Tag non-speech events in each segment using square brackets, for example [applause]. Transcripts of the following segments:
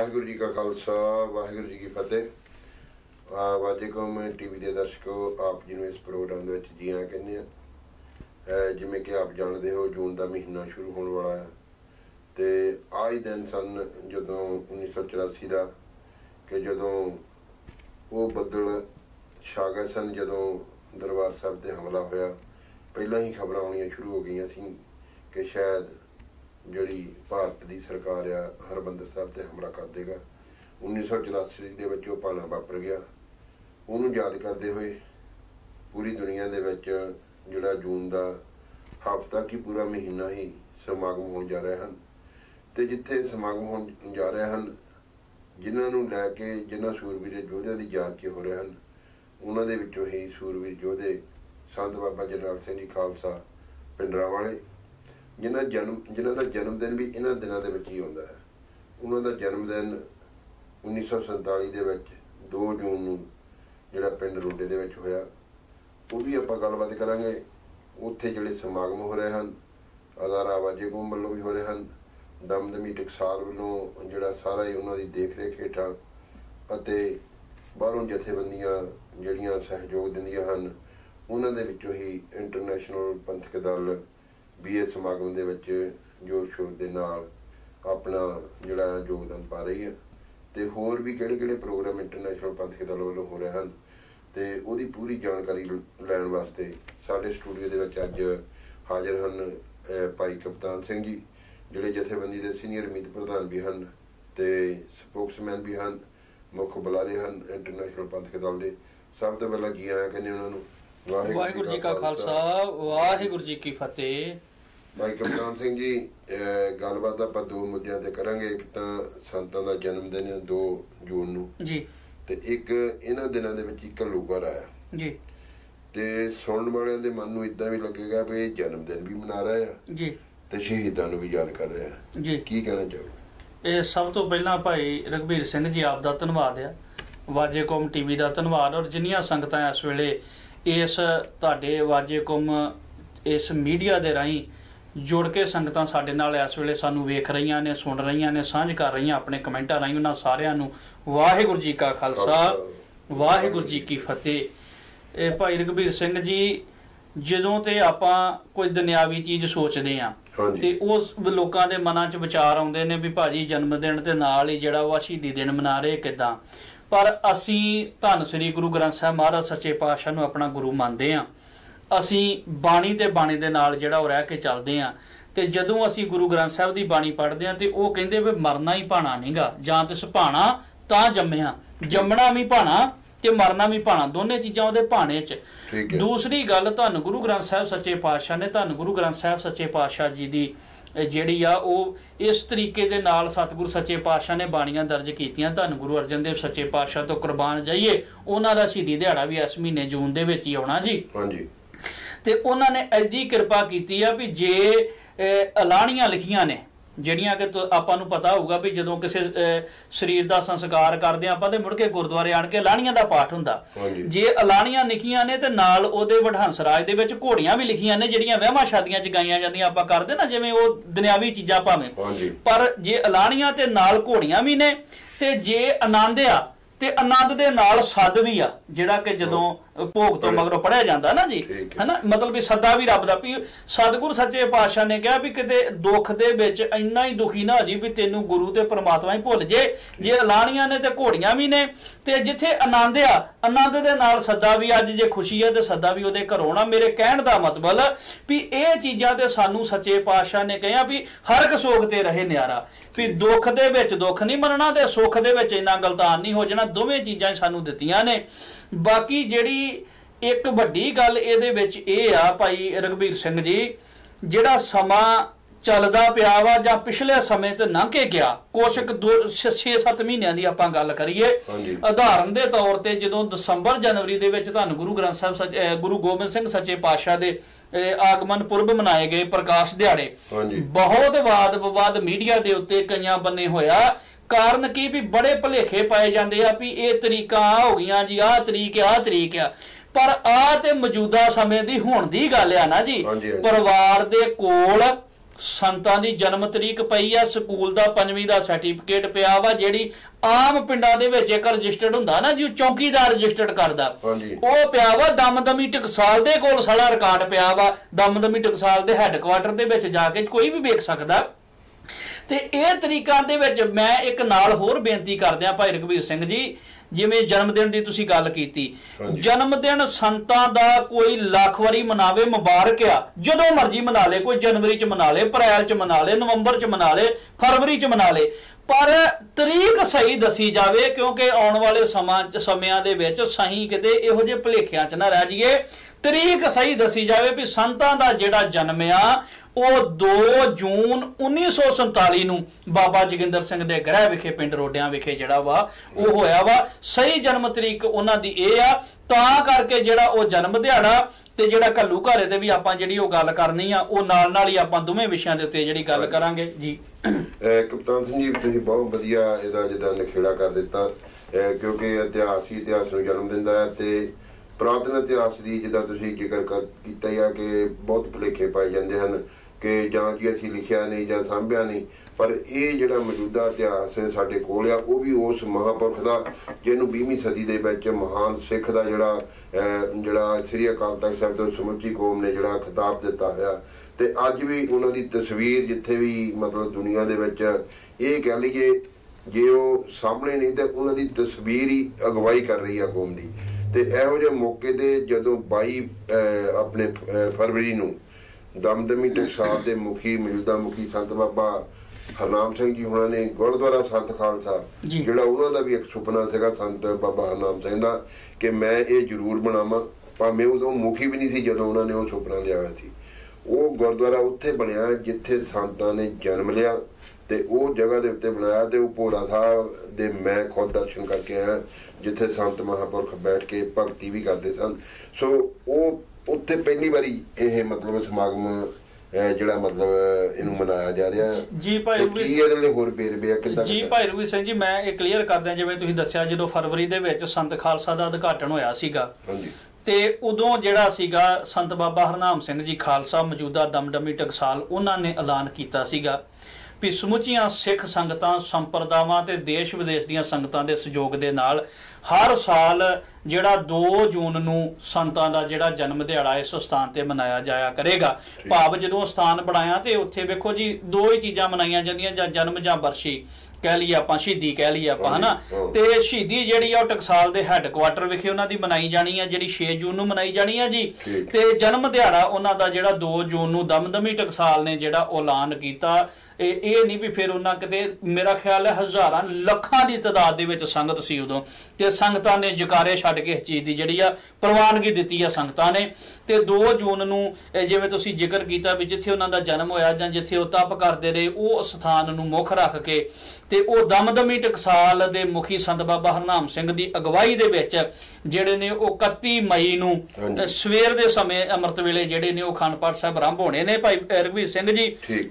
ਵਾਹਿਗੁਰੂ ਜੀ ਕਾ ਖਾਲਸਾ, ਵਾਹਿਗੁਰੂ ਜੀ ਕੀ ਫਤਿਹ। ਆ ਵਾਜੇਕਮ ਟੀਵੀ ਦੇ ਦਰਸ਼ਕੋ, ਆਪ ਜੀ ਨੂੰ ਇਸ ਪ੍ਰੋਗਰਾਮ ਦੇ ਵਿੱਚ ਜੀ ਆਇਆਂ ਕਹਿੰਦੇ ਆ। ਜਿਵੇਂ ਕਿ ਆਪ ਜਾਣਦੇ ਹੋ, ਜੂਨ ਦਾ ਮਹੀਨਾ ਸ਼ੁਰੂ ਹੋਣ ਵਾਲਾ ਹੈ। ਤੇ ਆਜ ਦਿਨ ਸਨ ਜਦੋਂ 1984 ਦਾ, ਕਿ ਜਦੋਂ ਉਹ ਬੱਦਲ ਛਾ ਗਏ ਸਨ, ਜਦੋਂ ਦਰਬਾਰ ਸਾਹਿਬ ਤੇ ਹਮਲਾ ਹੋਇਆ। ਪਹਿਲਾਂ ਹੀ ਖਬਰਾਂ ਆਉਣੀਆਂ ਸ਼ੁਰੂ ਹੋ ਗਈਆਂ ਸੀ ਕਿ ਸ਼ਾਇਦ ਜਿਹੜੀ ਭਾਰਤ ਦੀ ਸਰਕਾਰ ਆ ਹਰਬੰਦਰ ਸਾਹਿਬ ਤੇ ਹਮਲਾ ਕਰ ਦੇਗਾ। 1984 ਦੇ ਵਿੱਚ ਉਹ ਭਾਣਾ ਵਾਪਰ ਗਿਆ। ਉਹਨੂੰ ਯਾਦ ਕਰਦੇ ਹੋਏ ਪੂਰੀ ਦੁਨੀਆ ਦੇ ਵਿੱਚ ਜਿਹੜਾ ਜੂਨ ਦਾ ਹਫ਼ਤਾ ਕੀ ਪੂਰਾ ਮਹੀਨਾ ਹੀ ਸਮਾਗਮ ਹੋਣ ਜਾ ਰਹੇ ਹਨ। ਤੇ ਜਿੱਥੇ ਸਮਾਗਮ ਹੋਣ ਜਾ ਰਹੇ ਹਨ, ਜਿਨ੍ਹਾਂ ਨੂੰ ਲੈ ਕੇ ਜਿਨ੍ਹਾਂ ਸੂਰਬੀਰ ਯੋਧਿਆਂ ਦੀ ਯਾਦ 'ਚ ਹੋ ਰਹੇ ਹਨ, ਉਹਨਾਂ ਦੇ ਵਿੱਚੋਂ ਹੀ ਸੂਰਬੀਰ ਯੋਧੇ ਸੰਤ ਬਾਬਾ ਜਰਨੈਲ ਸਿੰਘ ਜੀ ਖਾਲਸਾ ਪਿੰਡਰਾਂ ਵਾਲੇ ਜਿਨ੍ਹਾਂ ਜਨਮ, ਜਿਨ੍ਹਾਂ ਦਾ ਜਨਮ ਦਿਨ ਵੀ ਇਹਨਾਂ ਦਿਨਾਂ ਦੇ ਵਿੱਚ ਹੀ ਹੁੰਦਾ ਹੈ। ਉਹਨਾਂ ਦਾ ਜਨਮ ਦਿਨ 1947 ਦੇ ਵਿੱਚ 2 ਜੂਨ ਨੂੰ ਜਿਹੜਾ ਪਿੰਡ ਰੋਡੇ ਦੇ ਵਿੱਚ ਹੋਇਆ, ਉਹ ਵੀ ਆਪਾਂ ਗੱਲਬਾਤ ਕਰਾਂਗੇ। ਉੱਥੇ ਜਿਹੜੇ ਸਮਾਗਮ ਹੋ ਰਹੇ ਹਨ, ਅਦਾਰਾ ਵਾਜੇ ਕੋਮ ਵੱਲੋਂ ਵੀ ਹੋ ਰਹੇ ਹਨ, ਦਮਦਮੀ ਟਕਸਾਲ ਵੱਲੋਂ ਜਿਹੜਾ ਸਾਰਾ ਹੀ ਉਹਨਾਂ ਦੀ ਦੇਖ ਰੇਖ ਹੇਠਾਂ ਅਤੇ ਬਾਹਰੋਂ ਜਥੇਬੰਦੀਆਂ ਜਿਹੜੀਆਂ ਸਹਿਯੋਗ ਦਿੰਦੀਆਂ ਹਨ, ਉਹਨਾਂ ਦੇ ਵਿੱਚੋਂ ਹੀ ਇੰਟਰਨੈਸ਼ਨਲ ਪੰਥਕ ਦਲ ਇਹ ਸਮਾਗਮ ਦੇ ਵਿੱਚ ਜੋਰ ਸ਼ੋਰ ਦੇ ਨਾਲ ਆਪਣਾ ਜਿਹੜਾ ਯੋਗਦਾਨ ਪਾ ਰਹੀ ਹੈ। ਤੇ ਹੋਰ ਵੀ ਕਿਹੜੇ ਕਿਹੜੇ ਪ੍ਰੋਗਰਾਮ ਇੰਟਰਨੈਸ਼ਨਲ ਪੰਥਕ ਦਲ ਵੱਲੋਂ ਹੋ ਰਹੇ ਹਨ ਤੇ ਉਹਦੀ ਪੂਰੀ ਜਾਣਕਾਰੀ ਲੈਣ ਵਾਸਤੇ ਸਾਡੇ ਸਟੂਡੀਓ ਦੇ ਵਿੱਚ ਅੱਜ ਹਾਜ਼ਰ ਹਨ ਭਾਈ ਕਪਤਾਨ ਸਿੰਘ ਜੀ ਜਿਹੜੇ ਜਥੇਬੰਦੀ ਦੇ ਸੀਨੀਅਰ ਮੀਤ ਪ੍ਰਧਾਨ ਵੀ ਹਨ ਤੇ ਸਪੋਕਸਮੈਨ ਵੀ ਹਨ ਮੁੱਖ ਬੁਲਾਰੇ ਹਨ ਇੰਟਰਨੈਸ਼ਨਲ ਪੰਥਕ ਦਲ ਦੇ। ਸਭ ਤੋਂ ਪਹਿਲਾਂ ਜੀ ਆਇਆਂ ਕਹਿੰਦੇ ਉਹਨਾਂ ਨੂੰ? ਵਾਹਿਗੁਰੂ ਜੀ ਕਾ ਖਾਲਸਾ ਵਾਹਿਗੁਰੂ ਜੀ ਕੀ ਫਤਿਹ। ਭਾਈ ਕਪਤਾਨ ਸਿੰਘ ਜੀ ਗੱਲਬਾਤ ਆਪਾਂ ਦੋ ਮੁੱਦਿਆਂ ਤੇ ਕਰਾਂਗੇ ਇੱਕ ਤਾਂ ਸੰਤਾਂ ਦਾ ਜਨਮ ਦਿਨ ਹੈ 2 ਜੂਨ ਨੂੰ। ਜੀ। ਤੇ ਇੱਕ ਇਹਨਾਂ ਦਿਨਾਂ ਦੇ ਵਿੱਚ ਇੱਕ ਲੂਗਰ ਆਇਆ। ਜੀ। ਤੇ ਸੁਣਨ ਵਾਲਿਆਂ ਦੇ ਮਨ ਨੂੰ ਇਦਾਂ ਵੀ ਲੱਗੇਗਾ ਵੀ ਇਹ ਜਨਮ ਦਿਨ ਵੀ ਮਨਾ ਰਹੇ ਆ ਜੀ। ਤੇ ਸ਼ਹੀਦਾਂ ਨੂੰ ਵੀ ਯਾਦ ਕਰ ਰਹੇ ਆ ਜੀ। ਕੀ ਕਹਿਣਾ ਚਾਹੋਗੇ? ਇਹ ਸਭ ਤੋਂ ਪਹਿਲਾਂ ਭਾਈ ਰਗਵੀਰ ਸਿੰਘ ਜੀ ਆਪ ਦਾ ਧੰਨਵਾਦ ਆ। ਵਾਜੇਕੌਮ ਟੀਵੀ ਦਾ ਧੰਨਵਾਦ। ਔਰ ਜਿੰਨੀਆਂ ਸੰਗਤਾਂ ਇਸ ਵੇਲੇ ਇਸ ਤੁਹਾਡੇ ਵਾਜੇਕੌਮ ਇਸ ਮੀਡੀਆ ਦੇ ਰਾਹੀਂ ਜੁੜ ਕੇ ਸੰਗਤਾਂ ਸਾਡੇ ਨਾਲ ਇਸ ਵੇਲੇ ਸਾਨੂੰ ਵੇਖ ਰਹੀਆਂ ਨੇ ਸੁਣ ਰਹੀਆਂ ਨੇ ਸਾਂਝ ਕਰ ਰਹੀਆਂ ਆਪਣੇ ਕਮੈਂਟਾਂ ਰਾਹੀਂ ਉਹਨਾਂ ਸਾਰਿਆਂ ਨੂੰ। ਵਾਹਿਗੁਰੂ ਜੀ ਕਾ ਖਾਲਸਾ ਵਾਹਿਗੁਰੂ। ਜੀ ਕੀ ਫਤਿਹ। ਇਹ ਭਾਈ ਰਗਵੀਰ ਸਿੰਘ ਜੀ ਜਦੋਂ ਤੇ ਆਪਾਂ ਕੋਈ ਦੁਨਿਆਵੀ ਚੀਜ਼ ਸੋਚਦੇ ਆ। ਤੇ ਉਸ ਲੋਕਾਂ ਦੇ ਮਨਾਂ 'ਚ ਵਿਚਾਰ ਆਉਂਦੇ ਨੇ ਵੀ ਭਾਜੀ ਜਨਮ ਦਿਨ ਦੇ ਨਾਲ ਹੀ ਜਿਹੜਾ ਵਾ ਸ਼ਹੀਦੀ ਦਿਨ ਮਨਾ ਰਹੇ ਕਿਦਾਂ। ਪਰ ਅਸੀਂ ਧੰਨ ਸ੍ਰੀ ਗੁਰੂ ਗ੍ਰੰਥ ਸਾਹਿਬ ਮਹਾਰਾਜ ਸੱਚੇ ਪਾਤਸ਼ਾਹ ਨੂੰ ਆਪਣਾ ਗੁਰੂ ਮੰਨਦੇ ਆ ਅਸੀਂ ਬਾਣੀ ਤੇ ਬਾਣੀ ਦੇ ਨਾਲ ਜਿਹੜਾ ਉਹ ਰਹਿ ਕੇ ਚੱਲਦੇ ਆ ਤੇ ਜਦੋਂ ਅਸੀਂ ਗੁਰੂ ਗ੍ਰੰਥ ਸਾਹਿਬ ਦੀ ਬਾਣੀ ਪੜ੍ਹਦੇ ਆ ਤੇ ਉਹ ਕਹਿੰਦੇ ਵੀ ਮਰਨਾ ਹੀ ਭਾਣਾ ਨਹੀਂਗਾ ਜਾਂ ਤੇ ਸੁਭਾਣਾ ਤਾਂ ਜੰਮਿਆ ਜੰਮਣਾ ਵੀ ਭਾਣਾ ਤੇ ਮਰਨਾ ਵੀ ਭਾਣਾ ਦੋਨੇ ਚੀਜ਼ਾਂ ਉਹਦੇ ਭਾਣੇ 'ਚ। ਦੂਸਰੀ ਗੱਲ ਤੁਹਾਨੂੰ ਗੁਰੂ ਗ੍ਰੰਥ ਸਾਹਿਬ ਸੱਚੇ ਪਾਤਸ਼ਾਹ ਨੇ ਤੁਹਾਨੂੰ ਗੁਰੂ ਗ੍ਰੰਥ ਸਾਹਿਬ ਸੱਚੇ ਪਾਤਸ਼ਾਹ ਜੀ ਦੀ ਜਿਹੜੀ ਆ ਉਹ ਇਸ ਤਰੀਕੇ ਦੇ ਨਾਲ ਸਤਿਗੁਰੂ ਸੱਚੇ ਪਾਤਸ਼ਾਹ ਨੇ ਬਾਣੀਆਂ ਦਰਜ ਕੀਤੀਆਂ। ਤੁਹਾਨੂੰ ਗੁਰੂ ਅਰਜਨ ਦੇਵ ਸੱਚੇ ਪਾਤਸ਼ਾਹ ਤੋਂ ਕੁਰਬਾਨ ਜਾਈਏ ਉਹਨਾਂ ਦਾ ਸ਼ਹੀਦੀ ਦਿਹਾੜਾ ਵੀ ਇਸ ਮਹੀਨੇ ਜੂਨ ਦੇ ਵਿੱਚ ਹੀ ਆਉਣਾ ਜੀ। ਹਾਂਜੀ। ਤੇ ਉਹਨਾਂ ਨੇ ਐਡੀ ਕਿਰਪਾ ਕੀਤੀ ਆ ਵੀ ਜੇ ਅਲਾਣੀਆਂ ਲਿਖੀਆਂ ਨੇ ਜਿਹੜੀਆਂ ਕਿ ਆਪਾਂ ਨੂੰ ਪਤਾ ਹੋਊਗਾ ਵੀ ਜਦੋਂ ਕਿਸੇ ਸਰੀਰ ਦਾ ਸੰਸਕਾਰ ਕਰਦੇ ਆ ਆਪਾਂ ਤੇ ਮੁੜ ਕੇ ਗੁਰਦੁਆਰੇ ਆਣ ਕੇ ਲਾਣੀਆਂ ਦਾ ਪਾਠ ਹੁੰਦਾ। ਜੇ ਅਲਾਣੀਆਂ ਲਿਖੀਆਂ ਨੇ ਤੇ ਨਾਲ ਉਹਦੇ ਵਡਹੰਸ ਰਾਜ ਦੇ ਵਿੱਚ ਘੋੜੀਆਂ ਵੀ ਲਿਖੀਆਂ ਨੇ ਜਿਹੜੀਆਂ ਵਿਆਹਾਂ ਸ਼ਾਦੀਆਂ 'ਚ ਗਾਈਆਂ ਜਾਂਦੀਆਂ ਆਪਾਂ ਕਰਦੇ ਨਾ ਜਿਵੇਂ ਉਹ ਦੁਨਿਆਵੀ ਚੀਜ਼ਾਂ ਭਾਵੇਂ। ਪਰ ਜੇ ਅਲਾਣੀਆਂ ਤੇ ਨਾਲ ਘੋੜੀਆਂ ਵੀ ਨੇ ਤੇ ਜੇ ਆਨੰਦ ਆ ਤੇ ਆਨੰਦ ਦੇ ਨਾਲ ਸੱਦ ਵੀ ਆ ਜਿਹੜਾ ਕਿ ਜਦੋਂ ਭੋਗ ਤੋਂ ਮਗਰੋਂ ਪੜਿਆ ਜਾਂਦਾ ਨਾ ਜੀ। ਹਨਾ? ਮਤਲਬ ਵੀ ਸੱਦਾ ਵੀ ਰੱਬ ਦਾ ਵੀ ਸਤਿਗੁਰ ਸੱਚੇ ਪਾਤਸ਼ਾਹ ਨੇ ਕਿਹਾ ਵੀ ਕਿਤੇ ਦੁੱਖ ਦੇ ਵਿੱਚ ਇੰਨਾ ਹੀ ਦੁਖੀ ਨਾ ਹੋ ਜੀ ਵੀ ਤੈਨੂੰ ਗੁਰੂ ਤੇ ਪ੍ਰਮਾਤਮਾ ਹੀ ਭੁੱਲ ਜੇ। ਜੇ ਅਲਾਣੀਆਂ ਨੇ ਤੇ ਘੋੜੀਆਂ ਵੀ ਨੇ ਤੇ ਜਿੱਥੇ ਆਨੰਦ ਆ ਆਨੰਦ ਦੇ ਨਾਲ ਸੱਦਾ ਵੀ ਅੱਜ ਜੇ ਖੁਸ਼ੀ ਹੈ ਤੇ ਸੱਦਾ ਵੀ ਉਹਦੇ ਘਰੋਂ ਨਾ ਮੇਰੇ ਕਹਿਣ ਦਾ ਮਤਲਬ ਵੀ ਇਹ ਚੀਜ਼ਾਂ ਤੇ ਸਾਨੂੰ ਸੱਚੇ ਪਾਤਸ਼ਾਹ ਨੇ ਕਿਹਾ ਵੀ ਹਰ ਇੱਕ ਸੋਖ ਤੇ ਰਹੇ ਨਿਆਰਾ। ਵੀ ਦੁੱਖ ਦੇ ਵਿੱਚ ਦੁੱਖ ਨਹੀਂ ਮੰਨਣਾ ਤੇ ਸੁੱਖ ਦੇ ਵਿੱਚ ਇੰਨਾ ਗਲਤਾਨ ਨਹੀਂ ਹੋ ਜਾਣਾ। ਦੋਵੇਂ ਚੀਜ਼ਾਂ ਸਾਨੂੰ ਦਿੱਤੀਆਂ ਨੇ। ਬਾਕੀ ਜਿਹੜੀ ਇੱਕ ਵੱਡੀ ਗੱਲ ਇਹਦੇ ਵਿੱਚ ਇਹ ਆ ਭਾਈ ਰਗਵੀਰ ਸਿੰਘ ਜੀ ਜਿਹੜਾ ਸਮਾਂ ਚੱਲਦਾ ਪਿਆ ਵਾ ਜਾਂ ਪਿਛਲੇ ਸਮੇਂ ਤੇ ਲੰਘ ਕੇ ਗਿਆ ਕੁਛ 6-7 ਮਹੀਨਿਆਂ ਦੀ ਆਪਾਂ ਗੱਲ ਕਰੀਏ। ਉਦਾਹਰਨ ਦੇ ਤੌਰ ਤੇ ਜਦੋਂ ਦਸੰਬਰ ਜਨਵਰੀ ਦੇ ਵਿੱਚ ਤੁਹਾਨੂੰ ਗੁਰੂ ਗ੍ਰੰਥ ਸਾਹਿਬ ਗੁਰੂ ਗੋਬਿੰਦ ਸਿੰਘ ਸੱਚੇ ਪਾਤਸ਼ਾਹ ਦੇ ਆਗਮਨ ਪੁਰਬ ਮਨਾਏ ਗਏ ਪ੍ਰਕਾਸ਼ ਦਿਹਾੜੇ। ਬਹੁਤ ਵਾਦ ਵਿਵਾਦ ਮੀਡੀਆ ਦੇ ਉੱਤੇ ਕਈਆਂ ਬੰਨੇ ਹੋਇਆ ਕਾਰਨ ਕੀ ਵੀ ਬੜੇ ਭਲੇਖੇ ਪਾਏ ਜਾਂਦੇ ਆ ਵੀ ਇਹ ਤਰੀਕਾ ਹੋ ਗਈਆਂ ਜੀ ਆਹ ਤਰੀਕ ਆ ਆਹ ਤਰੀਕ ਆ ਪਰ ਆ ਤੇ ਮੌਜੂਦਾ ਸਮੇਂ ਦੀ ਹੁਣ ਦੀ ਗੱਲ ਆ ਨਾ ਜੀ। ਪਰਿਵਾਰ ਦੇ ਕੋਲ ਸੰਤਾਂ ਦੀ ਜਨਮ ਤਰੀਕ ਪਈ ਆ ਸਕੂਲ ਦਾ ਪੰਜਵੀਂ ਦਾ ਸਰਟੀਫਿਕੇਟ ਪਿਆ ਵਾ ਜਿਹੜੀ ਆਮ ਪਿੰਡਾਂ ਦੇ ਵਿੱਚ ਇੱਕ ਰਜਿਸਟਰਡ ਹੁੰਦਾ ਨਾ ਜੀ ਉਹ ਚੌਕੀਦਾਰ ਰਜਿਸਟਰਡ ਕਰਦਾ। ਉਹ ਪਿਆ ਵਾ ਦਮਦਮੀ ਟਕਸਾਲ ਦੇ ਕੋਲ ਸਾਲਾ ਰਿਕਾਰਡ ਪਿਆ ਵਾ ਦਮਦਮੀ ਟਕਸਾਲ ਦੇ ਹੈੱਡਕੁਆਟਰ ਦੇ ਵਿੱਚ ਜਾ ਕੇ ਕੋਈ ਵੀ ਵੇਖ ਸਕਦਾ ਤੇ ਇਹ ਤਰੀਕਾਂ ਦੇ ਵਿੱਚ ਮੈਂ ਇੱਕ ਨਾਲ ਹੋਰ ਬੇਨਤੀ ਕਰਦਿਆਂ ਭਾਈ ਰਘਵੀਰ ਸਿੰਘ ਜੀ ਜਿਵੇਂ ਜਨਮ ਦਿਨ ਦੀ ਤੁਸੀਂ ਗੱਲ ਕੀਤੀ। ਜਨਮ ਦਿਨ ਸੰਤਾਂ ਦਾ ਕੋਈ ਲੱਖ ਵਾਰੀ ਮਨਾਵੇ ਮੁਬਾਰਕ ਆ। ਜਦੋਂ ਮਰਜ਼ੀ ਮਨਾ ਲੇ ਕੋਈ ਜਨਵਰੀ ਚ ਮਨਾ ਲੇ ਅਪ੍ਰੈਲ ਚ ਮਨਾ ਲੇ ਨਵੰਬਰ ਚ ਮਨਾ ਲੇ ਫਰਵਰੀ ਚ ਮਨਾ ਲੇ। ਪਰ ਤਰੀਕ ਸਹੀ ਦੱਸੀ ਜਾਵੇ ਕਿਉਂਕਿ ਆਉਣ ਵਾਲੇ ਸਮਾਂ ਚ ਸਮਿਆਂ ਦੇ ਵਿੱਚ ਸਹੀ ਕਿਤੇ ਇਹੋ ਜਿਹੇ ਭੁਲੇਖਿਆਂ ਚ ਨਾ ਰਹਿ ਜਾਈਏ। ਤਰੀਕ ਸਹੀ ਦੱਸੀ ਜਾਵੇ ਵੀ ਸੰਤਾਂ ਦਾ ਜਿਹੜਾ ਜਨਮ ਆ ਉਹ 2 ਜੂਨ 1947 ਨੂੰ ਬਾਬਾ ਜੋਗਿੰਦਰ ਸਿੰਘ ਦੇ ਗ੍ਰਹਿ ਵਿਖੇ ਪਿੰਡ ਰੋਡਿਆਂ ਵਿਖੇ ਜਿਹੜਾ ਵਾ ਉਹ ਹੋਇਆ ਵਾ। ਸਹੀ ਜਨਮ ਤਰੀਕ ਉਹਨਾਂ ਦੀ ਇਹ ਆ ਤਾਂ ਕਰਕੇ ਜਿਹੜਾ ਉਹ ਜਨਮ ਦਿਹਾੜਾ ਤੇ ਜਿਹੜਾ ਕੱਲੂ ਘਾਰੇ ਤੇ ਵੀ ਆਪਾਂ ਜਿਹੜੀ ਉਹ ਗੱਲ ਕਰਨੀ ਆ ਉਹ ਨਾਲ ਨਾਲ ਹੀ ਆਪਾਂ ਦੋਵੇਂ ਵਿਸ਼ਿਆਂ ਦੇ ਉੱਤੇ ਜਿਹੜੀ ਗੱਲ ਕਰਾਂਗੇ। ਜੀ। ਕਪਤਾਨ ਸਿੰਘ ਜੀ ਤੁਸੀਂ ਬਹੁਤ ਵਧੀਆ ਇਹਦਾ ਜਿੱਦਾਂ ਨਖੇੜਾ ਕਰ ਦਿੱਤਾ ਕਿਉਂਕਿ ਇਤਿਹਾਸ ਹੀ ਇਤਿਹਾਸ ਨੂੰ ਜਨਮ ਦਿੰਦਾ ਹੈ ਤੇ ਪੁਰਾਤਨ ਇਤਿਹਾਸ ਦੀ ਜਿੱਦਾਂ ਤੁਸੀਂ ਜ਼ਿਕਰ ਕਰ ਕੀਤਾ ਹੀ ਆ ਕਿ ਬਹੁਤ ਭੁਲੇਖੇ ਪਾਏ ਜਾਂਦੇ ਹਨ ਕਿ ਜਾਂ ਜੀ ਅਸੀਂ ਲਿਖਿਆ ਨਹੀਂ ਜਾਂ ਸਾਂਭਿਆ ਨਹੀਂ, ਪਰ ਇਹ ਜਿਹੜਾ ਮੌਜੂਦਾ ਇਤਿਹਾਸ ਸਾਡੇ ਕੋਲ ਆ, ਉਹ ਵੀ ਉਸ ਮਹਾਪੁਰਖ ਦਾ, ਜਿਹਨੂੰ 20ਵੀਂ ਸਦੀ ਦੇ ਵਿੱਚ ਮਹਾਨ ਸਿੱਖ ਦਾ ਜਿਹੜਾ ਜਿਹੜਾ ਸ੍ਰੀ ਅਕਾਲ ਤਖਤ ਸਾਹਿਬ ਤੋਂ ਸਮੁੱਚੀ ਕੌਮ ਨੇ ਜਿਹੜਾ ਖਿਤਾਬ ਦਿੱਤਾ ਹੋਇਆ। ਤੇ ਅੱਜ ਵੀ ਉਹਨਾਂ ਦੀ ਤਸਵੀਰ ਜਿੱਥੇ ਵੀ ਮਤਲਬ ਦੁਨੀਆ ਦੇ ਵਿੱਚ ਇਹ ਕਹਿ ਲਈਏ, ਜੇ ਉਹ ਸਾਹਮਣੇ ਨਹੀਂ ਤੇ ਉਹਨਾਂ ਦੀ ਤਸਵੀਰ ਹੀ ਅਗਵਾਈ ਕਰ ਰਹੀ ਆ ਕੌਮ ਦੀ। ਤੇ ਇਹੋ ਜਿਹੇ ਮੌਕੇ ਤੇ ਜਦੋਂ 22 ਅਹ, ਆਪਣੇ ਫਰਵਰੀ ਨੂੰ ਦਮਦਮੀ ਟਕਸਾਲ ਦੇ ਮੁਖੀ ਮੌਜੂਦਾ ਮੁਖੀ ਸੰਤ ਬਾਬਾ ਹਰਨਾਮ ਸਿੰਘ ਜੀ ਉਹਨਾਂ ਨੇ ਗੁਰਦੁਆਰਾ ਸੰਤ ਖਾਲਸਾ। ਜਿਹੜਾ ਉਹਨਾਂ ਦਾ ਵੀ ਇੱਕ ਸੁਪਨਾ ਸੀਗਾ ਸੰਤ ਬਾਬਾ ਹਰਨਾਮ ਸਿੰਘ ਦਾ ਕਿ ਮੈਂ ਇਹ ਜ਼ਰੂਰ ਬਣਾਵਾਂ। ਭਾਵੇਂ ਉਦੋਂ ਮੁਖੀ ਵੀ ਨਹੀਂ ਸੀ ਜਦੋਂ ਉਹਨਾਂ ਨੇ ਉਹ ਸੁਪਨਾ ਲਿਆ ਹੋਇਆ ਸੀ। ਉਹ ਗੁਰਦੁਆਰਾ ਉੱਥੇ ਬਣਿਆ ਜਿੱਥੇ ਸੰਤਾਂ ਨੇ ਜਨਮ ਲਿਆ। ਤੇ ਉਹ ਜਗ੍ਹਾ ਦੇ ਉੱਤੇ ਬਣਾਇਆ ਤੇ ਉਹ ਭੋਰਾ ਸਾਹਿਬ ਦੇ ਮੈਂ ਖੁਦ ਦਰਸ਼ਨ ਕਰਕੇ ਆਇਆ ਜਿੱਥੇ ਸੰਤ ਮਹਾਪੁਰਖ ਬੈਠ ਕੇ ਭਗਤੀ ਵੀ ਕਰਦੇ ਸਨ। ਸੋ ਉਹ ਉੱਥੇ ਪਹਿਲੀ ਵਾਰੀ ਇਹ ਮਤਲਬ ਸਮਾਗਮ ਜਿਹੜਾ ਮਤਲਬ ਇਹਨੂੰ ਮਨਾਇਆ ਜਾ ਰਿਹਾ। ਜੀ ਭਾਈ ਵੀ- ਕੀ ਇਹਦੇ ਲਈ ਹੋਰ ਬੇਰਬੇ ਆ ਕਿੱਦਾਂ ਜੀ? ਭਾਈ ਰਵੀ ਸਿੰਘ ਜੀ ਮੈਂ ਇਹ ਕਲੀਅਰ ਕਰਦਾ ਜਿਵੇਂ ਤੁਸੀਂ ਦੱਸਿਆ ਜਦੋਂ ਫਰਵਰੀ ਦੇ ਵਿੱਚ ਸੰਤ ਖਾਲਸਾ ਦਾ ਉਦਘਾਟਨ ਹੋਇਆ ਸੀਗਾ। ਹਾਂਜੀ। ਤੇ ਉਦੋਂ ਜਿਹੜਾ ਸੀਗਾ ਸੰਤ ਬਾਬਾ ਹਰਨਾਮ ਸਿੰਘ ਜੀ ਖਾਲਸਾ ਮੌਜੂਦਾ ਦਮਦਮੀ ਟਕਸਾਲ ਉਹਨਾਂ ਨੇ ਐਲਾਨ ਕੀਤਾ ਸੀਗਾ। ਵੀ ਸਮੁੱਚੀਆਂ ਸਿੱਖ ਸੰਗਤਾਂ ਸੰਪਰਦਾਵਾਂ ਤੇ ਦੇਸ਼ ਵਿਦੇਸ਼ ਦੀਆਂ ਸੰਗਤਾਂ ਦੇ ਸਹਿਯੋਗ ਦੇ ਨਾਲ ਹਰ ਸਾਲ ਜਿਹੜਾ 2 ਜੂਨ ਨੂੰ ਸੰਤਾਂ ਦਾ ਜਿਹੜਾ ਜਨਮ ਦਿਹਾੜਾ ਇਸ ਸਥਾਨ ਤੇ ਮਨਾਇਆ ਜਾਇਆ ਕਰੇਗਾ ਭਾਵ ਜਦੋਂ ਸਥਾਨ ਬਣਾਇਆ ਤੇ ਉੱਥੇ ਵੇਖੋ ਜੀ ਦੋ ਹੀ ਚੀਜ਼ਾਂ ਮਨਾਈਆਂ ਜਾਂਦੀਆਂ ਜਾਂ ਜਨਮ ਜਾਂ ਵਰਸ਼ੀ ਕਹਿ ਲਈਏ ਆਪਾਂ ਸ਼ਹੀਦੀ ਕਹਿ ਲਈਏ ਆਪਾਂ ਹਨਾ। ਤੇ ਸ਼ਹੀਦੀ ਜਿਹੜੀ ਆ ਉਹ ਟਕਸਾਲ ਦੇ ਹੈੱਡਕੁਆਟਰ ਵਿਖੇ ਉਹਨਾਂ ਦੀ ਮਨਾਈ ਜਾਣੀ ਆ ਜਿਹੜੀ 6 ਜੂਨ ਨੂੰ ਮਨਾਈ ਜਾਣੀ ਆ ਜੀ। ਤੇ ਜਨਮ ਦਿਹਾੜਾ ਉਹਨਾਂ ਦਾ ਜਿਹੜਾ 2 ਜੂਨ ਨੂੰ ਦਮਦਮੀ ਟਕਸਾਲ ਨੇ ਜਿਹੜਾ ਐਲਾਨ ਕੀਤਾ ਇਹ ਇਹ ਨਹੀਂ ਵੀ ਫਿਰ ਉਹਨਾਂ ਕਿਤੇ ਮੇਰਾ ਖਿਆਲ ਹੈ ਹਜ਼ਾਰਾਂ ਲੱਖਾਂ ਦੀ ਤਾਦਾਦ ਦੇ ਵਿੱਚ ਸੰਗਤ ਸੀ ਉਦੋਂ ਤੇ ਸੰਗਤਾਂ ਨੇ ਜਕਾਰੇ ਛੱਡ ਕੇ ਇਸ ਚੀਜ਼ ਦੀ ਜਿਹੜੀ ਆ ਪ੍ਰਵਾਨਗੀ ਦਿੱਤੀ ਆ ਸੰਗਤਾਂ ਨੇ। ਤੇ 2 ਜੂਨ ਨੂੰ ਜਿਵੇਂ ਤੁਸੀਂ ਜ਼ਿਕਰ ਕੀਤਾ ਵੀ ਜਿੱਥੇ ਉਹਨਾਂ ਦਾ ਜਨਮ ਹੋਇਆ ਜਾਂ ਜਿੱਥੇ ਉਹ ਤਪ ਕਰਦੇ ਰਹੇ ਉਹ ਸਥਾਨ ਨੂੰ ਮੁੱਖ ਰੱਖ ਕੇ ਤੇ ਉਹ ਦਮਦਮੀ ਟਕਸਾਲ ਦੇ ਮੁਖੀ ਸੰਤ ਬਾਬਾ ਹਰਨਾਮ ਸਿੰਘ ਦੀ ਅਗਵਾਈ ਦੇ ਵਿੱਚ ਜਿਹੜੇ ਨੇ ਉਹ 31 ਮਈ ਨੂੰ ਸਵੇਰ ਦੇ ਸਮੇਂ ਅੰਮ੍ਰਿਤ ਵੇਲੇ ਜਿਹੜੇ ਨੇ ਉਹ ਅਖੰਡ ਪਾਠ ਸਾਹਿਬ ਆਰੰਭ ਹੋਣੇ ਨੇ ਭਾਈ ਅ, ਰਘਵੀਰ ਸਿੰਘ ਜੀ।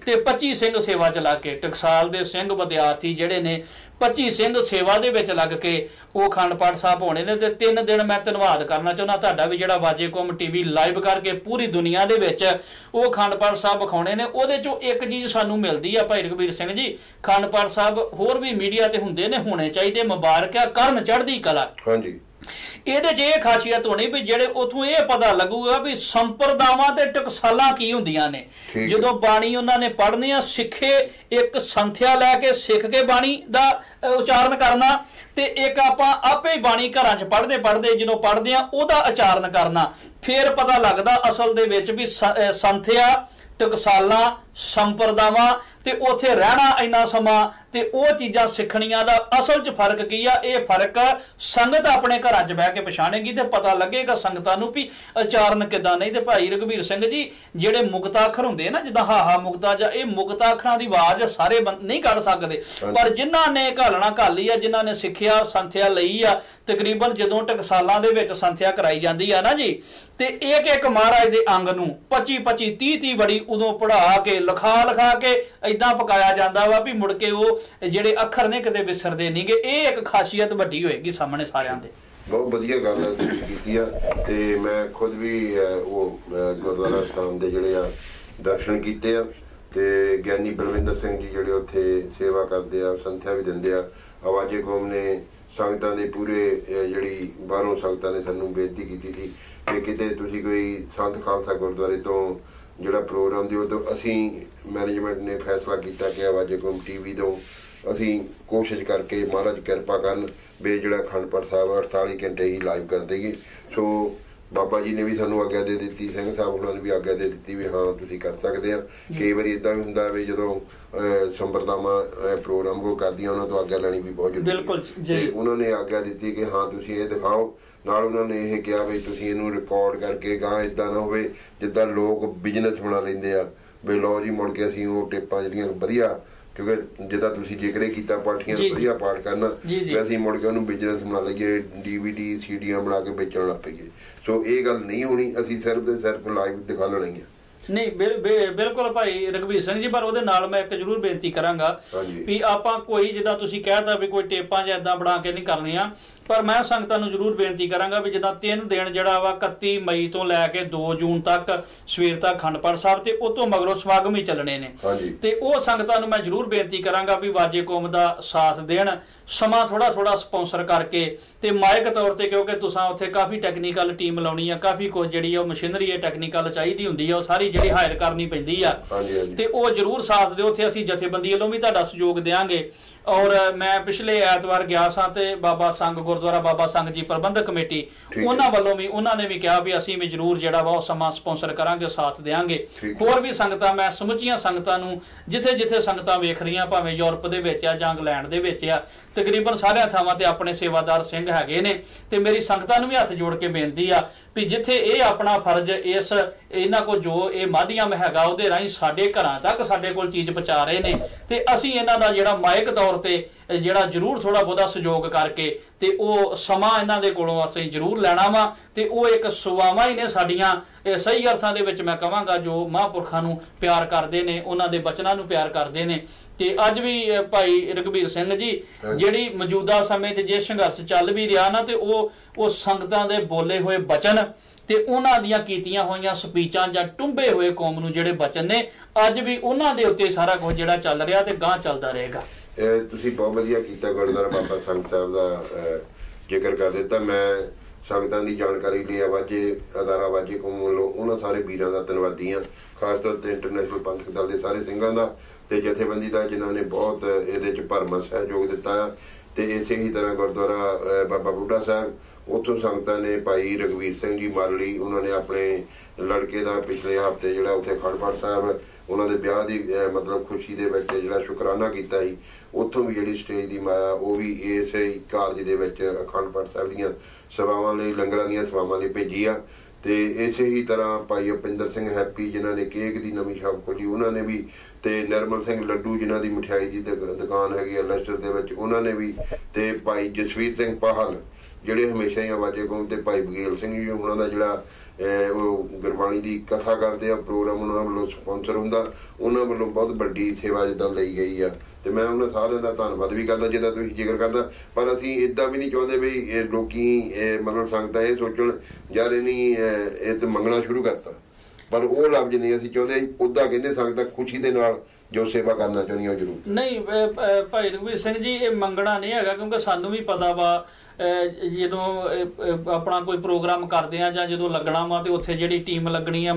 ਤੇ 25 ਸਿੰਘ ਸੇਵਾ ਚ ਲੱਗ ਕੇ ਟਕਸਾਲ ਦੇ ਸਿੰਘ ਵਿਦਿਆਰਥੀ ਜਿਹੜੇ ਨੇ 25 ਸਿੰਘ ਸੇਵਾ ਦੇ ਵਿੱਚ ਲੱਗ ਕੇ ਉਹ ਖੰਡ ਪਾਠ ਸਾਹਿਬ ਹੋਣੇ ਨੇ ਤੇ ਤਿੰਨ ਦਿਨ ਮੈਂ ਧੰਨਵਾਦ ਕਰਨਾ ਚਾਹੁੰਦਾ ਤੁਹਾਡਾ ਵੀ ਜਿਹੜਾ ਵਾਜੇਕੌਮ ਟੀਵੀ ਲਾਈਵ ਕਰਕੇ ਪੂਰੀ ਦੁਨੀਆ ਦੇ ਵਿੱਚ ਉਹ ਅਖੰਡ ਪਾਠ ਸਾਹਿਬ ਵਿਖਾਉਣੇ ਨੇ, ਉਹਦੇ ਚੋਂ ਇੱਕ ਚੀਜ਼ ਸਾਨੂੰ ਮਿਲਦੀ ਆ ਭਾਈ ਰਘਵੀਰ ਸਿੰਘ ਜੀ ਖੰਡ ਪਾਠ ਸਾਹਿਬ ਹੋਰ ਵੀ ਮੀਡੀਆ ਤੇ ਹੁੰਦੇ ਨੇ, ਹੋਣੇ ਚਾਹੀਦੇ, ਮੁਬਾਰਕ ਆ ਕਰਨ ਚੜ੍ਹਦੀ ਕਲਾ। ਹਾਂਜੀ। ਇਹਦੇ 'ਚ ਇਹ ਖਾਸੀਅਤ ਹੋਣੀ ਵੀ ਜਿਹੜੇ ਉਥੋਂ ਇਹ ਪਤਾ ਲੱਗੂਗਾ ਵੀ ਸੰਪਰਦਾਵਾਂ ਤੇ ਟਕਸਾਲਾਂ ਕੀ ਹੁੰਦੀਆਂ ਨੇ। ਜਦੋਂ ਬਾਣੀ ਉਹਨਾਂ ਨੇ ਪੜ੍ਹਨੀ ਆ ਸਿੱਖੇ ਇੱਕ ਸੰਥਿਆ ਲੈ ਕੇ ਸਿੱਖ ਕੇ ਬਾਣੀ ਦਾ ਉਚਾਰਨ ਕਰਨਾ ਤੇ ਇੱਕ ਆਪਾਂ ਆਪੇ ਹੀ ਬਾਣੀ ਘਰਾਂ 'ਚ ਪੜ੍ਹਦੇ ਪੜ੍ਹਦੇ ਜਦੋਂ ਪੜ੍ਹਦੇ ਆ ਉਹਦਾ ਉਚਾਰਨ ਕਰਨਾ ਫਿਰ ਪਤਾ ਲੱਗਦਾ ਅਸਲ ਦੇ ਵਿੱਚ ਵੀ ਸੰਥਿਆ ਟਕਸਾਲਾਂ ਸੰਪਰਦਾਵਾਂ ਤੇ ਉੱਥੇ ਰਹਿਣਾ ਇੰਨਾ ਸਮਾਂ ਤੇ ਉਹ ਚੀਜ਼ਾਂ ਸਿੱਖਣੀਆਂ ਦਾ ਅਸਲ 'ਚ ਫ਼ਰਕ ਕੀ ਆ? ਇਹ ਫ਼ਰਕ ਸੰਗਤ ਆਪਣੇ ਘਰਾਂ 'ਚ ਬਹਿ ਕੇ ਪਛਾਣੇਗੀ ਤੇ ਪਤਾ ਲੱਗੇਗਾ ਸੰਗਤਾਂ ਨੂੰ ਵੀ ਆਚਰਨ ਕਿਦਾਂ ਨਹੀਂ। ਤੇ ਭਾਈ ਰਘਵੀਰ ਸਿੰਘ ਜੀ ਜਿਹੜੇ ਮੁਕਤਾ ਅੱਖਰ ਹੁੰਦੇ ਨਾ ਜਿੱਦਾਂ ਹਾਹਾ ਮੁਕਤਾ ਜਾਂ ਇਹ ਮੁਕਤਾ ਅੱਖਰਾਂ ਦੀ ਆਵਾਜ਼ ਸਾਰੇ ਨਹੀਂ ਕੱਢ ਸਕਦੇ। ਪਰ ਜਿਨ੍ਹਾਂ ਨੇ ਘਾਲਣਾ ਘਾਲੀ ਆ ਜਿਨ੍ਹਾਂ ਨੇ ਸਿੱਖਿਆ ਸੰਥਿਆ ਲਈ ਆ ਤਕਰੀਬਨ ਜਦੋਂ ਟਕਸਾਲਾਂ ਦੇ ਵਿੱਚ ਸੰਥਿਆ ਕਰਾਈ ਜਾਂਦੀ ਆ ਨਾ ਜੀ ਤੇ ਇੱਕ ਇੱਕ ਮਹਾਰਾਜ ਦੇ ਅੰਗ ਨੂੰ 25 25 30 30 ਬੜੀ ਉਦੋਂ ਪੜਾ ਕੇ ਲਿਖਾ ਲਿਖਾ ਕੇ ਇਦਾਂ ਪਕਾਇਆ ਜਾਂਦਾ ਵਾ ਵੀ ਮੁੜ ਕੇ ਉਹ ਜਿਹੜੇ ਅੱਖਰ ਨੇ ਕਿਤੇ ਵਿਸਰਦੇ ਨਹੀਂਗੇ, ਇਹ ਇੱਕ ਖਾਸੀਅਤ ਵੱਡੀ ਹੋਏਗੀ ਸਾਹਮਣੇ ਸਾਰਿਆਂ ਦੇ। ਬਹੁਤ ਵਧੀਆ ਗੱਲ ਤੁਸੀਂ ਕੀਤੀ ਆ ਤੇ ਮੈਂ ਖੁਦ ਵੀ ਉਹ ਗੁਰਦੁਆਰਾ ਸਥਾਨ ਦੇ ਜਿਹੜੇ ਆ ਦਰਸ਼ਨ ਕੀਤੇ ਆ ਤੇ ਗਿਆਨੀ ਬਲਵਿੰਦਰ ਸਿੰਘ ਜੀ ਜਿਹੜੇ ਉੱਥੇ ਸੇਵਾ ਕਰਦੇ ਆ, ਸੰਥਿਆ ਵੀ ਦਿੰਦੇ ਆ। ਆਵਾਜ਼ੇ ਕੌਮ ਨੇ ਸੰਗਤਾਂ ਦੇ ਪੂਰੇ ਜਿਹੜੀ ਬਾਹਰੋਂ ਸੰਗਤਾਂ ਨੇ ਸਾਨੂੰ ਬੇਨਤੀ ਕੀਤੀ ਸੀ ਕਿ ਕਿਤੇ ਤੁਸੀਂ ਕੋਈ ਸੰਤ ਖਾਲਸਾ ਗੁਰਦੁਆਰੇ ਤੋਂ ਜਿਹੜਾ ਪ੍ਰੋਗਰਾਮ ਦਿਓ ਤਾਂ ਅਸੀਂ ਮੈਨੇਜਮੈਂਟ ਨੇ ਫੈਸਲਾ ਕੀਤਾ ਕਿ ਆਵਾਜ਼ੇ ਕੌਮ ਟੀਵੀ ਤੋਂ, ਅਸੀਂ ਕੋਸ਼ਿਸ਼ ਕਰਕੇ ਮਹਾਰਾਜ ਕਿਰਪਾ ਕਰਨ ਵੀ ਜਿਹੜਾ ਅਖੰਡ ਪਾਠ ਸਾਹਿਬ 48 ਘੰਟੇ ਹੀ ਲਾਈਵ ਕਰ ਦੇਈਏ। ਸੋ ਬਾਬਾ ਜੀ ਨੇ ਵੀ ਸਾਨੂੰ ਆਗਿਆ ਦੇ ਦਿੱਤੀ ਸਿੰਘ ਸਾਹਿਬ ਉਹਨਾਂ ਨੇ ਵੀ ਆਗਿਆ ਦੇ ਦਿੱਤੀ ਵੀ ਹਾਂ ਤੁਸੀਂ ਕਰ ਸਕਦੇ ਆ ਕਈ ਵਾਰੀ ਇਦਾਂ ਵੀ ਹੁੰਦਾ ਵੀ ਜਦੋਂ ਅਹ, ਪ੍ਰੋਗਰਾਮ ਉਹ ਕਰਦੀਆਂ ਉਹਨਾਂ ਤੋਂ ਆਗਿਆ ਲੈਣੀ ਵੀ ਬਹੁਤ ਜ਼ਰੂਰੀ। ਬਿਲਕੁਲ ਜੀ। ਉਹਨਾਂ ਨੇ ਆਗਿਆ ਦਿੱਤੀ ਕਿ ਹਾਂ ਤੁਸੀਂ ਇਹ ਦਿਖਾਓ ਨਾਲ ਉਹਨਾਂ ਨੇ ਇਹ ਕਿਹਾ ਵੀ ਤੁਸੀਂ ਇਹਨੂੰ ਰਿਕਾਰਡ ਕਰਕੇ ਗਾਂ ਇਦਾਂ ਨਾ ਹੋਵੇ ਜਿੱਦਾਂ ਲੋਕ ਬਿਜ਼ਨਸ ਬਣਾ ਲੈਂਦੇ ਆ ਵੀ ਲਓ ਜੀ ਮੁੜ ਕੇ ਅਸੀਂ ਉਹ ਟੇਪਾਂ ਜਿਹੜੀਆਂ ਵਧੀਆ ਕਿਉਂਕਿ ਜਿੱਦਾਂ ਤੁਸੀਂ ਜ਼ਿਕਰ ਕੀਤਾ ਜੀ, ਜੀ। ਵਧੀਆ ਪਾਠ ਕਰਨਾ ਜੀ, ਜੀ। ਵੀ ਅਸੀਂ ਮੁੜ ਕੇ ਉਹਨੂੰ ਬਿਜ਼ਨਸ ਬਣਾ ਲਈਏ ਡੀਵੀਡੀ ਸੀਡੀਆਂ ਬਣਾ ਕੇ ਵੇਚਣ ਲੱਗ ਪਈਏ ਸੋ ਇਹ ਗੱਲ ਨਹੀਂ ਹੋਣੀ ਅਸੀਂ ਸਿਰਫ ਤੇ ਸਿਰਫ ਲਾਈਵ ਦਿਖਾ ਲੈਣੀ ਹੈ ਨਹੀਂ ਬਿਲ- ਬਿਲ- ਬਿਲਕੁਲ ਭਾਈ ਰਘਵੀਰ ਸਿੰਘ ਜੀ ਪਰ ਉਹਦੇ ਨਾਲ ਮੈਂ ਇੱਕ ਜ਼ਰੂਰ ਬੇਨਤੀ ਕਰਾਂਗਾ। ਵੀ ਆਪਾਂ ਕੋਈ ਜਿੱਦਾਂ ਤੁਸੀਂ ਕਹਿਤਾ ਵੀ ਕੋਈ ਟੇਪਾਂ ਜਾਂ ਇਦਾਂ ਬਣਾ ਕੇ ਨਹੀਂ ਕਰਨੀਆਂ ਪਰ ਮੈਂ ਸੰਗਤਾਂ ਨੂੰ ਜ਼ਰੂਰ ਬੇਨਤੀ ਕਰਾਂਗਾ ਵੀ ਜਿੱਦਾਂ ਤਿੰਨ ਦਿਨ ਜਿਹੜਾ ਵਾ 31 ਮਈ ਤੋਂ ਲੈ ਕੇ 2 ਜੂਨ ਤੱਕ ਸਵੇਰ ਤੱਕ ਖੰਡਪੜ ਸਾਹਿਬ ਤੇ ਉਹ ਤੋਂ ਮਗਰੋਂ ਸਮਾਗਮ ਹੀ ਚੱਲਣੇ ਨੇ। ਤੇ ਉਹ ਸੰਗਤਾਂ ਨੂੰ ਮੈਂ ਜ਼ਰੂਰ ਬੇਨਤੀ ਕਰਾਂਗਾ ਵੀ ਵਾਜੇ ਕੌਮ ਦਾ ਸਾਥ ਦੇਣ। ਸਮਾਂ ਥੋੜਾ ਥੋੜਾ ਸਪਾਂਸਰ ਕਰਕੇ ਤੇ ਮਾਇਕ ਤੌਰ ਤੇ ਕਿਉਂਕਿ ਤੁਸੀਂ ਉੱਥੇ ਕਾਫੀ ਟੈਕਨੀਕਲ ਟੀਮ ਲਾਉਣੀ ਆ ਕਾਫੀ ਕੁਝ ਜਿਹੜੀ ਆ ਉਹ ਮਸ਼ੀਨਰੀ ਹੈ ਟੈਕਨੀਕਲ ਚਾਹੀਦੀ ਹੁੰਦੀ ਆ ਉਹ ਸਾਰੀ ਜਿਹੜੀ ਹਾਇਰ ਕਰਨੀ ਪੈਂਦੀ ਆ। ਤੇ ਉਹ ਜ਼ਰੂਰ ਸਾਥ ਦਿਓ ਉੱਥੇ ਅਸੀਂ ਜਥੇਬੰਦੀ ਵੱਲੋਂ ਵੀ ਤੁਹਾਡਾ ਸਹਿਯੋਗ ਦੇਵਾਂਗੇ ਔਰ ਮੈਂ ਪਿਛਲੇ ਐਤਵਾਰ ਗਿਆ ਸਾਂ ਤੇ ਬਾਬਾ ਸੰਗ ਗੁਰਦੁਆਰਾ ਬਾਬਾ ਸੰਗ ਜੀ ਪ੍ਰਬੰਧਕ ਕਮੇਟੀ। ਉਹਨਾਂ ਵੱਲੋਂ ਵੀ ਉਹਨਾਂ ਨੇ ਵੀ ਕਿਹਾ ਵੀ ਅਸੀਂ ਵੀ ਜ਼ਰੂਰ ਜਿਹੜਾ ਵਾ ਉਹ ਸਮਾਂ ਸਪਾਂਸਰ ਕਰਾਂਗੇ ਸਾਥ ਦੇਵਾਂਗੇ। ਹੋਰ ਵੀ ਸੰਗਤਾਂ ਮੈਂ ਸਮੁੱਚੀਆਂ ਸੰਗਤਾਂ ਨੂੰ ਜਿੱਥੇ ਜਿੱਥੇ ਸੰਗਤਾਂ ਵੇਖ ਰਹੀਆਂ ਭਾਵੇਂ ਯੂਰਪ ਦੇ ਵਿੱਚ ਆ ਜਾਂ ਇੰਗਲੈਂਡ ਦੇ ਵਿੱਚ ਆ ਤਕਰੀਬਨ ਸਾਰਿਆਂ ਥਾਵਾਂ ਤੇ ਆਪਣੇ ਸੇਵਾਦਾਰ ਸਿੰਘ ਹੈਗੇ ਨੇ ਤੇ ਮੇਰੀ ਸੰਗਤਾਂ ਨੂੰ ਵੀ ਹੱਥ ਜੋੜ ਕੇ ਬੇਨਤੀ ਆ ਵੀ ਜਿੱਥੇ ਇਹ ਆਪਣਾ ਫਰਜ਼ ਇਸ ਇਹਨਾਂ ਕੋ ਜੋ ਇਹ ਮਾਧਿਅਮ ਹੈਗਾ ਉਹਦੇ ਰਾਹੀਂ ਸਾਡੇ ਘਰਾਂ ਤੱਕ ਸਾਡੇ ਕੋਲ ਚੀਜ਼ ਪਹੁੰਚਾ ਰਹੇ ਨੇ ਤੇ ਅਸੀਂ ਇਹਨਾਂ ਦਾ ਜਿਹੜਾ ਮਾਇਕ ਤੌਰ ਤੇ ਜਿਹੜਾ ਜ਼ਰੂਰ ਥੋੜਾ ਬਹੁਤਾ ਸਹਿਯੋਗ ਕਰਕੇ ਤੇ ਉਹ ਸਮਾਂ ਇਹਨਾਂ ਦੇ ਕੋਲੋਂ ਅਸੀਂ ਜ਼ਰੂਰ ਲੈਣਾ ਵਾ ਤੇ ਉਹ ਇੱਕ ਸੁਵਾਵਾਂ ਹੀ ਨੇ ਸਾਡੀਆਂ। ਸਹੀ ਅਰਥਾਂ ਦੇ ਵਿੱਚ ਮੈਂ ਕਹਾਂਗਾ ਜੋ ਮਹਾਂਪੁਰਖਾਂ ਨੂੰ ਪਿਆਰ ਕਰਦੇ ਨੇ ਉਹਨਾਂ ਦੇ ਬਚਨਾਂ ਨੂੰ ਪਿਆਰ ਕਰਦੇ ਨੇ। ਤੇ ਅੱਜ ਵੀ ਭਾਈ ਰਘਬੀਰ ਸਿੰਘ ਜੀ। ਜਿਹੜੀ ਮੌਜੂਦਾ ਸਮੇਂ ਤੇ ਜੇ ਸੰਘਰਸ਼ ਚੱਲ ਵੀ ਰਿਹਾ ਨਾ ਤੇ ਉਹ ਉਹ ਸੰਗਤਾਂ ਦੇ ਬੋਲੇ ਹੋਏ ਬਚਨ ਤੇ ਉਹਨਾਂ ਦੀਆਂ ਕੀਤੀਆਂ ਹੋਈਆਂ ਸਪੀਚਾਂ ਜਾਂ ਟੁੰਬੇ ਹੋਏ ਕੌਮ ਨੂੰ ਜਿਹੜੇ ਬਚਨ ਨੇ ਅੱਜ ਵੀ ਉਹਨਾਂ ਦੇ ਉੱਤੇ ਸਾਰਾ ਕੁਝ ਜਿਹੜਾ ਚੱਲ ਰਿਹਾ ਤੇ ਗਾਂ ਚੱਲਦਾ ਰਹੇਗਾ। ਤੁਸੀਂ ਬਹੁਤ ਵਧੀਆ ਕੀਤਾ ਗੁਰਦੁਆਰਾ ਬਾਬਾ ਸੰਗ ਸਾਹਿਬ ਦਾ ਜ਼ਿਕਰ ਕਰ ਦਿੱਤਾ ਮੈਂ ਸੰਗਤਾਂ ਦੀ ਜਾਣਕਾਰੀ ਲਈ ਆਵਾਜ਼ੇ, ਅਦਾਰਾ ਆਵਾਜ਼ੇ ਕੋਮ ਵੱਲੋਂ ਉਹਨਾਂ ਸਾਰੇ ਵੀਰਾਂ ਦਾ ਧੰਨਵਾਦੀ ਹਾਂ, ਖਾਸ ਤੌਰ ਤੇ ਇੰਟਰਨੈਸ਼ਨਲ ਪੰਥਕ ਦਲ ਦੇ ਸਾਰੇ ਸਿੰਘਾਂ ਦਾ ਤੇ ਜਥੇਬੰਦੀ ਦਾ, ਜਿਨ੍ਹਾਂ ਨੇ ਬਹੁਤ ਇਹਦੇ ਚ ਭਰਮਾ ਸਹਿਯੋਗ ਦਿੱਤਾ ਹੈ। ਤੇ ਇਸੇ ਹੀ ਤਰ੍ਹਾਂ ਗੁਰਦੁਆਰਾ ਬਾਬਾ ਬੁੱਢਾ ਸਾਹਿਬ ਉੱਥੋਂ ਸੰਗਤਾਂ ਨੇ ਭਾਈ ਰਗਵੀਰ ਸਿੰਘ ਜੀ ਮਾਰਲੀ ਉਹਨਾਂ ਨੇ ਆਪਣੇ ਲੜਕੇ ਦਾ ਪਿਛਲੇ ਹਫ਼ਤੇ ਜਿਹੜਾ ਉੱਥੇ ਖੰਡਪਾਠ ਸਾਹਿਬ, ਉਹਨਾਂ ਦੇ ਵਿਆਹ ਦੀ ਮਤਲਬ ਖੁਸ਼ੀ ਦੇ ਵਿੱਚ ਜਿਹੜਾ ਸ਼ੁਕਰਾਨਾ ਕੀਤਾ ਸੀ। ਉੱਥੋਂ ਵੀ ਜਿਹੜੀ ਸਟੇਜ ਦੀ ਮਾਇਆ, ਉਹ ਵੀ ਇਸੇ ਕਾਰਜ ਦੇ ਵਿੱਚ ਅਖੰਡ ਪਾਠ ਸਾਹਿਬ ਦੀਆਂ ਸੇਵਾਵਾਂ ਲਈ, ਲੰਗਰਾਂ ਦੀਆਂ ਸੇਵਾਵਾਂ ਲਈ ਭੇਜੀ ਆ। ਤੇ ਇਸੇ ਹੀ ਤਰ੍ਹਾਂ ਭਾਈ ਅਪਿੰਦਰ ਸਿੰਘ ਹੈਪੀ ਜਿਨ੍ਹਾਂ ਨੇ ਕੇਕ ਦੀ ਨਵੀਂ ਸ਼ਾਪ ਖੋਲੀ, ਉਹਨਾਂ ਨੇ ਵੀ ਤੇ ਨਰਮਲ ਸਿੰਘ ਲੱਡੂ ਜਿਨ੍ਹਾਂ ਦੀ ਮਠਿਆਈ ਦੀ ਦੁਕ- ਦੁਕਾਨ ਹੈਗੀ ਆ ਲਸਟਰ ਦੇ ਵਿੱਚ, ਉਹਨਾਂ ਨੇ ਵੀ ਤੇ ਭਾਈ ਜਸਵੀਰ ਸਿੰਘ ਪਾਹਲ ਜਿਹੜੇ ਹਮੇਸ਼ਾ ਹੀ ਆਵਾਜ਼ੇ ਕੌਮ ਤੇ ਭਾਈ ਬਗੇਲ ਸਿੰਘ ਜੀ, ਉਹਨਾਂ ਦਾ ਜਿਹੜਾ ਉਹ ਗੁਰਬਾਣੀ ਦੀ ਕਥਾ ਕਰਦੇ ਆ, ਪ੍ਰੋਗਰਾਮ ਉਹਨਾਂ ਵੱਲੋਂ ਸਪਾਂਸਰ ਹੁੰਦਾ, ਉਹਨਾਂ ਵੱਲੋਂ ਬਹੁਤ ਵੱਡੀ ਸੇਵਾ ਜਿੱਦਾਂ ਲਈ ਗਈ ਆ। ਤੇ ਮੈਂ ਉਹਨਾਂ ਸਾਰਿਆਂ ਦਾ ਧੰਨਵਾਦ ਵੀ ਕਰਦਾ, ਜਿਹਦਾ ਤੁਸੀਂ ਜ਼ਿਕਰ ਕਰਦਾ। ਪਰ ਅਸੀਂ ਇਦਾਂ ਵੀ ਨਹੀਂ ਚਾਹੁੰਦੇ ਵੀ, ਇਹ ਲੋਕੀ, ਇਹ ਮਤਲਬ ਸੰਗਤਾਂ ਇਹ ਸੋਚਣ, ਯਾਰ ਇਹ ਨਹੀਂ ਇਹ ਤੇ ਮੰਗਣਾ ਸ਼ੁਰੂ ਕਰਤਾ। ਪਰ ਉਹ ਲਫ਼ਜ਼ ਨਹੀਂ ਅਸੀਂ ਚਾਹੁੰਦੇ ਉਦਾਂ ਕਹਿੰਦੇ ਸੰਗਤਾਂ ਖੁਸ਼ੀ ਦੇ ਨਾਲ ਜੋ ਸੇਵਾ ਕਰਨਾ ਚਾਹੁੰਦੀਆਂ ਉਹ ਜ਼ਰੂਰ ਨਹੀਂ ਭਾਈ ਰਘਵੀਰ ਸਿੰਘ ਜੀ, ਇਹ ਮੰਗਣਾ ਨਹੀਂ ਹੈਗਾ ਕਿਉਂਕਿ ਸਾਨੂੰ ਵੀ ਪਤਾ ਵਾ ਜਦੋਂ ਆਪਣਾ ਕੋਈ ਪ੍ਰੋਗਰਾਮ ਕਰਦੇ ਆ ਜਾਂ ਜਦੋਂ ਲੱਗਣਾ ਵਾ ਤੇ ਉੱਥੇ ਜਿਹੜੀ ਟੀਮ ਲੱਗਣੀ ਆ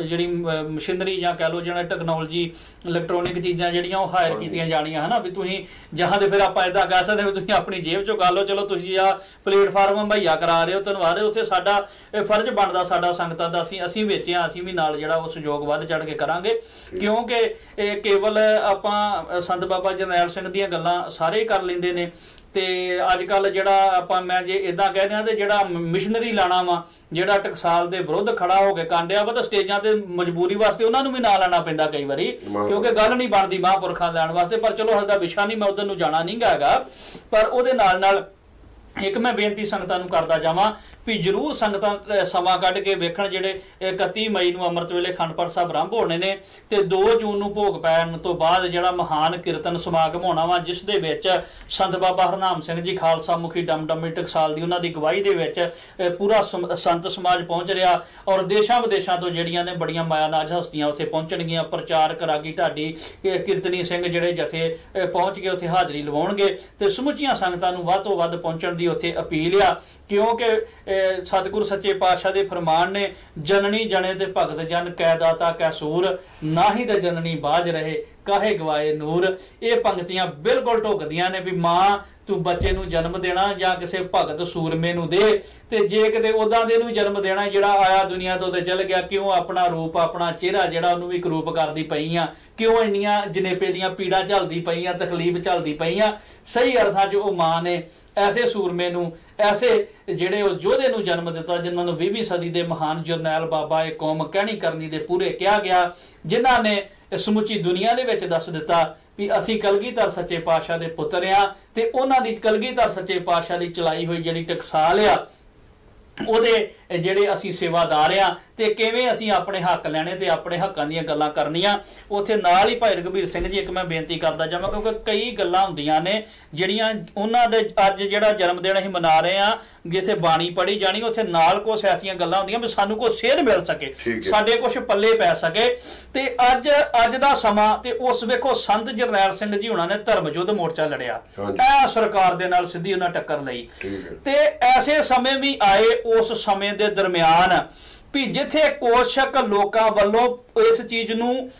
ਜਿਹੜੀ ਮਸ਼ੀਨਰੀ ਜਾਂ ਕਹਿ ਲਓ ਜਿਹੜਾ ਟੈਕਨੋਲੋਜੀ ਇਲੈਕਟ੍ਰੋਨਿਕ ਚੀਜ਼ਾਂ ਜਿਹੜੀਆਂ ਉਹ ਹਾਇਰ। ਕੀਤੀਆਂ ਜਾਣੀਆਂ ਹਨਾ? ਵੀ ਤੁਸੀਂ ਜਹਾਂ ਦੇ ਫਿਰ ਆਪਾਂ ਇਦਾਂ ਕਹਿ ਸਕਦੇ ਹਾਂ ਵੀ ਤੁਸੀਂ ਆਪਣੀ ਜੇਬ ਚੋਂ ਕਰ ਲਓ ਚਲੋ ਤੁਸੀਂ ਆ ਪਲੇਟਫਾਰਮ ਮੁਹੱਈਆ ਕਰਾ ਰਹੇ ਹੋ ਧੰਨਵਾਦ। ਹੈ ਉੱਥੇ ਸਾਡਾ ਇਹ ਫਰਜ਼ ਬਣਦਾ ਸਾਡਾ ਸੰਗਤਾਂ ਦਾ। ਅਸੀਂ ਅਸੀਂ ਵੇਚਿਆ ਅਸੀਂ ਵੀ ਨਾਲ ਜਿਹੜਾ ਉਹ ਸਹਿਯੋਗ ਵੱਧ ਚੜ ਕੇ ਕਰਾਂਗੇ। ਕਿਉਂਕਿ ਇਹ ਕੇਵਲ ਆਪਾਂ ਸੰਤ ਬਾਬਾ ਜਰਨੈਲ ਸਿੰਘ ਦੀਆਂ ਗੱਲਾਂ ਸਾਰੇ ਕਰ ਲੈਂਦੇ ਨੇ। ਤੇ ਅੱਜ ਕੱਲ ਜਿਹੜਾ ਆਪਾਂ ਮੈਂ ਜੇ ਇਦਾਂ ਕਹਿੰਦੇ ਆ ਤੇ ਜਿਹੜਾ ਮਿਸ਼ਨਰੀ ਲਾਣਾ ਵਾ ਜਿਹੜਾ ਟਕਸਾਲ ਦੇ ਵਿਰੁੱਧ ਖੜਾ ਹੋ ਕੇ ਕਾਂਡਿਆ ਵਾ ਤਾਂ ਸਟੇਜਾਂ ਤੇ ਮਜਬੂਰੀ ਵਾਸਤੇ ਉਹਨਾਂ ਨੂੰ ਵੀ ਨਾਲ ਲੈਣਾ ਪੈਂਦਾ ਕਈ ਵਾਰੀ। ਕਿਉਂਕਿ ਗੱਲ ਨਹੀਂ ਬਣਦੀ ਮਹਾਂਪੁਰਖਾਂ ਲੈਣ ਵਾਸਤੇ ਪਰ ਚਲੋ ਸਾਡਾ ਵਿਸ਼ਾ ਨਹੀਂ ਮੈਂ ਉਧਰ ਨੂੰ ਜਾਣਾ ਨਹੀਂ ਹੈਗਾ ਪਰ ਉਹਦੇ ਨਾਲ ਨਾਲ ਇੱਕ ਮੈਂ ਬੇਨਤੀ ਸੰਗਤਾਂ ਨੂੰ ਕਰਦਾ ਜਾਵਾਂ ਵੀ ਜਰੂਰ ਸੰਗਤਾਂ ਸਮਾਂ ਕੱਢ ਕੇ ਵੇਖਣ ਜਿਹੜੇ 31 ਮਈ ਨੂੰ ਅੰਮ੍ਰਿਤ ਵੇਲੇ ਖੰਡ ਸਾਹਿਬ ਆਰੰਭ ਹੋਣੇ ਨੇ ਤੇ 2 ਜੂਨ ਨੂੰ ਭੋਗ ਪੈਣ ਤੋਂ ਬਾਅਦ ਜਿਹੜਾ ਮਹਾਨ ਕੀਰਤਨ ਸਮਾਗਮ ਹੋਣਾ ਵਾ, ਜਿਸ ਦੇ ਵਿੱਚ ਸੰਤ ਬਾਬਾ ਹਰਨਾਮ ਸਿੰਘ ਜੀ ਖਾਲਸਾ ਮੁਖੀ ਡਮਡਮੀ ਟਕਸਾਲ ਦੀ ਉਹਨਾਂ ਦੀ ਗਵਾਹੀ ਦੇ ਵਿੱਚ ਪੂਰਾ ਸਮ- ਸੰਤ ਸਮਾਜ ਪਹੁੰਚ ਰਿਹਾ ਔਰ ਦੇਸ਼ਾਂ ਵਿਦੇਸ਼ਾਂ ਤੋਂ ਜਿਹੜੀਆਂ ਨੇ ਬੜੀਆਂ ਮਾਇਆਨਾਜ ਹਸਤੀਆਂ ਉੱਥੇ ਪਹੁੰਚਣਗੀਆਂ ਪ੍ਰਚਾਰਕ ਰਾਗੀ ਢਾਡੀ ਇਹ ਕੀਰਤਨੀ ਸਿੰਘ ਜਿਹੜੇ ਜਥੇ ਪਹੁੰਚ ਕੇ ਉੱਥੇ ਹਾਜ਼ਰੀ ਲਵਾਉਣਗੇ ਤੇ ਸਮੁੱਚੀਆਂ ਸੰਗਤਾਂ ਨੂੰ ਵੱਧ ਤੋਂ ਵੱਧ ਪਹੁੰਚਣ ਦੀ ਉੱਥੇ ਅਪੀਲ ਆ, ਕਿਉਂਕਿ ਸਤਿਗੁਰ ਸੱਚੇ ਪਾਤਸ਼ਾਹ ਦੇ ਫਰਮਾਨ ਨੇ, ਜਨਨੀ ਜਣੇ ਤੇ ਭਗਤ ਜਨ, ਕੈ ਦਾਤਾ, ਕੈ ਸੂਰ, ਨਾਹੀ ਤੇ ਜਨਨੀ ਬਾਜ ਰਹੇ, ਕਾਹੇ ਗਵਾਏ ਨੂਰ। ਇਹ ਪੰਕਤੀਆਂ ਬਿਲਕੁਲ ਢੁਕਦੀਆਂ ਨੇ ਵੀ ਮਾਂ ਤੂੰ ਬੱਚੇ ਨੂੰ ਜਨਮ ਦੇਣਾ ਜਾਂ ਕਿਸੇ ਭਗਤ ਸੂਰਮੇ ਨੂੰ ਦੇ, ਤੇ ਜੇ ਕਿਤੇ ਉਦਾਂ ਦੇ ਨੂੰ ਜਨਮ ਦੇਣਾ ਜਿਹੜਾ ਆਇਆ ਦੁਨੀਆ ਤੋਂ ਤੇ ਚਲ ਗਿਆ, ਕਿਉਂ ਆਪਣਾ ਰੂਪ, ਆਪਣਾ ਚਿਹਰਾ ਜਿਹੜਾ ਉਹਨੂੰ ਵੀ ਕਰੂਪ ਕਰਦੀ ਪਈ ਆ? ਕਿਉਂ ਇੰਨੀਆਂ ਜਨੇਪੇ ਦੀਆਂ ਪੀੜਾਂ ਝੱਲਦੀ ਪਈਆਂ ਤਕਲੀਫ ਝੱਲਦੀ ਪਈਆਂ ਸਹੀ ਅਰਥਾਂ 'ਚ ਉਹ ਮਾਂ ਨੇ ਐਸੇ ਸੂਰਮੇ ਨੂੰ, ਐਸੇ ਜਿਹੜੇ ਉਹ ਯੋਧੇ ਨੂੰ ਜਨਮ ਦਿੱਤਾ, ਜਿਨ੍ਹਾਂ ਨੂੰ 20ਵੀਂ ਸਦੀ ਦੇ ਮਹਾਨ ਜਰਨੈਲ ਬਾਬਾ ਇਹ ਕੌਮ ਕਹਿਣੀ ਕਰਨੀ ਦੇ ਪੂਰੇ ਕਿਹਾ ਗਿਆ, ਜਿਨ੍ਹਾਂ ਨੇ ਸਮੁੱਚੀ ਦੁਨੀਆ ਦੇ ਵਿੱਚ ਦੱਸ ਦਿੱਤਾ ਵੀ ਅਸੀਂ ਕਲਗੀਧਰ ਸੱਚੇ ਪਾਤਸ਼ਾਹ ਦੇ ਪੁੱਤਰ ਆ ਤੇ ਉਹਨਾਂ ਦੀ ਕਲਗੀਧਰ ਸੱਚੇ ਪਾਤਸ਼ਾਹ ਦੀ ਚਲਾਈ ਹੋਈ ਜਿਹੜੀ ਟਕਸਾਲ ਆ, ਉਹਦੇ ਜਿਹੜੇ ਅਸੀਂ ਸੇਵਾਦਾਰ ਆ ਤੇ ਕਿਵੇਂ ਅਸੀਂ ਆਪਣੇ ਹੱਕ ਲੈਣੇ ਤੇ ਆਪਣੇ ਹੱਕਾਂ ਦੀਆਂ ਗੱਲਾਂ ਕਰਨੀਆਂ, ਉੱਥੇ ਨਾਲ ਹੀ ਭਾਈ ਰਘਬੀਰ ਸਿੰਘ ਜੀ, ਇੱਕ ਮੈਂ ਬੇਨਤੀ ਕਰਦਾ ਜਾਵਾਂ ਕਿਉਂਕਿ ਕਈ ਗੱਲਾਂ ਹੁੰਦੀਆਂ ਨੇ ਜਿਹੜੀਆਂ ਉਹਨਾਂ ਦੇ ਅੱਜ ਜਿਹੜਾ ਜਨਮ ਦਿਨ ਅਸੀਂ ਮਨਾ ਰਹੇ ਆ ਜਿੱਥੇ ਬਾਣੀ ਪੜੀ ਜਾਣੀ ਉੱਥੇ ਨਾਲ ਕੁਝ ਐਸੀਆਂ ਗੱਲਾਂ ਹੁੰਦੀਆਂ ਵੀ ਸਾਨੂੰ ਕੋਈ ਸੇਧ ਮਿਲ ਸਕੇ। ਸਾਡੇ ਕੁਝ ਪੱਲੇ ਪੈ ਸਕੇ ਤੇ ਅੱਜ ਅੱਜ ਦਾ ਸਮਾਂ ਤੇ ਉਸ ਵੇਖੋ ਸੰਤ ਜਰਨੈਲ ਸਿੰਘ ਜੀ ਉਹਨਾਂ ਨੇ ਧਰਮ ਯੁੱਧ ਮੋਰਚਾ ਲੜਿਆ। ਇਹ ਸਰਕਾਰ ਦੇ ਨਾਲ ਸਿੱਧੀ ਉਹਨਾਂ ਟੱਕਰ ਲਈ। ਤੇ ਐਸੇ ਸਮੇਂ ਵੀ ਆਏ ਉਸ ਸਮੇਂ ਦੇ ਦਰਮਿਆਨ ਵੀ ਜਿੱਥੇ ਕੋਸ਼ਕ ਲੋਕਾਂ ਵੱਲੋਂ ਇਸ ਚੀਜ਼ ਨੂੰ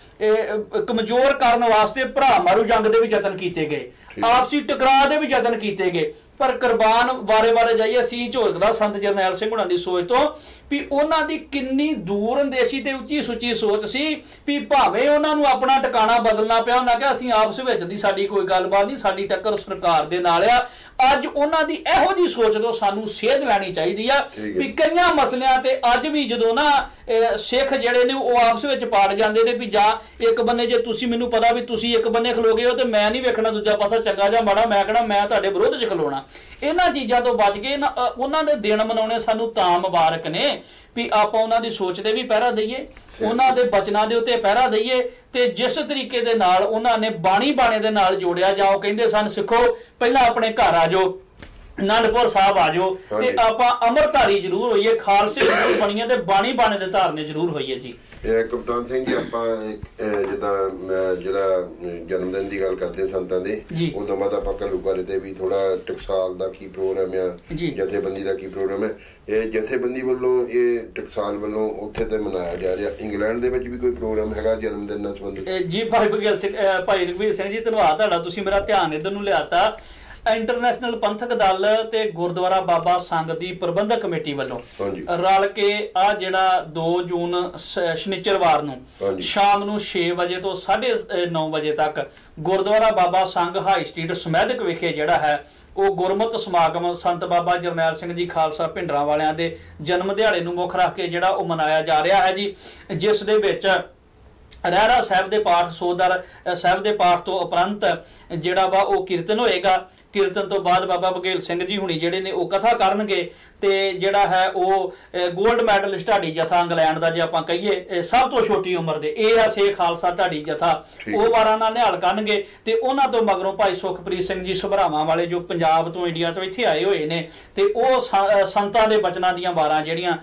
ਕਮਜ਼ੋਰ ਕਰਨ ਵਾਸਤੇ ਭਰਾ ਮਾਰੂ ਜੰਗ ਦੇ ਵੀ ਯਤਨ ਕੀਤੇ ਗਏ। ਆਪਸੀ ਟਕਰਾਅ ਦੇ ਵੀ ਯਤਨ ਕੀਤੇ ਗਏ ਪਰ ਕੁਰਬਾਨ ਵਾਰੇ-ਵਾਰੇ ਜਾਈਏ ਸੀ ਝੋਲਦਾ ਸੰਤ ਜਰਨੈਲ ਸਿੰਘ ਹੁਣਾਂ ਦੀ ਸੋਚ ਤੋਂ ਵੀ ਉਹਨਾਂ ਦੀ ਕਿੰਨੀ ਦੂਰ ਅੰਦੇਸ਼ੀ ਤੇ ਉੱਚੀ ਸੁੱਚੀ ਸੋਚ ਸੀ ਵੀ ਭਾਵੇਂ ਉਹਨਾਂ ਨੂੰ ਆਪਣਾ ਟਿਕਾਣਾ ਬਦਲਣਾ ਪਿਆ ਉਹਨਾਂ ਕਿਹਾ ਅਸੀਂ ਆਪਸ ਵਿੱਚ ਦੀ ਸਾਡੀ ਕੋਈ ਗੱਲਬਾਤ ਨਹੀਂ ਸਾਡੀ ਟੱਕਰ ਸਰਕਾਰ ਦੇ ਨਾਲ ਆ ਅੱਜ ਉਹਨਾਂ ਦੀ ਇਹੋ ਜੀ ਸੋਚ ਤੋਂ ਸਾਨੂੰ ਸੇਧ ਲੈਣੀ ਚਾਹੀਦੀ ਆ। ਵੀ ਕਈਆਂ ਮਸਲਿਆਂ ਤੇ ਅੱਜ ਵੀ ਜਦੋਂ ਨਾ ਸਿੱਖ ਜਿਹੜੇ ਨੇ ਉਹ ਆਪਸ ਵਿੱਚ ਪਾੜ ਜਾਂਦੇ ਨੇ ਵੀ ਜਾਂ ਇੱਕ ਬੰਨੇ ਜੇ ਤੁਸੀਂ ਮੈਨੂੰ ਪਤਾ ਵੀ ਤੁਸੀਂ ਇੱਕ ਬੰਨੇ ਖਲੋਗੇ ਹੋ ਤੇ ਮੈਂ ਨਹੀਂ ਵੇਖਣਾ ਦੂਜਾ ਪਾਸਾ ਚੰਗਾ ਜਾਂ ਮਾੜਾ ਮੈਂ ਕਹਣਾ ਮੈਂ ਤੁਹਾਡੇ ਵਿਰੋਧ 'ਚ ਖਲੋਣਾ ਇਹਨਾਂ ਚੀਜ਼ਾਂ ਤੋਂ ਬਚ ਕੇ ਉਹਨਾਂ ਦੇ ਦਿਨ ਮਨਾਉਣੇ ਸਾਨੂੰ ਤਾਂ ਮੁਬਾਰਕ ਨੇ ਵੀ ਆਪਾਂ ਉਹਨਾਂ ਦੀ ਸੋਚ ਤੇ ਵੀ ਪਹਿਰਾ ਦਈਏ ਉਹਨਾਂ ਦੇ ਬਚਨਾਂ ਦੇ ਉੱਤੇ ਪਹਿਰਾ ਦਈਏ ਤੇ ਜਿਸ ਤਰੀਕੇ ਦੇ ਨਾਲ ਉਹਨਾਂ ਨੇ ਬਾਣੀ ਬਾਣੇ ਦੇ ਨਾਲ ਜੋੜਿਆ ਜਾਂ ਉਹ ਕਹਿੰਦੇ ਸਨ ਸਿੱਖੋ ਪਹਿਲਾਂ ਆਪਣੇ ਘਰ ਆ ਜਾਓ। ਅਨੰਦਪੁਰ ਸਾਹਿਬ ਆ ਜਾਓ ਤੇ। ਆਪਾਂ ਅਮਰਧਾਰੀ ਜ਼ਰੂਰ ਹੋਈਏ ਖਾਲਸੇ ਜ਼ਰੂਰ ਬਣੀਏ ਤੇ ਬਾਣੀ ਬਾਣੇ ਦੇ ਧਾਰਨੇ ਜ਼ਰੂਰ ਹੋਈਏ ਜੀ ਇਹ ਕਪਤਾਨ ਸਿੰਘ ਜੀ ਆਪਾਂ ਅਹ, ਜਿਹੜਾ ਜਨਮ ਦਿਨ ਦੀ ਗੱਲ ਕਰਦੇ ਸੰਤਾਂ ਦੇ। ਉਦੋਂ ਬਾਅਦ ਆਪਾਂ ਘੱਲੂਘਾਰੇ ਤੇ ਵੀ ਥੋੜਾ ਟਕਸਾਲ ਦਾ ਕੀ ਪ੍ਰੋਗਰਾਮ ਆ। ਜਥੇਬੰਦੀ ਦਾ ਕੀ ਪ੍ਰੋਗਰਾਮ ਹੈ ਇਹ ਜਥੇਬੰਦੀ ਵੱਲੋਂ ਇਹ ਟਕਸਾਲ ਵੱਲੋਂ ਉੱਥੇ ਤੇ ਮਨਾਇਆ ਜਾ ਰਿਹਾ ਇੰਗਲੈਂਡ ਦੇ ਵਿੱਚ ਵੀ ਕੋਈ ਪ੍ਰੋਗਰਾਮ ਹੈਗਾ ਜਨਮ ਦਿਨ ਨਾਲ ਸੰਬੰਧਿਤ ਜੀ ਭਾਈ ਬਗੇਲ ਸਿੰਘ ਭਾਈ ਰਘਵੀਰ ਸਿੰਘ ਜੀ ਧੰਨਵਾਦ ਤੁਹਾਡਾ ਤੁਸੀਂ ਮੇਰਾ ਧਿਆਨ ਇਧਰ ਨੂੰ ਲਿਆਤਾ ਇੰਟਰਨੈਸ਼ਨਲ ਪੰਥਕ ਦਲ ਤੇ ਗੁਰਦੁਆਰਾ ਬਾਬਾ ਸੰਗ ਦੀ ਪ੍ਰਬੰਧਕ ਕਮੇਟੀ ਵੱਲੋਂ। ਰਲ ਕੇ ਆ ਜਿਹੜਾ 2 ਜੂਨ ਸ਼ਨੀਚਰਵਾਰ ਨੂੰ। ਸ਼ਾਮ ਨੂੰ 6 ਵਜੇ ਤੋਂ 9:30 ਵਜੇ ਤੱਕ ਗੁਰਦੁਆਰਾ ਬਾਬਾ ਸੰਗ ਹਾਈ ਸਟਰੀਟ ਸਮੈਦਕ ਵਿਖੇ ਜਿਹੜਾ ਹੈ ਉਹ ਗੁਰਮਤਿ ਸਮਾਗਮ ਸੰਤ ਬਾਬਾ ਜਰਨੈਲ ਸਿੰਘ ਜੀ ਖਾਲਸਾ ਭਿੰਡਰਾਂ ਵਾਲਿਆਂ ਦੇ ਜਨਮ ਦਿਹਾੜੇ ਨੂੰ ਮੁੱਖ ਰੱਖ ਕੇ ਜਿਹੜਾ ਉਹ ਮਨਾਇਆ ਜਾ ਰਿਹਾ ਹੈ ਜੀ ਜਿਸ ਦੇ ਵਿੱਚ ਰਹਿਰਾ ਸਾਹਿਬ ਦੇ ਪਾਠ ਸੋਦਰ ਸਾਹਿਬ ਦੇ ਪਾਠ ਤੋਂ ਉਪਰੰਤ ਜਿਹੜਾ ਵਾ ਉਹ ਕੀਰਤਨ ਹੋਏਗਾ ਕੀਰਤਨ ਤੋਂ ਬਾਅਦ ਬਾਬਾ ਬਗੇਲ ਸਿੰਘ ਜੀ ਹੁਣੀ ਜਿਹੜੇ ਨੇ ਉਹ ਕਥਾ ਕਰਨਗੇ ਤੇ ਜਿਹੜਾ ਹੈ ਉਹ 골ਡ ਮੈਡਲਿਸਟ ਢਾਡੀ ਜਥਾ ਇੰਗਲੈਂਡ ਦਾ ਜੇ ਆਪਾਂ ਕਹੀਏ ਸਭ ਤੋਂ ਛੋਟੀ ਉਮਰ ਦੇ ਇਹ ਆ ਸੇ ਖਾਲਸਾ ਢਾਡੀ ਜਥਾ। ਉਹ ਵਾਰਾਂ ਨਾਲ ਨਿਹਾਲ ਕਰਨਗੇ ਤੇ ਉਹਨਾਂ ਤੋਂ ਮਗਰੋਂ ਭਾਈ ਸੁਖਪ੍ਰੀਤ ਸਿੰਘ ਜੀ ਸੁਭਰਾਵਾਂ ਵਾਲੇ ਜੋ ਪੰਜਾਬ ਤੋਂ ਇੰਡੀਆ ਤੋਂ ਇੱਥੇ ਆਏ ਹੋਏ ਨੇ ਤੇ ਉਹ ਸੰਤਾਂ ਦੇ ਬਚਨਾਂ ਦੀਆਂ ਵਾਰਾਂ ਜਿਹੜੀਆਂ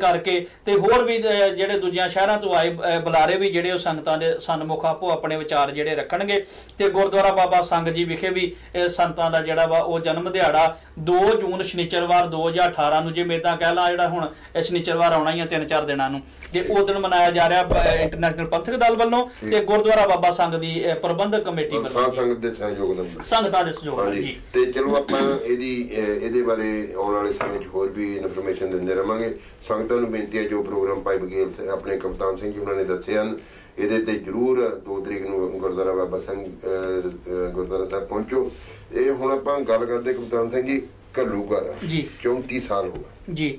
ਕਰਕੇ ਤੇ ਹੋਰ ਵੀ ਜਿਹੜੇ ਦੂਜਿਆਂ ਸ਼ਹਿਰਾਂ ਤੋਂ ਆਏ ਬੁਲਾਰੇ ਵੀ ਜਿਹੜੇ ਉਹ ਸੰਗਤਾਂ ਦੇ ਸਨਮੁਖ ਆਪੋ ਆਪਣੇ ਵਿਚਾਰ ਜਿਹੜੇ ਰੱਖਣਗੇ ਤੇ ਗੁਰਦੁਆਰਾ ਬਾਬਾ ਸੰਗ ਜੀ ਵਿਖੇ ਵੀ ਸੰਤਾਂ ਦਾ ਜਿਹੜਾ ਵਾ ਉਹ ਜਨਮ ਦਿਹਾੜਾ 2 ਜੂਨ ਸ਼ਨੀਚਰਵਾਰ 2018 ਨੂੰ ਜੇ ਮੇਦਾਂ ਕਹਿ ਲਾਂ ਜਿਹੜਾ ਹੁਣ ਸ਼ਨੀਚਰਵਾਰ ਆਉਣਾ ਹੀ ਆ 3-4 ਦਿਨਾਂ ਨੂੰ। ਤੇ ਉਹ ਦਿਨ ਮਨਾਇਆ ਜਾ ਰਿਹਾ ਇੰਟਰਨੈਸ਼ਨਲ ਪੰਥਕ ਦਲ ਵੱਲੋਂ ਤੇ ਗੁਰਦੁਆਰਾ ਬਾਬਾ ਸੰਗ ਦੀ ਪ੍ਰਬੰਧਕ ਕਮੇਟੀ ਵੱਲੋਂ। ਸੰਗਤ ਦੇ ਸਹਿਯੋਗ ਨਾਲ ਸੰਗਤਾਂ ਦੇ ਸਹਿਯੋਗ ਨਾਲ ਜੀ। ਤੇ ਚਲੋ ਆਪਾਂ ਇਹਦੀ ਇਹਦੇ ਬਾਰੇ ਆਉਣ ਵਾਲੇ ਸਮੇਂ 'ਚ ਹੋਰ ਵੀ ਇਨਫੋਰਮੇਸ਼ਨ ਦਿੰਦੇ ਰਵਾਂਗੇ। ਸੰਗਤਾਂ ਨੂੰ ਬੇਨਤੀ ਹੈ ਜੋ ਪ੍ਰੋਗਰਾਮ ਭਾਈ ਬਗੇਲ ਆਪਣੇ ਕਪਤਾਨ ਸਿੰਘ ਜੀ ਉਹਨਾਂ ਨੇ ਦੱਸੇ ਹਨ ਇਹਦੇ ਤੇ ਜਰੂਰ 2 ਤਰੀਕ ਨੂੰ ਗੁਰਦੁਆਰਾ ਬਾਬਾ ਸਿੰਘ ਗੁਰਦੁਆਰਾ ਸਾਹਿਬ ਪਹੁੰਚੋ। ਇਹ ਹੁਣ ਆਪਾਂ ਗੱਲ ਕਰਦੇ ਕਪਤਾਨ ਸਿੰਘ ਜੀ ਘੱਲੂਘਾਰਾ ਜੀ। 34 ਸਾਲ ਹੋ ਗਏ। ਜੀ।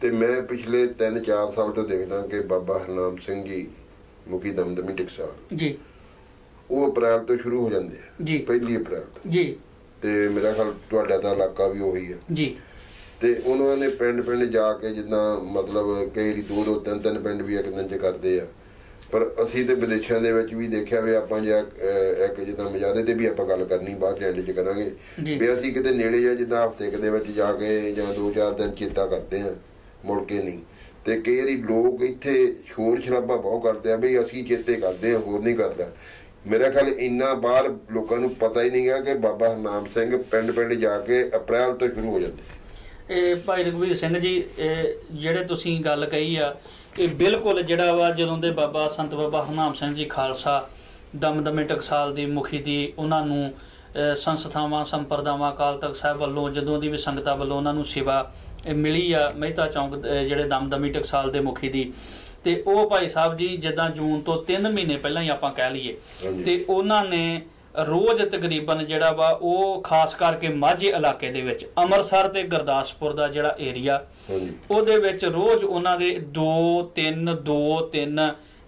ਤੇ ਮੈਂ ਪਿਛਲੇ 3-4 ਸਾਲ ਤੋਂ ਦੇਖਦਾ ਕਿ ਬਾਬਾ ਹਰਨਾਮ ਸਿੰਘ ਜੀ ਮੁਖੀ ਦਮਦਮੀ ਟਕਸਾਲ ਜੀ। ਉਹ ਅਪ੍ਰੈਲ ਤੋਂ ਸ਼ੁਰੂ ਹੋ ਜਾਂਦੇ ਆ। ਜੀ। ਪਹਿਲੀ ਅਪ੍ਰੈਲ ਤੋਂ। ਜੀ। ਤੇ ਮੇਰਾ ਖਿਆਲ ਤੁਹਾਡਾ ਤਾਂ ਇਲਾਕਾ ਵੀ ਉਹੀ ਹੈ ਜੀ। ਤੇ ਉਹਨਾਂ ਨੇ ਪਿੰਡ ਪਿੰਡ ਜਾ ਕੇ ਜਿੱਦਾਂ ਮਤਲਬ ਕਈ ਰੀ ਦੋ ਦੋ ਤਿੰਨ ਤਿੰਨ ਪਿੰਡ ਵੀ ਇੱਕ ਦਿਨ ਚ ਕਰਦੇ ਆ। ਪਰ ਅਸੀਂ ਤੇ ਵਿਦੇਸ਼ਾਂ ਦੇ ਵਿੱਚ ਵੀ ਦੇਖਿਆ ਵੀ ਆਪਾਂ ਜੇ ਇੱਕ ਜਿੱਦਾਂ ਮਜਾਰੇ ਤੇ ਵੀ ਆਪਾਂ ਗੱਲ ਕਰਨੀ ਬਾਅਦ ਐਂਡ ਚ ਕਰਾਂਗੇ। ਜੀ। ਵੀ ਅਸੀਂ ਕਿਤੇ ਨੇੜੇ ਆ ਜਿੱਦਾਂ ਹਫ਼ਤੇ ਦੇ ਵਿੱਚ ਜਾ ਕੇ ਜਾਂ ਦੋ ਚਾਰ ਦਿਨ ਚੇਤਾ ਕਰਦੇ ਆ ਮੁੜ ਕੇ ਨਹੀਂ। ਤੇ ਕਈ ਵਾਰੀ ਲੋਕ ਇੱਥੇ ਸ਼ੋਰ ਸ਼ਰਾਬਾ ਬਹੁਤ ਕਰਦੇ ਆ ਵੀ ਅਸੀਂ ਚੇਤੇ ਕਰਦੇ ਆ ਹੋਰ ਨਹੀਂ ਕਰਦਾ। ਮੇਰਾ ਖਿਆਲ ਇੰਨਾ ਬਾਹਰ ਲੋਕਾਂ ਨੂੰ ਪਤਾ ਹੀ ਨਹੀਂਗਾ ਕਿ ਬਾਬਾ ਹਰਨਾਮ ਸਿੰਘ ਪਿੰਡ ਪਿੰਡ ਜਾ ਕੇ ਅਪ੍ਰੈਲ ਤੋਂ ਸ਼ੁਰੂ ਹੋ ਜਾਂਦੇ। ਇਹ ਭਾਈ ਰਘਵੀਰ ਸਿੰਘ ਜੀ ਜਿਹੜੇ ਤੁਸੀਂ ਗੱਲ ਕਹੀ ਆ ਇਹ ਬਿਲਕੁਲ ਜਿਹੜਾ ਵਾ ਜਦੋਂ ਦੇ ਬਾਬਾ ਸੰਤ ਬਾਬਾ ਹਰਨਾਮ ਸਿੰਘ ਜੀ ਖਾਲਸਾ ਦਮਦਮੇ ਟਕਸਾਲ ਦੀ ਮੁਖੀ ਦੀ ਉਹਨਾਂ ਨੂੰ ਸੰਸਥਾਵਾਂ ਸੰਪਰਦਾਵਾਂ ਅਕਾਲ ਤਖਤ ਸਾਹਿਬ ਵੱਲੋਂ ਜਦੋਂ ਦੀ ਵੀ ਸੰਗਤਾਂ ਵੱਲੋਂ ਉਹਨਾਂ ਨੂੰ ਸੇਵਾ ਮਿਲੀ ਆ ਮਹਿਤਾ ਚੌਂਕ ਜਿਹੜੇ ਦਮਦਮੀ ਟਕਸਾਲ ਦੇ ਮੁਖੀ ਦੀ ਤੇ ਉਹ ਭਾਈ ਸਾਹਿਬ ਜੀ ਜਿੱਦਾਂ ਜੂਨ ਤੋਂ 3 ਮਹੀਨੇ ਪਹਿਲਾਂ ਹੀ ਆਪਾਂ ਕਹਿ ਲਈਏ। ਤੇ ਉਹਨਾਂ ਨੇ ਰੋਜ਼ ਤਕਰੀਬਨ ਜਿਹੜਾ ਵਾ ਉਹ ਖਾਸ ਕਰਕੇ ਮਾਝੇ ਇਲਾਕੇ ਦੇ ਵਿੱਚ ਅੰਮ੍ਰਿਤਸਰ ਤੇ ਗੁਰਦਾਸਪੁਰ ਦਾ ਜਿਹੜਾ ਏਰੀਆ ਉਹਦੇ ਵਿੱਚ ਰੋਜ਼ ਉਹਨਾਂ ਦੇ 2 3 2 3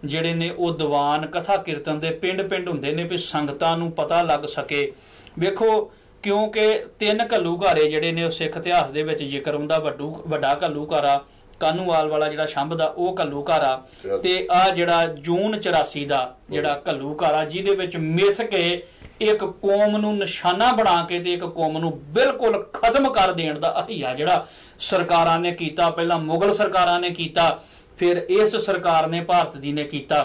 ਜਿਹੜੇ ਨੇ ਉਹ ਦੀਵਾਨ ਕਥਾ ਕੀਰਤਨ ਦੇ ਪਿੰਡ-ਪਿੰਡ ਹੁੰਦੇ ਨੇ ਵੀ ਸੰਗਤਾਂ ਨੂੰ ਪਤਾ ਲੱਗ ਸਕੇ। ਵੇਖੋ ਕਿਉਂਕਿ ਤਿੰਨ ਘੱਲੂਘਾਰੇ ਜਿਹੜੇ ਨੇ ਉਹ ਸਿੱਖ ਇਤਿਹਾਸ ਦੇ ਵਿੱਚ ਜ਼ਿਕਰ ਹੁੰਦਾ ਵੱਡੂ ਵੱਡਾ ਘੱਲੂਘਾਰਾ ਕਾਨੂੰਵਾਲ ਵਾਲਾ ਜਿਹੜਾ ਸ਼ੰਭ ਦਾ ਉਹ ਘੱਲੂਘਾਰਾ। ਤੇ ਆ ਜਿਹੜਾ ਜੂਨ 84 ਦਾ ਜਿਹੜਾ ਘੱਲੂਘਾਰਾ ਜਿਹਦੇ ਵਿੱਚ ਮਿੱਥ ਕੇ ਇੱਕ ਕੌਮ ਨੂੰ ਨਿਸ਼ਾਨਾ ਬਣਾ ਕੇ ਤੇ ਇੱਕ ਕੌਮ ਨੂੰ ਬਿਲਕੁਲ ਖਤਮ ਕਰ ਦੇਣ ਦਾ ਅਹੀਆ ਜਿਹੜਾ ਸਰਕਾਰਾਂ ਨੇ ਕੀਤਾ, ਪਹਿਲਾਂ ਮੁਗਲ ਸਰਕਾਰਾਂ ਨੇ ਕੀਤਾ, ਫਿਰ ਇਸ ਸਰਕਾਰ ਨੇ ਭਾਰਤ ਦੀ ਨੇ ਕੀਤਾ।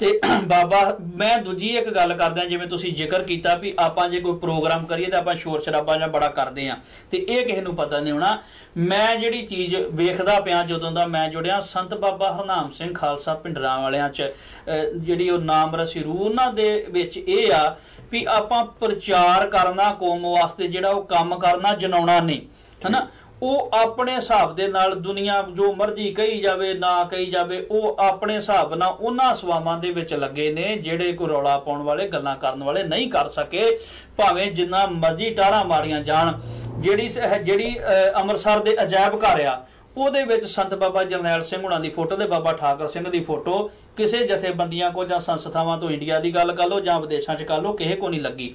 ਤੇ [clears throat] ਬਾਬਾ, ਮੈਂ ਦੂਜੀ ਇੱਕ ਗੱਲ ਕਰਦਾ, ਜਿਵੇਂ ਤੁਸੀਂ ਜ਼ਿਕਰ ਕੀਤਾ ਵੀ ਆਪਾਂ ਜੇ ਕੋਈ ਪ੍ਰੋਗਰਾਮ ਕਰੀਏ ਤਾਂ ਆਪਾਂ ਸ਼ੋਰ ਸ਼ਰਾਬਾ ਜਾਂ ਬੜਾ ਕਰਦੇ ਆ ਤੇ ਇਹ ਕਿਸੇ ਨੂੰ ਪਤਾ ਨਹੀਂ ਹੋਣਾ। ਮੈਂ ਜਿਹੜੀ ਚੀਜ਼ ਵੇਖਦਾ ਪਿਆ ਜਦੋਂ ਦਾ ਮੈਂ ਜੁੜਿਆ, ਸੰਤ ਬਾਬਾ ਹਰਨਾਮ ਸਿੰਘ ਖਾਲਸਾ ਪਿੰਡਰਾਂ ਵਾਲਿਆਂ ਚ ਜਿਹੜੀ ਉਹ ਨਾਮ ਰਸੀ ਰੂਹ ਉਹਨਾਂ ਦੇ ਵਿੱਚ ਇਹ ਆ ਵੀ ਆਪਾਂ ਪ੍ਰਚਾਰ ਕਰਨਾ, ਕੌਮ ਵਾਸਤੇ ਜਿਹੜਾ ਉਹ ਕੰਮ ਕਰਨਾ, ਜਨਾਉਣਾ ਨਹੀਂ। ਹਨਾ? ਉਹ ਆਪਣੇ ਹਿਸਾਬ ਦੇ ਨਾਲ ਦੁਨੀਆ ਜੋ ਮਰਜ਼ੀ ਕਹੀ ਜਾਵੇ, ਨਾ ਕਹੀ ਜਾਵੇ, ਉਹ ਆਪਣੇ ਹਿਸਾਬ ਨਾਲ ਉਹਨਾਂ ਸਵਾਵਾਂ ਦੇ ਵਿੱਚ ਲੱਗੇ ਨੇ ਜਿਹੜੇ ਕੋਈ ਰੌਲਾ ਪਾਉਣ ਵਾਲੇ, ਗੱਲਾਂ ਕਰਨ ਵਾਲੇ ਨਹੀਂ ਕਰ ਸਕੇ, ਭਾਵੇਂ ਜਿੰਨਾ ਮਰਜ਼ੀ ਟਾਰਾਂ ਮਾਰੀਆਂ ਜਾਣ। ਜਿਹੜੀ ਜਿਹੜੀ ਅੰਮ੍ਰਿਤਸਰ ਦੇ ਅਜਾਇਬ ਘਰ ਆ, ਉਹਦੇ ਵਿੱਚ ਸੰਤ ਬਾਬਾ ਜਰਨੈਲ ਸਿੰਘ ਹੁਣਾਂ ਦੀ ਫੋਟੋ ਤੇ ਬਾਬਾ ਠਾਕਰ ਸਿੰਘ ਦੀ ਫੋਟੋ, ਕਿਸੇ ਜਥੇਬੰਦੀਆਂ ਕੋ ਜਾਂ ਸੰਸਥਾਵਾਂ ਤੋਂ ਇੰਡੀਆ ਦੀ ਗੱਲ ਕਰ ਲਓ ਜਾਂ ਵਿਦੇਸ਼ਾਂ 'ਚ ਕਰ ਲਓ, ਕਿਸੇ ਕੋ ਨਹੀਂ ਲੱਗੀ।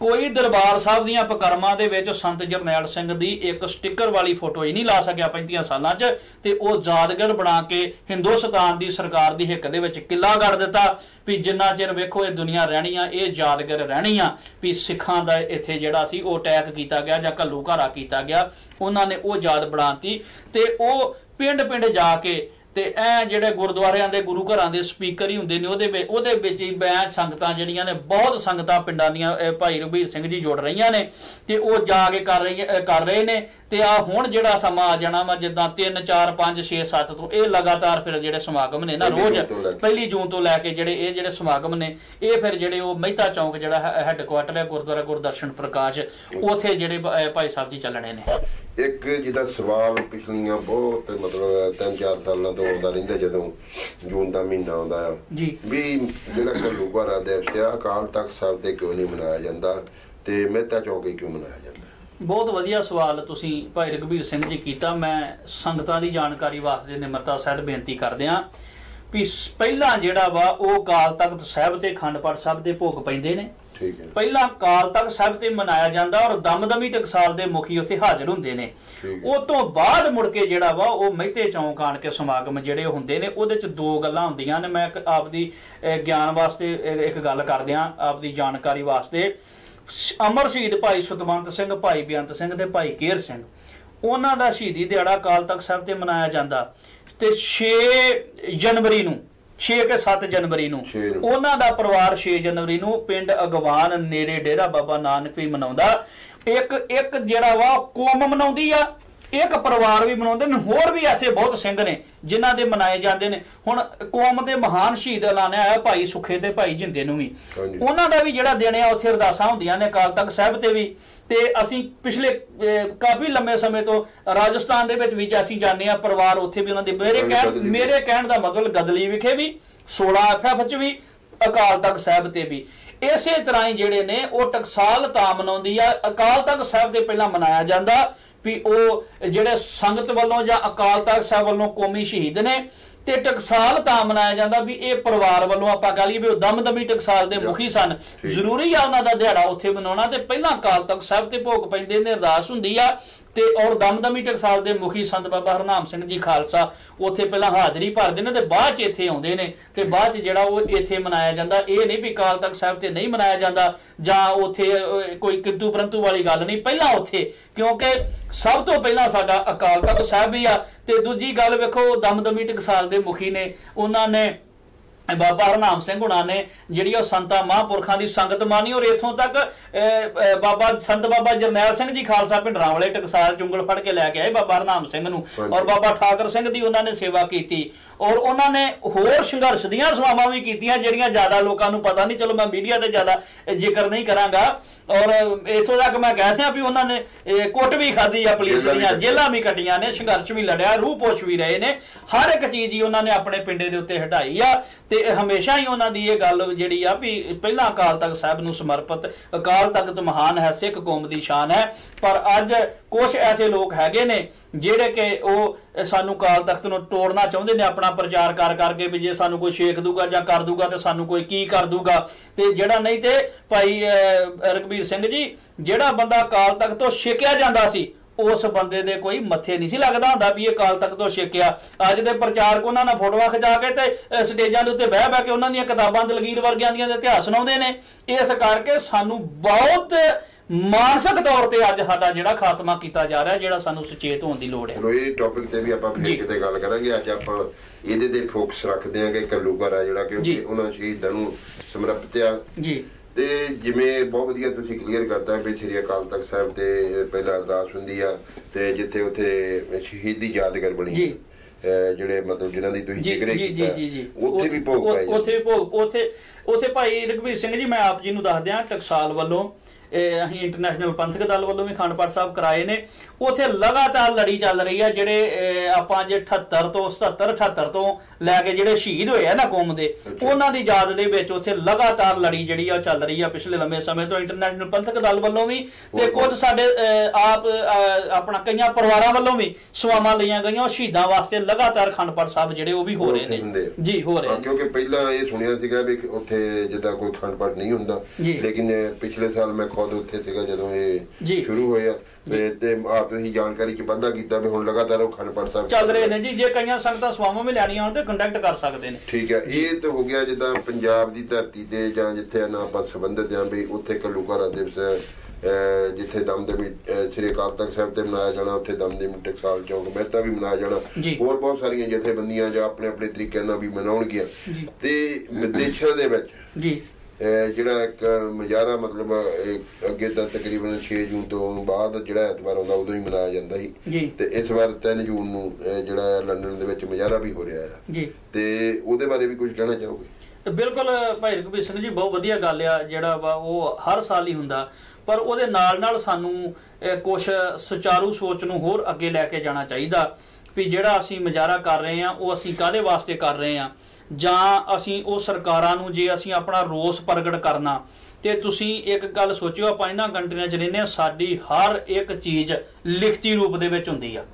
ਕੋਈ ਦਰਬਾਰ ਸਾਹਿਬ ਦੀਆਂ ਪਕਰਮਾਂ ਦੇ ਵਿੱਚ ਸੰਤ ਜਰਨੈਲ ਸਿੰਘ ਦੀ ਇੱਕ ਸਟicker ਵਾਲੀ ਫੋਟੋ ਹੀ ਨਹੀਂ ਲਾ ਸਕਿਆ 35 ਸਾਲਾਂ 'ਚ, ਤੇ ਉਹ ਯਾਦਗਾਰ ਬਣਾ ਕੇ ਹਿੰਦੁਸਤਾਨ ਦੀ ਸਰਕਾਰ ਦੀ ਹਿੱਕ ਦੇ ਵਿੱਚ ਕਿੱਲਾ ਗੜ ਦਿੱਤਾ ਵੀ ਜਿੰਨਾ ਚਿਰ ਵੇਖੋ ਇਹ ਦੁਨੀਆ ਰਹਿਣੀ ਆ, ਇਹ ਯਾਦਗਾਰ ਰਹਿਣੀ ਆ, ਵੀ ਸਿੱਖਾਂ ਦਾ ਇੱਥੇ ਜਿਹੜਾ ਸੀ ਉਹ ਅਟੈਕ ਕੀਤਾ ਗਿਆ ਜਾਂ ਘੱਲੂ ਘਾਰਾ ਕੀਤਾ ਗਿਆ, ਉਹਨਾਂ ਨੇ ਉਹ ਯਾਦ ਬਣਾਤੀ ਤੇ ਉਹ ਪਿੰਡ ਪਿੰਡ ਜਾ ਕੇ ਤੇ ਐ ਜਿਹੜੇ ਗੁਰਦੁਆਰਿਆਂ ਦੇ ਗੁਰੂ ਘਰਾਂ ਦੇ ਸਪੀਕਰ ਹੀ ਹੁੰਦੇ ਨੇ ਉਹਦੇ ਵਿੱਚ ਉਹਦੇ ਵਿੱਚ ਹੀ ਬੈਂ ਸੰਗਤਾਂ ਜਿਹੜੀਆਂ ਨੇ ਬਹੁਤ ਸੰਗਤਾਂ ਪਿੰਡਾਂ ਦੀਆਂ ਇਹ ਭਾਈ ਰਘਬੀਰ ਸਿੰਘ ਜੀ ਜੁੜ ਰਹੀਆਂ ਨੇ ਤੇ ਉਹ ਜਾ ਕੇ ਕਰ ਰਹੀ ਕਰ ਰਹੇ ਨੇ ਤੇ ਆ ਹੁਣ ਜਿਹੜਾ ਸਮਾਂ ਆ ਜਾਣਾ ਵਾ ਜਿੱਦਾਂ 3 4 5 6 7 ਤੋਂ ਇਹ ਲਗਾਤਾਰ ਫਿਰ ਜਿਹੜੇ ਸਮਾਗਮ ਨੇ ਨਾ ਰੋਜ਼। ਪਹਿਲੀ ਜੂਨ ਤੋਂ ਲੈ ਕੇ ਜਿਹੜੇ ਇਹ ਜਿਹੜੇ ਸਮਾਗਮ ਨੇ ਇਹ ਫਿਰ ਜਿਹੜੇ ਉਹ ਮਹਿਤਾ ਚੌਂਕ ਜਿਹੜਾ ਹੈੱਡਕੁਆਟਰ ਹੈ ਗੁਰਦੁਆਰਾ ਗੁਰਦਰਸ਼ਨ ਪ੍ਰਕਾਸ਼ ਉਥੇ ਜਿਹੜੇ ਭਾਈ ਸਾਹਿਬ ਜੀ ਚੱਲਣੇ ਨੇ ਇੱਕ ਜਿਹਦਾ ਸਵਾਲ ਪਿਛਲੀਆਂ ਬਹੁਤ ਮਤਲਬ ਤਿੰਨ ਚਾਰ ਸਾਲਾਂ ਤੋਂ ਆਉਂਦਾ ਰਹਿੰਦਾ ਜਦੋਂ ਜੂਨ ਦਾ ਮਹੀਨਾ ਆਉਂਦਾ ਆ। ਵੀ ਜਿਹੜਾ ਘੱਲੂਘਾਰਾ ਦਿਵਸ ਆ ਅਕਾਲ ਤਖਤ ਸਾਹਿਬ ਤੇ ਕਿਉਂ ਨਹੀਂ ਮਨਾਇਆ ਜਾਂਦਾ ਤੇ ਮਹਿਤਾ ਚੌਕੇ ਕਿਉਂ ਮਨਾਇਆ ਜਾਂਦਾ? ਬਹੁਤ ਵਧੀਆ ਸਵਾਲ ਤੁਸੀਂ ਭਾਈ ਰਘਬੀਰ ਸਿੰਘ ਜੀ ਕੀਤਾ। ਮੈਂ ਸੰਗਤਾਂ ਦੀ ਜਾਣਕਾਰੀ ਵਾਸਤੇ ਨਿਮਰਤਾ ਸਹਿਤ ਬੇਨਤੀ ਕਰਦਿਆਂ ਵੀ ਪਹਿਲਾਂ ਜਿਹੜਾ ਵਾ ਉਹ ਕਾਲ ਤਖਤ ਸਾਹਿਬ ਤੇ ਖੰਡ ਪਾਠ ਸਾਹਿਬ ਦੇ ਭੋਗ ਪੈਂਦੇ ਨੇ। ਠੀਕ ਹੈ। ਪਹਿਲਾਂ ਕਾਲ ਤਖਤ ਸਾਹਿਬ ਤੇ ਮਨਾਇਆ ਜਾਂਦਾ ਔਰ ਦਮਦਮੀ ਟਕਸਾਲ ਦੇ ਮੁਖੀ ਉੱਥੇ ਹਾਜ਼ਰ ਹੁੰਦੇ ਨੇ। ਉਹ ਤੋਂ ਬਾਅਦ ਮੁੜ ਕੇ ਜਿਹੜਾ ਵਾ ਉਹ ਮਹਿਤੇ ਚੌਂਕ ਆਣ ਕੇ ਸਮਾਗਮ ਜਿਹੜੇ ਹੁੰਦੇ ਨੇ ਉਹਦੇ ਚ ਦੋ ਗੱਲਾਂ ਹੁੰਦੀਆਂ ਨੇ। ਮੈਂ ਇੱਕ ਆਪਦੀ ਗਿਆਨ ਵਾਸਤੇ ਇੱਕ ਗੱਲ ਕਰਦਿਆਂ ਆਪਦੀ ਜਾਣਕਾਰੀ ਵਾਸਤੇ। ਅਮਰ ਸ਼ਹੀਦ ਭਾਈ ਸੁਤਵੰਤ ਸਿੰਘ ਭਾਈ ਬੇਅੰਤ ਸਿੰਘ ਤੇ ਭਾਈ ਕੇਰ ਸਿੰਘ। ਉਹਨਾਂ ਦਾ ਸ਼ਹੀਦੀ ਦਿਹਾੜਾ ਕਾਲ ਤਖਤ ਸਾਹਿਬ ਤੇ ਮਨਾਇਆ ਜਾਂਦਾ। ਤੇ 6 ਜਨਵਰੀ ਨੂੰ 6 ਕੇ 7 ਜਨਵਰੀ ਨੂੰ। ਉਹਨਾਂ ਦਾ ਪਰਿਵਾਰ 6 ਜਨਵਰੀ ਨੂੰ ਪਿੰਡ ਅਗਵਾਨ ਨੇੜੇ ਡੇਰਾ ਬਾਬਾ ਨਾਨਕ ਵੀ ਮਨਾਉਂਦਾ ਇੱਕ ਇੱਕ ਜਿਹੜਾ ਵਾ ਕੌਮ ਮਨਾਉਂਦੀ ਆ ਇੱਕ ਪਰਿਵਾਰ ਵੀ ਮਨਾਉਂਦੇ ਨੇ ਹੋਰ ਵੀ ਐਸੇ ਬਹੁਤ ਸਿੰਘ ਨੇ ਜਿਨ੍ਹਾਂ ਦੇ ਮਨਾਏ ਜਾਂਦੇ ਨੇ ਹੁਣ ਕੌਮ ਦੇ ਮਹਾਨ ਸ਼ਹੀਦ ਐਲਾਨਿਆ ਹੈ ਭਾਈ ਸੁਖੇ ਤੇ ਭਾਈ ਜਿੰਦੇ ਨੂੰ ਵੀ। ਉਹਨਾਂ ਦਾ ਵੀ ਜਿਹੜਾ ਦਿਨ ਆ ਉੱਥੇ ਅਰਦਾਸਾਂ ਹੁੰਦੀਆਂ ਨੇ ਅਕਾਲ ਤਖਤ ਸਾਹਿਬ ਤੇ ਵੀ ਤੇ ਅਸੀਂ ਪਿਛਲੇ ਕਾਫੀ ਲੰਮੇ ਸਮੇਂ ਤੋਂ ਰਾਜਸਥਾਨ ਦੇ ਵਿੱਚ ਵੀ ਅਸੀਂ ਜਾਂਦੇ ਆ ਪਰਿਵਾਰ ਉੱਥੇ ਵੀ ਉਹਨਾਂ ਦੇ ਮੇਰੇ ਕਹਿਣ। ਮੇਰੇ ਕਹਿਣ ਦਾ ਮਤਲਬ ਗਦਲੀ ਵਿਖੇ ਵੀ 16 ਐਫਐਫ ਚ ਵੀ ਅਕਾਲ ਤਖਤ ਸਾਹਿਬ ਤੇ ਵੀ ਇਸੇ ਤਰ੍ਹਾਂ ਹੀ ਜਿਹੜੇ ਨੇ ਉਹ ਟਕਸਾਲ ਤਾਂ ਮਨਾਉਂਦੀ ਆ ਅਕਾਲ ਤਖਤ ਸਾਹਿਬ ਤੇ ਪਹਿਲਾਂ ਮਨਾਇਆ ਜਾਂਦਾ ਵੀ ਉਹ ਜਿਹੜੇ ਸੰਗਤ ਵੱਲੋਂ ਜਾਂ ਅਕਾਲ ਤਖਤ ਸਾਹਿਬ ਵੱਲੋਂ ਕੌਮੀ ਸ਼ਹੀਦ ਨੇ ਤੇ ਟਕਸਾਲ ਤਾਂ ਮਨਾਇਆ ਜਾਂਦਾ ਵੀ ਇਹ ਪਰਿਵਾਰ ਵੱਲੋਂ ਆਪਾਂ ਕਹ ਲਈਏ ਵੀ ਉਹ ਦਮਦਮੀ ਟਕਸਾਲ ਦੇ ਮੁਖੀ ਸਨ। ਜ਼ਰੂਰੀ ਆ ਉਹਨਾਂ ਦਾ ਦਿਹਾੜਾ ਉੱਥੇ ਮਨਾਉਣਾ ਤੇ ਪਹਿਲਾਂ ਅਕਾਲ ਤਖਤ ਸਾਹਿਬ ਤੇ ਭੋਗ ਪੈਂਦੇ ਨੇ ਅਰਦਾਸ ਹੁੰਦੀ ਆ ਤੇ ਔਰ ਦਮਦਮੀ ਟਕਸਾਲ ਦੇ ਮੁਖੀ ਸੰਤ ਬਾਬਾ ਹਰਨਾਮ ਸਿੰਘ ਜੀ ਖਾਲਸਾ ਉੱਥੇ ਪਹਿਲਾਂ ਹਾਜ਼ਰੀ ਭਰਦੇ ਨੇ ਤੇ ਬਾਅਦ ਚ ਇੱਥੇ ਆਉਂਦੇ ਨੇ ਤੇ ਬਾਅਦ ਚ ਜਿਹੜਾ ਉਹ ਇੱਥੇ ਮਨਾਇਆ ਜਾਂਦਾ, ਇਹ ਨਹੀਂ ਵੀ ਅਕਾਲ ਤਖਤ ਸਾਹਿਬ ਤੇ ਨਹੀਂ ਮਨਾਇਆ ਜਾਂਦਾ ਜਾਂ ਉੱਥੇ ਕੋਈ ਕਿੰਤੂ ਪਰੰਤੂ ਵਾਲੀ ਗੱਲ ਨਹੀਂ, ਪਹਿਲਾਂ ਉੱਥੇ, ਕਿਉਂਕਿ ਸਭ ਤੋਂ ਪਹਿਲਾਂ ਸਾਡਾ ਅਕਾਲ ਤਖਤ ਸਾਹਿਬ ਹੀ ਆ ਤੇ ਦੂਜੀ ਗੱਲ ਵੇਖੋ ਦਮਦਮੀ ਟਕਸਾਲ ਦੇ ਮੁਖੀ ਨੇ, ਉਹਨਾਂ ਨੇ ਬਾਬਾ ਹਰਨਾਮ ਸਿੰਘ ਹੁਣਾਂ ਨੇ ਜਿਹੜੀ ਉਹ ਸੰਤਾਂ ਮਹਾਂਪੁਰਖਾਂ ਦੀ ਸੰਗਤ ਮਾਨੀ ਔਰ ਇਥੋਂ ਤੱਕ ਬਾਬਾ ਸੰਤ ਬਾਬਾ ਜਰਨੈਲ ਸਿੰਘ ਜੀ ਖਾਲਸਾ ਭਿੰਡਰਾਂ ਵਾਲੇ ਟਕਸਾਲ ਚੁੰਗਲ ਫੜ ਕੇ ਲੈ ਕੇ ਆਏ ਬਾਬਾ ਹਰਨਾਮ ਸਿੰਘ ਨੂੰ। ਔਰ ਬਾਬਾ ਠਾਕਰ ਸਿੰਘ ਦੀ ਉਹਨਾਂ ਨੇ ਸੇਵਾ ਕੀਤੀ ਔਰ ਉਹਨਾਂ ਨੇ ਹੋਰ ਸੰਘਰਸ਼ ਦੀਆਂ ਸੇਵਾਵਾਂ ਵੀ ਕੀਤੀਆਂ ਜਿਹੜੀਆਂ ਜ਼ਿਆਦਾ ਲੋਕਾਂ ਨੂੰ ਪਤਾ ਨਹੀਂ ਚਲੋ ਮੈਂ ਮੀਡੀਆ ਤੇ ਜ਼ਿਆਦਾ ਜ਼ਿਕਰ ਨਹੀਂ ਕਰਾਂਗਾ ਔਰ ਇਥੋਂ ਤੱਕ ਮੈਂ ਕਹਿ ਰਿਹਾ ਵੀ ਉਹਨਾਂ ਨੇ ਕੁੱਟ ਵੀ ਖਾਧੀ ਆ ਪੁਲਿਸ ਦੀਆਂ। ਜੇਲ੍ਹਾਂ ਵੀ ਕੱਟੀਆਂ ਨੇ ਸੰਘਰਸ਼ ਵੀ ਲੜਿਆ ਰੂਹ ਪੋਸ਼ ਵੀ ਰਹੇ ਨੇ ਹਰ ਇੱਕ ਚੀਜ਼ ਹੀ ਉਹਨਾਂ ਨੇ ਆਪਣੇ ਪਿੰਡੇ ਦੇ ਉੱਤੇ ਹਟਾਈ ਆ ਤੇ ਇਹ ਹਮੇਸ਼ਾ ਹੀ ਉਹਨਾਂ ਦੀ ਇਹ ਗੱਲ ਜਿਹੜੀ ਆ ਵੀ ਪਹਿਲਾਂ ਅਕਾਲ ਤਖਤ ਸਾਹਿਬ ਨੂੰ ਸਮਰਪਿਤ ਅਕਾਲ ਤਖਤ ਮਹਾਨ ਹੈ ਸਿੱਖ ਕੌਮ ਦੀ ਸ਼ਾਨ ਹੈ ਪਰ ਅੱਜ ਕੁਝ ਐਸੇ ਲੋਕ ਹੈਗੇ ਨੇ ਜਿਹੜੇ ਕਿ ਉਹ ਸਾਨੂੰ ਅਕਾਲ ਤਖਤ ਨੂੰ ਤੋੜਨਾ ਚਾਹੁੰਦੇ ਨੇ ਆਪਣਾ ਪ੍ਰਚਾਰ ਕਰ ਕਰਕੇ ਵੀ ਜੇ ਸਾਨੂੰ ਕੋਈ ਛੇਕ ਦੂਗਾ ਜਾਂ ਕਰ ਦੂਗਾ ਤੇ ਸਾਨੂੰ ਕੋਈ ਕੀ ਕਰ ਦੂਗਾ। ਤੇ ਜਿਹੜਾ ਨਹੀਂ ਤੇ ਭਾਈ ਅਹ, ਰਘਬੀਰ ਸਿੰਘ ਜੀ ਜਿਹੜਾ ਬੰਦਾ ਅਕਾਲ ਤਖਤ ਤੋਂ ਛੇਕਿਆ ਜਾਂਦਾ ਸੀ ਉਸ ਬੰਦੇ ਦੇ ਕੋਈ ਮੱਥੇ ਨਹੀਂ ਸੀ ਲੱਗਦਾ ਹੁੰਦਾ ਵੀ ਇਹ ਕਾਲ ਤੱਕ ਤੋਂ ਛੇਕਿਆ। ਅੱਜ ਦੇ ਪ੍ਰਚਾਰਕ ਉਹਨਾਂ ਨਾਲ ਫੋਟੋਆਂ ਖਿਚਾ ਕੇ ਤੇ ਸਟੇਜਾਂ ਦੇ ਉੱਤੇ ਬਹਿ ਬਹਿ ਕੇ ਉਹਨਾਂ ਦੀਆਂ ਕਿਤਾਬਾਂ ਦਲਗੀਰ ਵਰਗਿਆਂ ਦੀਆਂ ਦੇ ਇਤਿਹਾਸ ਸੁਣਾਉਂਦੇ ਨੇ। ਇਸ ਕਰਕੇ ਸਾਨੂੰ ਬਹੁਤ ਮਾਨਸਿਕ ਤੌਰ ਤੇ ਅੱਜ ਸਾਡਾ ਜਿਹੜਾ ਖਾਤਮਾ ਕੀਤਾ ਜਾ ਰਿਹਾ ਜਿਹੜਾ ਸਾਨੂੰ ਸੁਚੇਤ ਹੋਣ ਦੀ ਲੋੜ ਹੈ। ਚਲੋ ਇਹ ਟੌਪਿਕ ਤੇ ਵੀ ਆਪਾਂ। ਫਿਰ ਕਿਤੇ ਗੱਲ ਕਰਾਂਗੇ। ਅੱਜ ਆਪਾਂ ਇਹਦੇ ਤੇ ਫੋਕਸ ਰੱਖਦੇ ਹਾਂ ਕਿ ਆ ਜਿਹੜਾ ਕਿਉਂਕਿ। ਉਹਨਾਂ ਸ਼ਹੀਦਾਂ ਨੂੰ ਸਮਰਪਿਤ ਆ। ਜੀ। ਤੇ ਜਿਵੇਂ ਬਹੁਤ ਵਧੀਆ ਤੁਸੀਂ ਕਲੀਅਰ ਕਰਤਾ ਵੀ ਸ੍ਰੀ ਅਕਾਲ ਤਖਤ ਸਾਹਿਬ ਤੇ ਪਹਿਲਾਂ ਅਰਦਾਸ ਹੁੰਦੀ ਆ ਤੇ ਜਿੱਥੇ ਉੱਥੇ ਸ਼ਹੀਦੀ ਯਾਦਗਾਰ ਬਣੀ ਜੀ। ਜਿਹੜੇ ਮਤਲਬ ਜਿਨ੍ਹਾਂ ਦੀ ਤੁਸੀਂ ਜ਼ਿਕਰ ਕੀਤਾ ਉੱਥੇ ਵੀ ਭੋਗ ਪਾਏ ਉੱਥੇ ਭੋਗ ਉੱਥੇ ਉੱਥੇ ਭਾਈ ਰਘਬੀਰ ਸਿੰਘ ਜੀ ਮੈਂ ਆਪ ਜੀ ਨੂੰ ਦੱਸ ਦਿਆਂ ਟਕਸਾਲ ਵੱਲੋਂ ਅਸੀਂ ਇੰਟਰਨੈਸ਼ਨਲ ਪੰਥਕ ਦਲ ਵੱਲੋਂ ਵੀ ਅਖੰਡ ਪਾਠ ਸਾਹਿਬ ਕਰਾਏ ਨੇ ਉੱਥੇ ਲਗਾਤਾਰ ਲੜੀ ਚੱਲ ਰਹੀ ਆ ਜਿਹੜੇ ਆਪਾਂ ਜੇ 78 ਤੋਂ 77 78 ਤੋਂ ਲੈ ਕੇ ਜਿਹੜੇ ਸ਼ਹੀਦ ਹੋਏ ਆ ਨਾ ਕੌਮ ਦੇ। ਉਹਨਾਂ ਦੀ ਯਾਦ ਦੇ ਵਿੱਚ ਉੱਥੇ ਲਗਾਤਾਰ ਲੜੀ ਜਿਹੜੀ ਆ ਚੱਲ ਰਹੀ ਆ ਪਿਛਲੇ ਲੰਮੇ ਸਮੇਂ ਤੋਂ ਇੰਟਰਨੈਸ਼ਨਲ ਪੰਥਕ ਦਲ ਵੱਲੋਂ ਵੀ ਤੇ ਕੁਝ ਸਾਡੇ ਆਪ ਆਪਣਾ ਕਈਆਂ ਪਰਿਵਾਰਾਂ ਵੱਲੋਂ ਵੀ ਸਵਾਮਾਂ ਲਈਆਂ ਗਈਆਂ ਉਹ ਸ਼ਹੀਦਾਂ ਵਾਸਤੇ ਲਗਾਤਾਰ ਅਖੰਡ ਪਾਠ ਸਾਹਿਬ ਜਿਹੜੇ ਉਹ ਵੀ ਹੋ ਰਹੇ ਨੇ। ਜੀ ਹੋ ਰਹੇ ਹਾਂ, ਨੇ ਕਿਉਂਕਿ ਪਹਿਲਾਂ ਇਹ ਸੁਣਿਆ ਸੀਗਾ ਵੀ ਉੱਥੇ ਜਿੱਦਾਂ ਕੋਈ ਖੰਡ ਪਾਠ ਨਹੀਂ ਹੁੰਦਾ। ਲੇਕਿਨ ਪਿਛਲੇ ਸਾਲ ਮੈਂ ਖੁਦ ਉੱਥੇ ਸੀਗਾ ਜਦੋਂ ਇਹ। ਸ਼ੁਰੂ ਹੋਇਆ ਤੇ ਤੇ ਆਪ ਤੁਸੀਂ ਜਾਣਕਾਰੀ ਚ ਵਾਧਾ ਕੀਤਾ ਵੀ ਹੁਣ ਲਗਾਤਾਰ ਉਹ ਖੰਡ ਸਾਹਿਬ ਚੱਲ ਰਹੇ ਨੇ ਜੀ। ਜੇ ਕਈਆਂ ਸੰਗਤਾਂ ਸਵਾਮਾਂ ਵੀ ਲੈਣੀਆਂ ਹੋਣ ਤੇ ਕੰਟੈਕਟ ਕਰ ਸਕਦੇ ਨੇ। ਠੀਕ ਹੈ ਇਹ ਤਾਂ ਹੋ ਗਿਆ ਜਿੱਦਾਂ ਪੰਜਾਬ ਦੀ ਧਰਤੀ ਤੇ ਜਾਂ ਜਿੱਥੇ ਨਾ ਆਪਾਂ ਸੰਬੰਧਿਤ ਆਂ ਵੀ ਉੱਥੇ ਕੱਲੂਕਾਰਾ ਦਿਵਸ ਜਿੱਥੇ ਦਮਦਮੀ ਸ੍ਰੀ ਅਕਾਲ ਤਖਤ ਸਾਹਿਬ ਤੇ ਮਨਾਇਆ ਜਾਣਾ ਉੱਥੇ ਦਮਦਮੀ ਟਕਸਾਲ ਚੌਕ ਮਹਿਤਾ ਵੀ ਮਨਾਇਆ ਜਾਣਾ। ਹੋਰ ਬਹੁਤ ਸਾਰੀਆਂ ਜਥੇਬੰਦੀਆਂ ਜਾਂ ਆਪਣੇ ਆਪਣੇ ਤਰੀਕੇ ਨਾਲ ਵੀ ਮਨਾਉਣਗੀਆਂ। ਤੇ ਵਿਦੇਸ਼ਾਂ ਦੇ ਵਿੱਚ ਜੀ। ਜਿਹੜਾ ਇੱਕ ਮਜਾਰਾ ਮਤਲਬ ਅੱਗੇ ਤਾਂ ਤਕਰੀਬਨ 6 ਜੂਨ ਤੋਂ ਬਾਅਦ ਜਿਹੜਾ ਐਤਵਾਰ ਆਉਂਦਾ ਉਦੋਂ ਹੀ ਮਨਾਇਆ ਜਾਂਦਾ ਸੀ। ਤੇ ਇਸ ਵਾਰ 3 ਜੂਨ ਨੂੰ ਜਿਹੜਾ ਲੰਡਨ ਦੇ ਵਿੱਚ ਮਜਾਰਾ ਵੀ ਹੋ ਰਿਹਾ ਹੈ ਜੀ। ਤੇ ਉਹਦੇ ਬਾਰੇ ਵੀ ਕੁਝ ਕਹਿਣਾ ਚਾਹੋਗੇ? ਬਿਲਕੁਲ ਭਾਈ ਰਘਬੀਰ ਸਿੰਘ ਜੀ ਬਹੁਤ ਵਧੀਆ ਗੱਲ ਆ ਜਿਹੜਾ ਵਾ ਉਹ ਹਰ ਸਾਲ ਹੀ ਹੁੰਦਾ। ਪਰ ਉਹਦੇ ਨਾਲ ਨਾਲ ਸਾਨੂੰ ਕੁਝ ਸੁਚਾਰੂ ਸੋਚ ਨੂੰ ਹੋਰ ਅੱਗੇ ਲੈ ਕੇ ਜਾਣਾ ਚਾਹੀਦਾ ਵੀ ਜਿਹੜਾ ਅਸੀਂ ਮਜਾਰਾ ਕਰ ਰਹੇ ਆ ਉਹ ਅਸੀਂ ਕਾਦੇ ਵਾਸਤੇ ਕਰ ਰਹੇ ਆ? ਜਾਂ ਅਸੀਂ ਉਹ ਸਰਕਾਰਾਂ ਨੂੰ ਜੇ ਅਸੀਂ ਆਪਣਾ ਰੋਸ ਪ੍ਰਗਟ ਕਰਨਾ ਤੇ ਤੁਸੀਂ ਇੱਕ ਗੱਲ ਸੋਚਿਓ ਆਪਾਂ ਇਹਨਾਂ ਕੰਟਰੀਆਂ 'ਚ ਰਹਿੰਦੇ ਆ ਸਾਡੀ ਹਰ ਇੱਕ ਚੀਜ਼ ਲਿਖਤੀ ਰੂਪ ਦੇ ਵਿੱਚ ਹੁੰਦੀ ਆ।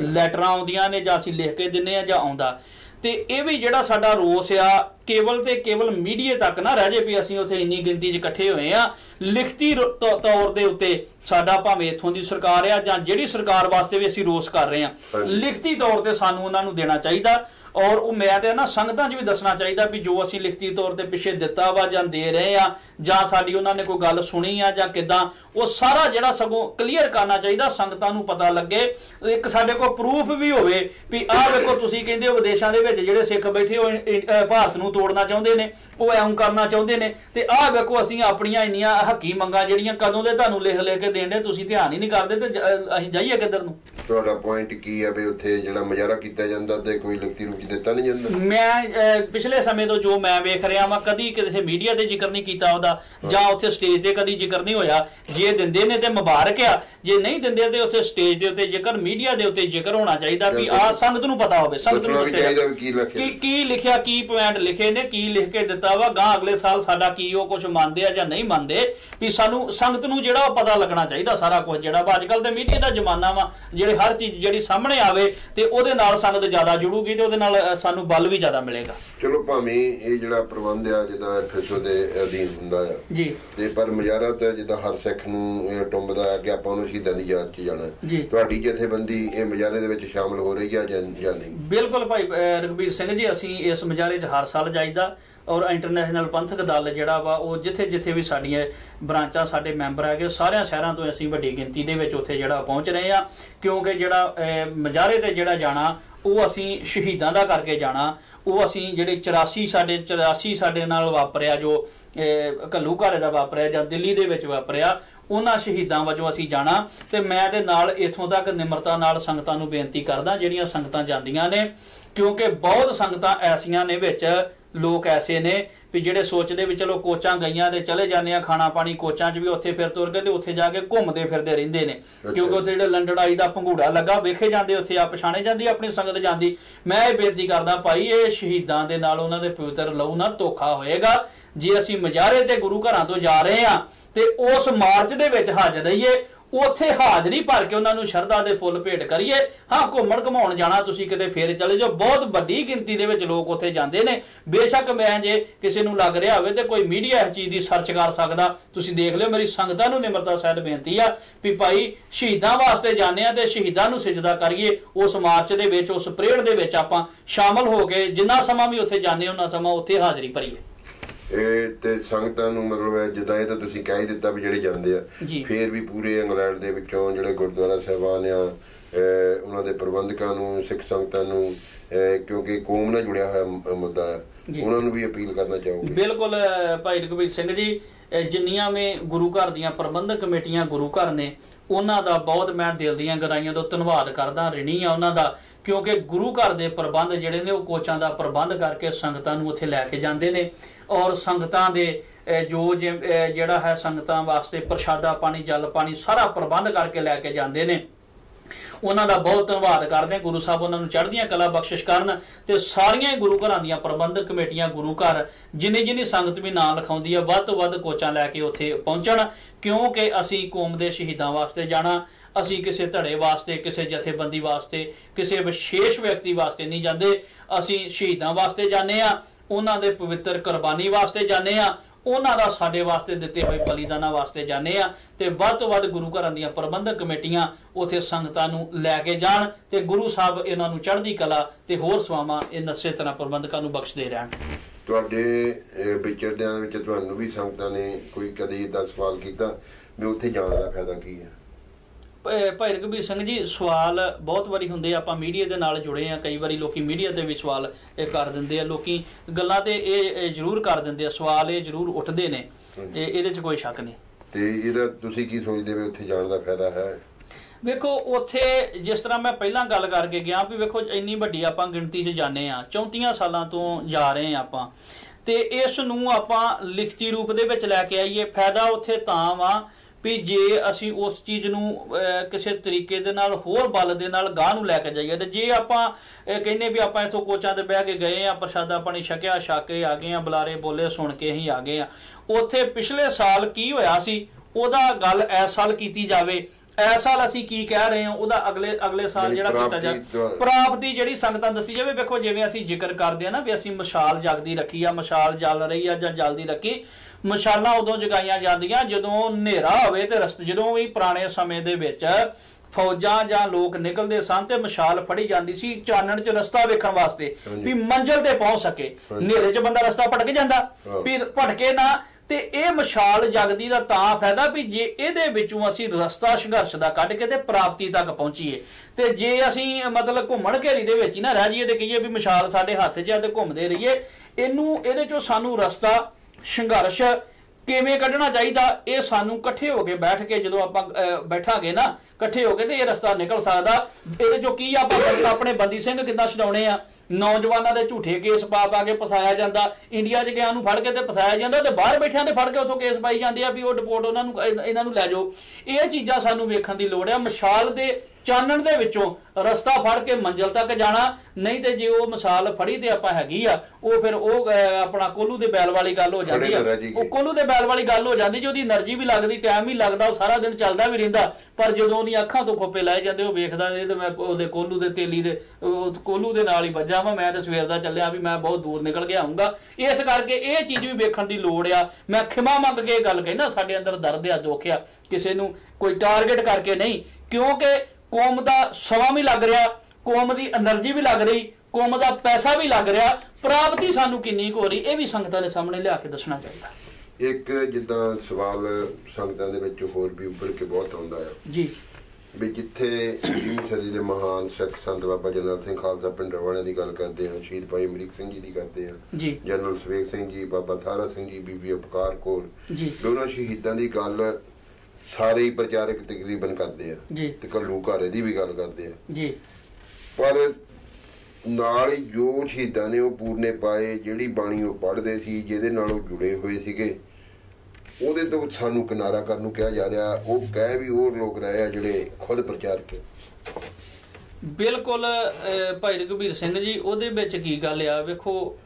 ਲੈਟਰਾਂ ਆਉਂਦੀਆਂ ਨੇ ਜਾਂ ਅਸੀਂ ਲਿਖ ਕੇ ਦਿੰਨੇ ਆ ਜਾਂ ਆਉਂਦਾ ਤੇ ਇਹ ਵੀ ਜਿਹੜਾ ਸਾਡਾ ਰੋਸ ਆ ਕੇਵਲ ਤੇ ਕੇਵਲ ਮੀਡੀਆ ਤੱਕ ਨਾ ਰਹਿ ਜੇ ਵੀ ਅਸੀਂ ਉੱਥੇ ਇੰਨੀ ਗਿਣਤੀ 'ਚ ਇਕੱਠੇ ਹੋਏ ਆ ਲਿਖਤੀ ਤੌਰ ਦੇ ਉੱਤੇ ਸਾਡਾ ਭਾਵੇਂ ਇੱਥੋਂ ਦੀ ਸਰਕਾਰ ਆ ਜਾਂ ਜਿਹੜੀ ਸਰਕਾਰ ਵਾਸਤੇ ਵੀ ਅਸੀਂ ਰੋਸ ਕਰ ਰਹੇ ਆ। ਲਿਖਤੀ ਤੌਰ ਤੇ ਸਾਨੂੰ ਉਹਨਾਂ ਨੂੰ ਦੇਣਾ ਚਾਹੀਦਾ ਔਰ ਉਹ ਮੈਂ ਤੇ ਨਾ ਸੰਗਤਾਂ 'ਚ ਵੀ ਦੱਸਣਾ ਚਾਹੀਦਾ ਵੀ ਜੋ ਅਸੀਂ ਲਿਖਤੀ ਤੌਰ ਤੇ ਪਿੱਛੇ ਦਿੱਤਾ ਵਾ ਜਾਂ ਦੇ ਰਹੇ ਆ, ਜਾਂ ਸਾਡੀ ਉਹਨਾਂ ਨੇ ਕੋਈ ਗੱਲ ਸੁਣੀ ਆ ਜਾਂ ਕਿਦਾਂ, ਉਹ ਸਾਰਾ ਜਿਹੜਾ ਸਗੋਂ ਕਲੀਅਰ ਕਰਨਾ ਚਾਹੀਦਾ, ਸੰਗਤਾਂ ਨੂੰ ਪਤਾ ਲੱਗੇ। ਇੱਕ ਸਾਡੇ ਕੋਲ ਪ੍ਰੂਫ ਵੀ ਹੋਵੇ ਵੀ ਆਹ ਵੇਖੋ ਤੁਸੀਂ ਕਹਿੰਦੇ ਹੋ ਵਿਦੇਸ਼ਾਂ ਦੇ ਵਿੱਚ ਜਿਹੜੇ ਸਿੱਖ ਬੈਠੇ ਹੋ ਭਾਰਤ ਨੂੰ ਤੋੜਨਾ ਚਾਹੁੰਦੇ ਨੇ, ਉਹ ਐਂ ਕਰਨਾ ਚਾਹੁੰਦੇ ਨੇ। ਤੇ ਆਹ ਵੇਖੋ ਅਸੀਂ ਆਪਣੀਆਂ ਇੰਨੀਆਂ ਹੱਕੀ ਮੰਗਾਂ ਜਿਹੜੀਆਂ ਕਦੋਂ ਦੇ ਤੁਹਾਨੂੰ ਲਿਖ ਲਿਖ ਕੇ ਦੇਣ ਦੇ, ਤੁਸੀਂ ਧਿਆਨ ਹੀ ਨਹੀਂ ਕਰਦੇ ਤੇ ਅਸੀਂ ਜਾਈਏ ਕਿੱਧਰ ਨੂੰ? ਤੁਹਾਡਾ ਪੁਆਇੰਟ ਕੀ ਹੈ ਵੀ ਉੱਥੇ ਜਿਹੜਾ ਮਜ਼ਾਰਾ ਕੀਤਾ ਜਾਂਦਾ ਤੇ ਕੋਈ ਲਿਖਤੀ ਰੂਪ ਚ ਦਿੱਤਾ ਨਹੀਂ ਜਾਂਦਾ? ਮੈਂ ਪਿਛਲੇ ਸਮੇਂ ਤੋਂ ਜੋ ਮੈਂ ਵੇਖ ਰਿਹਾ ਵਾਂ ਕਦੀ ਕਿਸੇ ਮੀਡੀਆ ਤੇ ਜ਼ਿਕਰ ਨਹੀਂ ਕੀਤਾ ਉਹਦਾ ਜਾਂ ਉੱਥੇ ਸਟੇਜ ਤੇ ਕਦੀ ਜ਼ਿਕਰ ਨਹੀਂ ਹੋਇਆ। ਜੇ ਦਿੰਦੇ ਨੇ ਤੇ ਮੁਬਾਰਕ ਆ ਜੇ ਨਹੀਂ ਦਿੰਦੇ ਤੇ ਉੱਥੇ ਸਟੇਜ ਦੇ ਉੱਤੇ ਜ਼ਿਕਰ ਮੀਡੀਆ ਦੇ ਉੱਤੇ ਜ਼ਿਕਰ ਹੋਣਾ ਚਾਹੀਦਾ ਵੀ ਆਹ ਸੰਗਤ ਨੂੰ ਪਤਾ ਹੋਵੇ ਸੰਗਤ ਨੂੰ ਚਾਹੀਦਾ ਵੀ ਕੀ ਲਿਖਿਆ। ਕੀ ਕੀ ਲਿਖਿਆ ਕੀ ਪੁਆਇੰਟ ਲਿਖੇ ਨੇ ਕੀ ਲਿਖ ਕੇ ਦਿੱਤਾ ਵਾ ਗਾਂ ਅਗਲੇ ਸਾਲ ਸਾਡਾ ਕੀ ਉਹ ਕੁਝ ਮੰਨਦੇ ਆ ਜਾਂ ਨਹੀਂ ਮੰਨਦੇ ਵੀ ਸਾਨੂੰ ਸੰਗਤ ਨੂੰ ਜਿਹੜਾ ਉਹ ਪਤਾ ਲੱਗਣਾ ਚਾਹੀਦਾ ਸਾਰਾ ਕੁਝ ਜਿਹੜਾ ਵਾ। ਅੱਜ ਕੱਲ ਤੇ ਮੀਡੀਆ ਦਾ ਜ਼ਮਾਨਾ ਵਾ ਜਿਹੜੇ ਆਵੇ ਹਰ ਚੀਜ਼ ਜਿਹੜੀ ਸਾਹਮਣੇ ਆਵੇ ਤੇ ਉਹਦੇ ਨਾਲ ਸੰਗਤ ਜ਼ਿਆਦਾ ਜੁੜੂਗੀ ਤੇ ਉਹਦੇ ਨਾਲ ਸਾਨੂੰ ਬਲ ਵੀ ਜ਼ਿਆਦਾ ਮਿਲੇਗਾ। ਚਲੋ ਭਾਵੇਂ ਇਹ ਜਿਹੜਾ ਪ੍ਰਬੰਧ ਆ ਜਿੱਦਾਂ ਐਫਐਸਓ ਦੇ ਅਧੀਨ ਹੁੰਦਾ ਆ। ਜੀ। ਤੇ ਪਰ ਮਜਾਰਤ ਜਿੱਦਾਂ ਹਰ ਸਿੱਖ ਨੂੰ ਇਹ ਟੁੰਬਦਾ ਹੈ ਕਿ ਆਪਾਂ ਉਹਨੂੰ ਸ਼ਹੀਦਾਂ ਦੀ ਯਾਦ 'ਚ ਜਾਣਾ। ਤੁਹਾਡੀ ਜਥੇਬੰਦੀ ਇਹ ਮਜਾਰੇ ਦੇ ਵਿੱਚ ਸ਼ਾਮਲ ਹੋ ਰਹੀ ਆ ਜਾਂ ਨਹੀਂ? ਬਿਲਕੁਲ ਭਾਈ ਰਘਬੀਰ ਸਿੰਘ ਜੀ ਅਸੀਂ ਇਸ ਮਜਾਰੇ 'ਚ ਹਰ ਸਾਲ ਜਾਈਦਾ। ਔਰ ਇੰਟਰਨੈਸ਼ਨਲ ਪੰਥਕ ਦਲ ਜਿਹੜਾ ਵਾ ਉਹ ਜਿੱਥੇ ਜਿੱਥੇ ਵੀ ਸਾਡੀਆਂ ਬ੍ਰਾਂਚਾਂ ਸਾਡੇ ਮੈਂਬਰ ਹੈਗੇ ਸਾਰਿਆਂ ਸ਼ਹਿਰਾਂ ਤੋਂ ਅਸੀਂ ਵੱਡੀ ਗਿਣਤੀ ਦੇ ਵਿੱਚ ਉੱਥੇ ਜਿਹੜਾ ਪਹੁੰਚ ਰਹੇ ਆ ਕਿਉਂਕਿ ਜਿਹੜਾ ਅਹ, ਮਜਾਰੇ ਤੇ ਜਿਹੜਾ ਜਾਣਾ ਉਹ ਅਸੀਂ ਸ਼ਹੀਦਾਂ ਦਾ ਕਰਕੇ ਜਾਣਾ। ਉਹ ਅਸੀਂ ਜਿਹੜੇ 84 ਸਾਡੇ 84 ਸਾਡੇ ਨਾਲ ਵਾਪਰਿਆ ਜੋ ਅਹ, ਘੱਲੂ ਘਾਰੇ ਦਾ ਵਾਪਰਿਆ ਜਾਂ ਦਿੱਲੀ ਦੇ ਵਿੱਚ ਵਾਪਰਿਆ ਉਹਨਾਂ ਸ਼ਹੀਦਾਂ ਵਜੋਂ ਅਸੀਂ ਜਾਣਾ। ਤੇ ਮੈਂ ਦੇ ਨਾਲ ਇਥੋਂ ਤੱਕ ਨਿਮਰਤਾ ਨਾਲ ਸੰਗਤਾਂ ਨੂੰ ਬੇਨਤੀ ਕਰਦਾ ਜਿਹੜੀਆਂ ਸੰਗਤਾਂ ਜਾਂਦੀਆਂ ਨੇ ਕਿਉਂਕਿ ਬਹੁਤ ਸੰਗਤਾਂ ਐਸੀਆਂ ਨੇ ਵਿੱਚ ਲੋਕ ਐਸੇ ਨੇ ਵੀ ਜਿਹੜੇ ਸੋਚਦੇ ਵੀ ਚਲੋ ਕੋਚਾਂ ਗਈਆਂ ਤੇ ਚਲੇ ਜਾਂਦੇ ਆ ਖਾਣਾ ਪਾਣੀ ਕੋਚਾਂ 'ਚ ਵੀ ਉੱਥੇ ਫਿਰ ਤੁਰ ਕੇ ਤੇ ਉੱਥੇ ਜਾ ਕੇ ਘੁੰਮਦੇ ਫਿਰਦੇ ਰਹਿੰਦੇ ਨੇ। ਕਿਉਂਕਿ ਉੱਥੇ ਜਿਹੜਾ ਲੰਡੜਾਈ ਦਾ ਭੰਗੂੜਾ ਲੱਗਾ ਵੇਖੇ ਜਾਂਦੇ ਉੱਥੇ ਆ ਪਛਾਣੇ ਜਾਂਦੀ ਆਪਣੀ ਸੰਗਤ ਜਾਂਦੀ। ਮੈਂ ਇਹ ਬੇਨਤੀ ਕਰਦਾ ਭਾਈ ਇਹ ਸ਼ਹੀਦਾਂ ਦੇ ਨਾਲ ਉਹਨਾਂ ਦੇ ਪਵਿੱਤਰ ਲਹੂ ਨਾਲ ਧੋਖਾ ਹੋਏਗਾ। ਜੇ ਅਸੀਂ ਮਜਾਰੇ ਤੇ ਗੁਰੂ ਘਰਾਂ ਤੋਂ ਜਾ ਰਹੇ ਆ ਤੇ ਉਸ ਮਾਰਚ ਦੇ ਵਿੱਚ ਹਾਜ਼ਰ ਰਹੀਏ ਉੱਥੇ ਹਾਜ਼ਰੀ ਭਰ ਕੇ ਉਹਨਾਂ ਨੂੰ ਸ਼ਰਧਾ ਦੇ ਫੁੱਲ ਭੇਟ ਕਰੀਏ। ਹਾਂ, ਘੁੰਮਣ ਘਮਾਉਣ ਜਾਣਾ, ਤੁਸੀਂ ਕਿਤੇ ਫੇਰ ਚਲੇ ਜਾਓ। ਬਹੁਤ ਵੱਡੀ ਗਿਣਤੀ ਦੇ ਵਿੱਚ ਲੋਕ ਉੱਥੇ ਜਾਂਦੇ ਨੇ। ਬੇਸ਼ੱਕ ਮੈਂ ਜੇ ਕਿਸੇ ਨੂੰ ਲੱਗ ਰਿਹਾ ਹੋਵੇ ਤੇ ਕੋਈ ਮੀਡੀਆ ਇਸ ਚੀਜ਼ ਦੀ ਸਰਚ ਕਰ ਸਕਦਾ। ਤੁਸੀਂ ਦੇਖ ਲਿਓ, ਮੇਰੀ ਸੰਗਤਾਂ ਨੂੰ ਨਿਮਰਤਾ ਸਹਿਤ ਬੇਨਤੀ ਆ ਵੀ ਭਾਈ ਸ਼ਹੀਦਾਂ ਵਾਸਤੇ ਜਾਂਦੇ ਆ ਤੇ ਸ਼ਹੀਦਾਂ ਨੂੰ ਸਿਜਦਾ ਕਰੀਏ। ਉਸ ਮਾਰਚ ਦੇ ਵਿੱਚ, ਉਸ ਪਰੇਡ ਦੇ ਵਿੱਚ ਆਪਾਂ ਸ਼ਾਮਲ ਹੋ ਕੇ ਜਿੰਨਾ ਸਮਾਂ ਵੀ ਉੱਥੇ ਜਾਂਦੇ ਉਹਨਾਂ ਸਮਾਂ ਉੱਥੇ ਹਾਜ਼ਰੀ ਭਰੀਏ। ਇਹ ਤੇ ਸੰਗਤਾਂ ਨੂੰ ਮਤਲਬ ਹੈ ਜਿੱਦਾਂ ਇਹ ਤਾਂ ਤੁਸੀਂ ਕਹਿ ਦਿੱਤਾ ਵੀ ਜਿਹੜੇ ਜਾਂਦੇ ਆ। ਫੇਰ ਵੀ ਪੂਰੇ ਇੰਗਲੈਂਡ ਦੇ ਵਿੱਚੋਂ ਜਿਹੜੇ ਗੁਰਦੁਆਰਾ ਸਾਹਿਬਾਨ ਆ ਉਹਨਾਂ ਦੇ ਪ੍ਰਬੰਧਕਾਂ ਨੂੰ ਸਿੱਖ ਸੰਗਤਾਂ ਨੂੰ ਕਿਉਂਕਿ ਕੌਮ ਨਾਲ ਜੁੜਿਆ ਹੋਇਆ ਮੁੱਦਾ ਹੈ। ਉਹਨਾਂ ਨੂੰ ਵੀ ਅਪੀਲ ਕਰਨਾ ਚਾਹੋਗੇ ਬਿਲਕੁਲ ਭਾਈ ਰਘਬੀਰ ਸਿੰਘ ਜੀ ਜਿੰਨੀਆਂ ਵੀ ਗੁਰੂ ਘਰ ਦੀਆਂ ਪ੍ਰਬੰਧਕ ਕਮੇਟੀਆਂ ਗੁਰੂ ਘਰ ਨੇ ਉਹਨਾਂ ਦਾ ਬਹੁਤ ਮੈਂ ਦਿਲ ਦੀਆਂ ਗਹਿਰਾਈਆਂ ਤੋਂ ਧੰਨਵਾਦ ਕਰਦਾ ਰਿਣੀ ਆ ਉਹਨਾਂ ਦਾ ਕਿਉਂਕਿ ਗੁਰੂ ਘਰ ਦੇ ਪ੍ਰਬੰਧ ਜਿਹੜੇ ਨੇ ਉਹ ਕੋਚਾਂ ਦਾ ਪ੍ਰਬੰਧ ਕਰਕੇ ਸੰਗਤਾਂ ਨੂੰ ਉੱਥੇ ਲੈ ਕੇ ਜਾਂਦੇ ਨੇ ਔਰ ਸੰਗਤਾਂ ਦੇ ਜੋ ਜਿ- ਜਿਹੜਾ ਹੈ ਸੰਗਤਾਂ ਵਾਸਤੇ ਪ੍ਰਸ਼ਾਦਾ ਪਾਣੀ, ਜਲ ਪਾਣੀ ਸਾਰਾ ਪ੍ਰਬੰਧ ਕਰਕੇ ਲੈ ਕੇ ਜਾਂਦੇ ਨੇ। ਉਹਨਾਂ ਦਾ ਬਹੁਤ ਧੰਨਵਾਦ ਕਰਦੇ ਹਾਂ। ਗੁਰੂ ਸਾਹਿਬ ਉਹਨਾਂ ਨੂੰ ਚੜ੍ਹਦੀਆਂ ਕਲਾ ਬਖਸ਼ਿਸ਼ ਕਰਨ ਤੇ ਸਾਰੀਆਂ ਗੁਰੂ ਘਰਾਂ ਦੀਆਂ ਪ੍ਰਬੰਧਕ ਕਮੇਟੀਆਂ, ਗੁਰੂ ਘਰ ਜਿੰਨੀ ਜਿੰਨੀ ਸੰਗਤ ਵੀ ਨਾਂ ਲਿਖਾਉਂਦੀ ਹੈ ਵੱਧ ਤੋਂ ਵੱਧ ਕੋਚਾਂ ਲੈ ਕੇ ਉੱਥੇ ਪਹੁੰਚਣ, ਕਿਉਂਕਿ ਅਸੀਂ ਕੌਮ ਦੇ ਸ਼ਹੀਦਾਂ ਵਾਸਤੇ ਜਾਣਾ, ਅਸੀਂ ਕਿਸੇ ਧੜੇ ਵਾਸਤੇ, ਕਿਸੇ ਜਥੇਬੰਦੀ ਵਾਸਤੇ, ਕਿਸੇ ਵਿਸ਼ੇਸ਼ ਵਿਅਕਤੀ ਵਾਸਤੇ ਨਹੀਂ ਜਾਂਦੇ। ਅਸੀਂ ਸ਼ਹੀਦਾਂ ਵਾਸਤੇ ਜਾਂਦੇ ਆ ਉਹਨਾਂ ਦੇ ਪਵਿੱਤਰ ਕੁਰਬਾਨੀ ਵਾਸਤੇ ਜਾਂਦੇ ਆ ਉਹਨਾਂ ਦਾ ਸਾਡੇ ਵਾਸਤੇ ਦਿੱਤੇ ਹੋਏ ਬਲੀਦਾਨਾਂ ਵਾਸਤੇ ਜਾਂਦੇ ਆ ਤੇ ਵੱਧ ਤੋਂ ਵੱਧ ਗੁਰੂ ਘਰਾਂ ਦੀਆਂ ਪ੍ਰਬੰਧਕ ਕਮੇਟੀਆਂ ਉਥੇ ਸੰਗਤਾਂ ਨੂੰ ਲੈ ਕੇ ਜਾਣ ਤੇ ਗੁਰੂ ਸਾਹਿਬ ਇਹਨਾਂ ਨੂੰ ਚੜ੍ਹਦੀ ਕਲਾ ਤੇ ਹੋਰ ਸਵਾਮਾਂ ਇਹ ਨਸੇ ਤਰ੍ਹਾਂ ਪ੍ਰਬੰਧਕਾਂ ਨੂੰ ਬਖਸ਼ਦੇ ਰਹਿਣ। ਤੁਹਾਡੇ ਵਿਚਰਦਿਆਂ ਵਿੱਚ ਤੁਹਾਨੂੰ ਵੀ ਸੰਗਤਾਂ ਨੇ ਕੋਈ ਕਦੇ ਦਾ ਸਵਾਲ ਕੀਤਾ, ਵੀ ਉੱਥੇ ਜਾਣ ਦਾ ਫਾਇਦਾ ਕੀ ਹੈ? ਭਾਈ ਰਘਬੀਰ ਸਿੰਘ ਜੀ ਸਵਾਲ ਬਹੁਤ ਵਾਰੀ ਹੁੰਦੇ ਆਪਾਂ ਮੀਡੀਆ ਦੇ ਨਾਲ ਜੁੜੇ ਆ ਕਈ ਵਾਰੀ ਲੋਕੀ ਮੀਡੀਆ ਤੇ ਵੀ ਸਵਾਲ ਇਹ ਕਰ ਦਿੰਦੇ ਆ ਲੋਕੀ ਗੱਲਾਂ ਤੇ ਇਹ ਜ਼ਰੂਰ ਕਰ ਦਿੰਦੇ ਆ ਸਵਾਲ ਇਹ ਜ਼ਰੂਰ ਉੱਠਦੇ ਨੇ ਤੇ ਇਹਦੇ 'ਚ ਕੋਈ ਸ਼ੱਕ ਨਹੀਂ। ਤੇ ਇਹਦਾ ਤੁਸੀਂ ਕੀ ਸੋਚਦੇ ਵੀ ਉੱਥੇ ਜਾਣ ਦਾ ਫਾਇਦਾ ਹੈ? ਵੇਖੋ ਉੱਥੇ ਜਿਸ ਤਰ੍ਹਾਂ ਮੈਂ ਪਹਿਲਾਂ ਗੱਲ ਕਰਕੇ ਗਿਆ ਵੀ ਵੇਖੋ ਇੰਨੀ ਵੱਡੀ ਆਪਾਂ ਗਿਣਤੀ 'ਚ ਜਾਂਦੇ ਆ 34 ਸਾਲਾਂ ਤੋਂ ਜਾ ਰਹੇ ਆ ਆਪਾਂ ਤੇ ਇਸ ਨੂੰ ਆਪਾਂ ਲਿਖਤੀ ਰੂਪ ਦੇ ਵਿੱਚ ਲੈ ਕੇ ਆਈਏ ਫਾਇਦਾ ਉੱਥੇ ਤਾਂ ਵਾ ਵੀ ਜੇ ਅਸੀਂ ਉਸ ਚੀਜ਼ ਨੂੰ ਕਿਸੇ ਤਰੀਕੇ ਦੇ ਨਾਲ ਹੋਰ ਬਲ ਦੇ ਨਾਲ ਗਾਹ ਨੂੰ ਲੈ ਕੇ ਜਾਈਏ ਤੇ ਜੇ ਆਪਾਂ ਕਹਿੰਨੇ ਵੀ ਆਪਾਂ ਇਥੋਂ ਕੋਚਾਂ ਤੇ ਬਹਿ ਕੇ ਗਏ ਆ ਪ੍ਰਸ਼ਾਦਾ ਪਾਣੀ ਛਕਿਆ ਛਕ ਆ ਗਏ ਆ ਬੁਲਾਰੇ ਬੋਲੇ ਸੁਣ ਕੇ ਹੀ ਆ ਗਏ ਆ। ਉੱਥੇ ਪਿਛਲੇ ਸਾਲ ਕੀ ਹੋਇਆ ਸੀ? ਉਹਦਾ ਗੱਲ ਇਸ ਸਾਲ ਕੀਤੀ ਜਾਵੇ। ਇਸ ਸਾਲ ਅਸੀਂ ਕੀ ਕਹਿ ਰਹੇ ਹਾਂ ਉਹਦਾ ਅਗਲੇ ਅਗਲੇ ਸਾਲ ਜਿਹੜੀ ਕੀਤਾ ਜਾ ਪ੍ਰਾਪਤੀ ਜਿਹੜੀ ਸੰਗਤਾਂ ਦੱਸੀ ਜਾਵੇ ਵੇਖੋ ਜਿਵੇਂ ਅਸੀਂ ਜ਼ਿਕਰ ਕਰਦੇ ਆ ਨਾ ਵੀ ਅਸੀਂ ਮਸ਼ਾਲ ਜਗਦੀ ਰੱਖੀ ਆ ਮਸ਼ਾਲ ਜਲ ਰਹੀ ਆ ਜਾਂ ਜਲਦੀ ਰੱਖੀ। ਮਸ਼ਾਲਾਂ ਉਦੋਂ ਜਗਾਈਆਂ ਜਾਂਦੀਆਂ ਜਦੋਂ ਹਨੇਰਾ ਹੋਵੇ ਤੇ ਰਸਤੇ ਜਦੋਂ ਵੀ ਪੁਰਾਣੇ ਸਮੇਂ ਦੇ ਵਿੱਚ ਫੌਜਾਂ ਜਾਂ ਲੋਕ ਨਿਕਲਦੇ ਸਨ ਤੇ ਮਸ਼ਾਲ ਫੜੀ ਜਾਂਦੀ ਸੀ ਚਾਨਣ 'ਚ ਰਸਤਾ ਵੇਖਣ ਵਾਸਤੇ। ਵੀ ਮੰਜ਼ਲ ਤੇ ਪਹੁੰਚ ਸਕੇ। ਹਨੇਰੇ 'ਚ ਬੰਦਾ ਰਸਤਾ ਭਟਕ ਜਾਂਦਾ। ਵੀ ਭਟਕੇ ਨਾ ਤੇ ਇਹ ਮਸ਼ਾਲ ਜਗਦੀ ਦਾ ਤਾਂ ਫਾਇਦਾ ਵੀ ਜੇ ਇਹਦੇ ਵਿੱਚੋਂ ਅਸੀਂ ਰਸਤਾ ਸੰਘਰਸ਼ ਦਾ ਕੱਢ ਕੇ ਤੇ ਪ੍ਰਾਪਤੀ ਤੱਕ ਪਹੁੰਚੀਏ ਤੇ ਜੇ ਅਸੀਂ ਮਤਲਬ ਘੁੰਮਣ ਘੇਰੀ ਦੇ ਵਿੱਚ ਹੀ ਨਾ ਰਹਿ ਜਾਈਏ ਤੇ ਕਹੀਏ ਵੀ ਮਸ਼ਾਲ ਸਾਡੇ ਹੱਥ 'ਚ ਆ ਤੇ ਘੁੰਮਦੇ ਰਹੀਏ ਇਹਨੂੰ ਇਹਦੇ ਚੋਂ ਸਾਨੂੰ ਰਸਤਾ ਸੰਘਰਸ਼ ਕਿਵੇਂ ਕੱਢਣਾ ਚਾਹੀਦਾ, ਇਹ ਸਾਨੂੰ ਇਕੱਠੇ ਹੋ ਕੇ ਬੈਠ ਕੇ ਜਦੋਂ ਆਪਾਂ ਬੈਠਾਂਗੇ ਨਾ, ਇਕੱਠੇ ਹੋ ਕੇ ਤੇ ਇਹ ਰਸਤਾ ਨਿਕਲ ਸਕਦਾ। ਇਹਦੇ ਚੋਂ ਕੀ ਆਪਾਂ ਆਪਣੇ ਬੰਦੀ ਸਿੰਘ ਕਿੱਦਾਂ ਛਡਾਉਣੇ ਆ? ਨੌਜਵਾਨਾਂ ਦੇ ਝੂਠੇ ਕੇਸ ਪਾ ਪਾ ਕੇ ਫਸਾਇਆ ਜਾਂਦਾ, ਇੰਡੀਆ 'ਚ ਗਿਆ ਨੂੰ ਫੜ ਕੇ ਤੇ ਫਸਾਇਆ ਜਾਂਦਾ, ਤੇ ਬਾਹਰ ਬੈਠਿਆਂ ਦੇ ਫੜ ਕੇ ਉੱਥੋਂ ਕੇਸ ਪਾਈ ਜਾਂਦੇ ਆ ਵੀ ਉਹ ਡਿਪੋਰਟ ਉਹਨਾਂ ਨੂੰ ਇਹਨਾਂ ਨੂੰ ਲੈ ਜਾਓ। ਇਹ ਚੀਜ਼ਾਂ ਸਾਨੂੰ ਵੇਖਣ ਦੀ ਲੋੜ ਆ। ਮਸ਼ਾਲ ਦੇ ਚਾਨਣ ਦੇ ਵਿੱਚੋਂ ਰਸਤਾ ਫੜ ਕੇ ਮੰਜ਼ਲ ਤੱਕ ਜਾਣਾ ਨਹੀਂ ਤੇ ਜੇ ਉਹ ਮਿਸਾਲ ਫੜੀ ਤੇ ਆਪਾਂ ਹੈਗੀ ਆ ਉਹ ਫਿਰ ਉਹ ਆਪਣਾ ਕੋਲੂ ਦੇ ਬੈਲ ਵਾਲੀ ਗੱਲ ਹੋ ਜਾਂਦੀ ਆ। ਉਹ ਕੋਲੂ ਦੇ ਬੈਲ ਵਾਲੀ ਗੱਲ ਹੋ ਜਾਂਦੀ ਜੇ ਉਹਦੀ એનર્ਜੀ ਵੀ ਲੱਗਦੀ ਟਾਈਮ ਵੀ ਲੱਗਦਾ ਉਹ ਸਾਰਾ ਦਿਨ ਚੱਲਦਾ ਵੀ ਰਹਿੰਦਾ ਪਰ ਜਦੋਂ ਉਹਦੀਆਂ ਅੱਖਾਂ ਤੋਂ ਖੋਪੇ ਲੈ ਜਾਂਦੇ ਉਹ ਵੇਖਦਾ ਇਹ ਤੇ ਮੈਂ ਉਹਦੇ ਕੋਲੂ ਦੇ ਤੇਲੀ ਦੇ ਕੋਲੂ ਦੇ ਨਾਲ ਹੀ ਵੱਜਾ ਵਾਂ ਮੈਂ ਤਾਂ ਸਵੇਰ ਦਾ ਚੱਲਿਆ ਵੀ ਮੈਂ ਬਹੁਤ ਦੂਰ ਨਿਕਲ ਗਿਆ ਆਉਂਗਾ ਇਸ ਕਰਕੇ ਇਹ ਚੀਜ਼ ਵੀ ਵੇਖਣ ਦੀ ਲੋੜ ਆ। ਮੈਂ ਖਿਮਾ ਮੰਗ ਕੇ ਗੱਲ ਕਹਿੰਦਾ ਸਾਡੇ ਅੰਦਰ ਦਰਦ ਆ ਦੁੱਖ ਆ ਕਿਸੇ ਨੂੰ ਕੋਈ ਟਾਰਗੇਟ ਕਰਕੇ ਨਹੀਂ ਕਿਉਂਕਿ ਕੌਮ ਦਾ ਸਮਾਂ ਵੀ ਲੱਗ ਰਿਹਾ ਕੌਮ ਦੀ એનર્ਜੀ ਵੀ ਲੱਗ ਰਹੀ ਕੌਮ ਦਾ ਪੈਸਾ ਵੀ ਲੱਗ ਰਿਹਾ ਪ੍ਰਾਪਤੀ ਸਾਨੂੰ ਕਿੰਨੀ ਹੋ ਰਹੀ ਇਹ ਵੀ ਸੰਗਤਾਂ ਦੇ ਸਾਹਮਣੇ ਲਿਆ ਕੇ ਦੱਸਣਾ ਚਾਹੀਦਾ। ਇੱਕ ਜਿੱਦਾਂ ਸਵਾਲ ਸੰਗਤਾਂ ਦੇ ਵਿੱਚ ਹੋਰ ਵੀ ਉੱਭਰ ਕੇ ਬਹੁਤ ਆਉਂਦਾ ਹੈ ਜੀ। ਵੀ ਜਿੱਥੇ 20ਵੀਂ ਸਦੀ ਦੇ ਮਹਾਨ ਸਿੱਖ ਸੰਤ ਬਾਬਾ ਜਨਰਲ ਸਿੰਘ ਖਾਲਸਾ ਪਿੰਡ ਵਾਲਿਆਂ ਦੀ ਗੱਲ ਕਰਦੇ ਹਾਂ ਸ਼ਹੀਦ ਭਾਈ ਅਮਰੀਕ ਸਿੰਘ ਜੀ ਦੀ ਕਰਦੇ ਹਾਂ ਜਨਰਲ ਸਵੇਗ ਸਿੰਘ ਜੀ ਬਾਬਾ ਥਾਰਾ ਸਿੰਘ ਜੀ ਬੀਬੀ ਅਪਕਾਰ ਕੋਲ ਦੋਨਾਂ ਸ਼ਹੀਦਾਂ ਦੀ ਗੱਲ ਸਾਰੇ ਹੀ ਪ੍ਰਚਾਰਕ ਤਕਰੀਬਨ ਕਰਦੇ ਆ। ਜੀ। ਤੇ ਕੱਲੂ ਘਾਰੇ ਦੀ ਵੀ ਗੱਲ ਕਰਦੇ ਆ। ਜੀ। ਪਰ ਨਾਲ ਹੀ ਜੋ ਸ਼ਹੀਦਾਂ ਨੇ ਉਹ ਪੂਰਨੇ ਪਾਏ ਜਿਹੜੀ ਬਾਣੀ ਉਹ ਪੜ੍ਹਦੇ ਸੀ ਜਿਹਦੇ ਨਾਲ ਉਹ ਜੁੜੇ ਹੋਏ ਸੀਗੇ ਉਹਦੇ ਤੋਂ ਸਾਨੂੰ ਕਿਨਾਰਾ ਕਰਨ ਨੂੰ ਕਿਹਾ ਜਾ ਰਿਹਾ। ਉਹ ਕਹਿ ਵੀ ਉਹ ਲੋਕ ਰਹੇ ਆ ਜਿਹੜੇ ਖੁਦ ਪ੍ਰਚਾਰਕ। ਬਿਲਕੁਲ ਭਾਈ ਰਘਬੀਰ ਸਿੰਘ ਜੀ ਉਹਦੇ ਵਿੱਚ ਕੀ ਗੱਲ ਆ? ਵੇਖੋ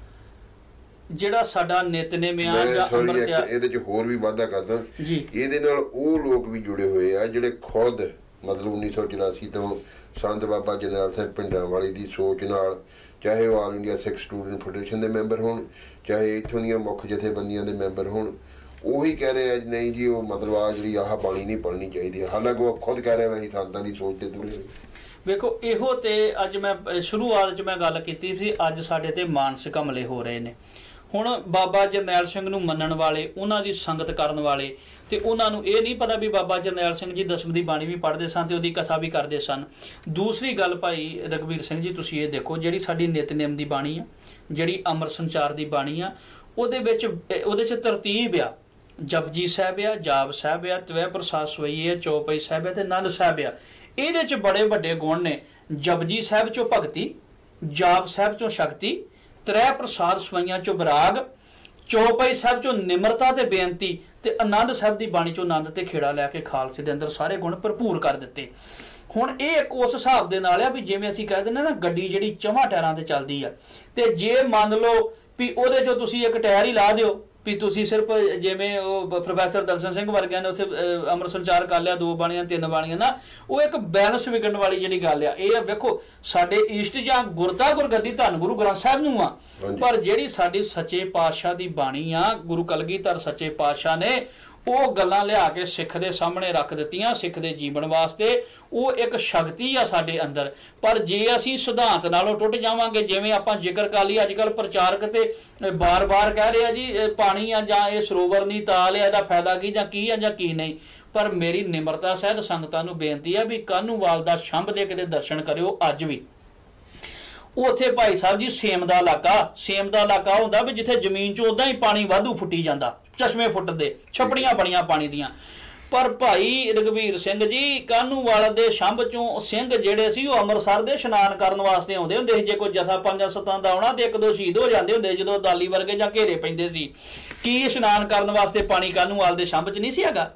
ਜਿਹੜਾ ਸਾਡਾ ਨਿਤਨੇਮ ਆ ਜਾਂ ਅੰਮ੍ਰਿਤ ਆ ਇਹਦੇ ਚ ਹੋਰ ਵੀ ਵਾਧਾ ਕਰਦਾ। ਜੀ। ਇਹਦੇ ਨਾਲ ਉਹ ਲੋਕ ਵੀ ਜੁੜੇ ਹੋਏ ਆ ਜਿਹੜੇ ਖੁਦ ਮਤਲਬ 1984 ਤੋਂ ਸੰਤ ਬਾਬਾ ਜਰਨੈਲ ਸਿੰਘ ਪਿੰਡਾਂ ਵਾਲੀ ਦੀ ਸੋਚ ਨਾਲ ਚਾਹੇ ਉਹ all India Sikh student federation ਦੇ ਮੈਂਬਰ ਹੋਣ ਚਾਹੇ ਇੱਥੋਂ ਦੀਆਂ ਮੁੱਖ ਜਥੇਬੰਦੀਆਂ ਦੇ ਮੈਂਬਰ ਹੋਣ ਉਹੀ ਕਹਿ ਰਹੇ ਆ ਜੀ, ਨਹੀਂ ਜੀ ਉਹ ਮਤਲਬ ਆ ਜਿਹੜੀ ਆਹ ਬਾਣੀ ਨਹੀਂ ਪੜ੍ਹਨੀ ਚਾਹੀਦੀ। ਹਾਲਾਂਕਿ ਉਹ ਖੁਦ ਕਹਿ ਰਿਹਾ ਵੈਸੇ ਸੰਤਾਂ ਦੀ ਸੋਚ ਤੇ ਤੁਰੇ ਵੇਖੋ ਇਹੋ ਤੇ ਅੱਜ ਮੈਂ ਸ਼ੁਰੂਆਤ 'ਚ ਮੈਂ ਗੱਲ ਕੀਤੀ ਸੀ ਅੱਜ ਸਾਡੇ ਤੇ ਮਾਨਸਿਕ ਹਮਲੇ ਹੋ ਰਹੇ ਨੇ। ਹੁਣ ਬਾਬਾ ਜਰਨੈਲ ਸਿੰਘ ਨੂੰ ਮੰਨਣ ਵਾਲੇ, ਉਹਨਾਂ ਦੀ ਸੰਗਤ ਕਰਨ ਵਾਲੇ, ਤੇ ਉਹਨਾਂ ਨੂੰ ਇਹ ਨਹੀਂ ਪਤਾ ਵੀ ਬਾਬਾ ਜਰਨੈਲ ਸਿੰਘ ਜੀ ਦਸਮ ਦੀ ਬਾਣੀ ਵੀ ਪੜ੍ਹਦੇ ਸਨ ਤੇ ਉਹਦੀ ਕਥਾ ਵੀ ਕਰਦੇ ਸਨ। ਦੂਸਰੀ ਗੱਲ ਭਾਈ ਰਗਵੀਰ ਸਿੰਘ ਜੀ, ਤੁਸੀਂ ਇਹ ਦੇਖੋ ਜਿਹੜੀ ਸਾਡੀ ਨਿਤਨੇਮ ਦੀ ਬਾਣੀ ਆ, ਜਿਹੜੀ ਅਮਰ ਸੰਚਾਰ ਦੀ ਬਾਣੀ ਆ, ਉਹਦੇ ਵਿੱਚ ਉਹਦੇ 'ਚ ਤਰਤੀਬ ਆ। ਜਪਜੀ ਸਾਹਿਬ ਆ, ਜਾਪ ਸਾਹਿਬ ਆ ਤਵੈ ਪ੍ਰਸਾਦ ਸਵਈ ਆ, ਚੌਪਈ ਸਾਹਿਬ ਆ ਤੇ ਨੰਦ ਸਾਹਿਬ ਆ। ਇਹਦੇ 'ਚ ਬੜੇ ਵੱਡੇ ਗੁਣ ਨੇ। ਜਪਜੀ ਸਾਹਿਬ 'ਚੋਂ ਭਗਤੀ, ਜਾਪ ਸਾਹਿਬ 'ਚੋਂ ਸ਼ਕਤੀ ਤ੍ਰੈ ਪ੍ਰਸਾਦ ਸਵਈਆਂ 'ਚੋਂ ਵਿਰਾਗ ਚੌਪਈ ਸਾਹਿਬ 'ਚੋਂ ਨਿਮਰਤਾ ਤੇ ਬੇਨਤੀ ਤੇ ਆਨੰਦ ਸਾਹਿਬ ਦੀ ਬਾਣੀ 'ਚੋਂ ਆਨੰਦ ਤੇ ਖੇੜਾ ਲੈ ਕੇ ਖਾਲਸੇ ਦੇ ਅੰਦਰ ਸਾਰੇ ਗੁਣ ਭਰਪੂਰ ਕਰ ਦਿੱਤੇ। ਹੁਣ ਇਹ ਇੱਕ ਉਸ ਹਿਸਾਬ ਦੇ ਨਾਲ ਆ ਵੀ ਜਿਵੇਂ ਅਸੀਂ ਕਹਿ ਦਿੰਦੇ ਨਾ, ਗੱਡੀ ਜਿਹੜੀ ਚਵਾਂ ਟਾਇਰਾਂ ਤੇ ਚੱਲਦੀ ਆ। ਤੇ ਜੇ ਮੰਨ ਲਓ ਵੀ ਉਹਦੇ 'ਚੋਂ ਤੁਸੀਂ ਇੱਕ ਟਾਇਰ ਹੀ ਲਾ ਦਿਓ ਵੀ ਤੁਸੀਂ ਸਿਰਫ ਜਿਵੇਂ ਉਹ ਪ੍ਰੋਫੈਸਰ ਦਰਸ਼ਨ ਸਿੰਘ ਵਰਗਿਆਂ ਨੇ ਉੱਥੇ ਅਹ, ਅੰਮ੍ਰਿਤ ਸੰਚਾਰ ਕਰ ਲਿਆ ਦੋ ਬਾਣੀਆਂ ਤਿੰਨ ਬਾਣੀਆਂ ਨਾ ਉਹ ਇੱਕ ਬੈਲੈਂਸ ਵਿਗੜਨ ਵਾਲੀ ਜਿਹੜੀ ਗੱਲ ਆ ਇਹ ਆ ਵੇਖੋ ਸਾਡੇ ਈਸ਼ਟ ਜਾਂ ਗੁਰਤਾ ਗੁਰਗੱਦੀ ਧੰਨ ਗੁਰੂ ਗ੍ਰੰਥ ਸਾਹਿਬ ਨੂੰ ਆ। ਪਰ ਜਿਹੜੀ ਸਾਡੀ ਸੱਚੇ ਪਾਤਸ਼ਾਹ ਦੀ ਬਾਣੀ ਆ ਗੁਰੂ ਕਲਗੀਧਰ ਸੱਚੇ ਪਾਤਸ਼ਾਹ ਨੇ ਉਹ ਗੱਲਾਂ ਲਿਆ ਕੇ ਸਿੱਖ ਦੇ ਸਾਹਮਣੇ ਰੱਖ ਦਿੱਤੀਆਂ ਸਿੱਖ ਦੇ ਜੀਵਨ ਵਾਸਤੇ। ਉਹ ਇੱਕ ਸ਼ਕਤੀ ਆ ਸਾਡੇ ਅੰਦਰ। ਪਰ ਜੇ ਅਸੀਂ ਸਿਧਾਂਤ ਨਾਲੋਂ ਟੁੱਟ ਜਾਵਾਂਗੇ, ਜਿਵੇਂ ਆਪਾਂ ਜ਼ਿਕਰ ਕਰ ਲਈ ਅੱਜ ਕੱਲ ਪ੍ਰਚਾਰਕ ਤੇ ਬਾਰ-ਬਾਰ ਕਹਿ ਰਹੇ ਆ ਜੀ ਪਾਣੀ ਆ ਜਾਂ ਇਹ ਸਰੋਵਰ ਨਹੀਂ, ਤਾਲ ਆ, ਇਹਦਾ ਫਾਇਦਾ ਕੀ ਜਾਂ ਕੀ ਆ ਜਾਂ ਕੀ ਨਹੀਂ। ਪਰ ਮੇਰੀ ਨਿਮਰਤਾ ਸਹਿਤ ਸੰਗਤਾਂ ਨੂੰ ਬੇਨਤੀ ਆ ਵੀ ਕਾਨੂੰਵਾਲ ਦਾ ਸ਼ੰਭ ਦੇ ਕਿਤੇ ਦਰਸ਼ਨ ਕਰਿਓ, ਅੱਜ ਵੀ। ਉੱਥੇ ਭਾਈ ਸਾਹਿਬ ਜੀ ਸੇਮ ਦਾ ਇਲਾਕਾ, ਸੇਮ ਦਾ ਇਲਾਕਾ ਹੁੰਦਾ ਵੀ ਜਿੱਥੇ ਜ਼ਮੀਨ 'ਚ ਉਦਾਂ ਹੀ ਪਾਣੀ ਵਾਧੂ ਫੁੱਟੀ ਜਾਂਦਾ। ਚਸ਼ਮੇ ਫੁੱਟਦੇ ਛਪੜੀਆਂ ਬਣੀਆਂ ਪਾਣੀ ਦੀਆਂ। ਪਰ ਭਾਈ ਰਗਵੀਰ ਸਿੰਘ ਜੀ ਕਾਨੂੰਵਾਲ ਦੇ ਸ਼ੰਭ ਚੋਂ ਸਿੰਘ ਜਿਹੜੇ ਸੀ ਉਹ ਅੰਮ੍ਰਿਤਸਰ ਦੇ ਇਸ਼ਨਾਨ ਕਰਨ ਵਾਸਤੇ ਆਉਂਦੇ ਹੁੰਦੇ ਸੀ। ਜੇ ਕੋਈ ਜਥਾ ਪੰਜਾਂ ਸੱਤਾਂ ਦਾ ਆਉਣਾ ਤੇ ਇੱਕ ਦੋ ਸ਼ਹੀਦ ਹੋ ਜਾਂਦੇ ਹੁੰਦੇ ਜਦੋਂ ਦਾਲੀ ਵਰਗੇ ਜਾਂ ਘੇਰੇ ਪੈਂਦੇ ਸੀ। ਕੀ ਇਸ਼ਨਾਨ ਕਰਨ ਵਾਸਤੇ ਪਾਣੀ ਕਾਨੂੰਵਾਲ ਦੇ ਸ਼ੰਭ 'ਚ ਨਹੀਂ ਸੀ ਹੈਗਾ?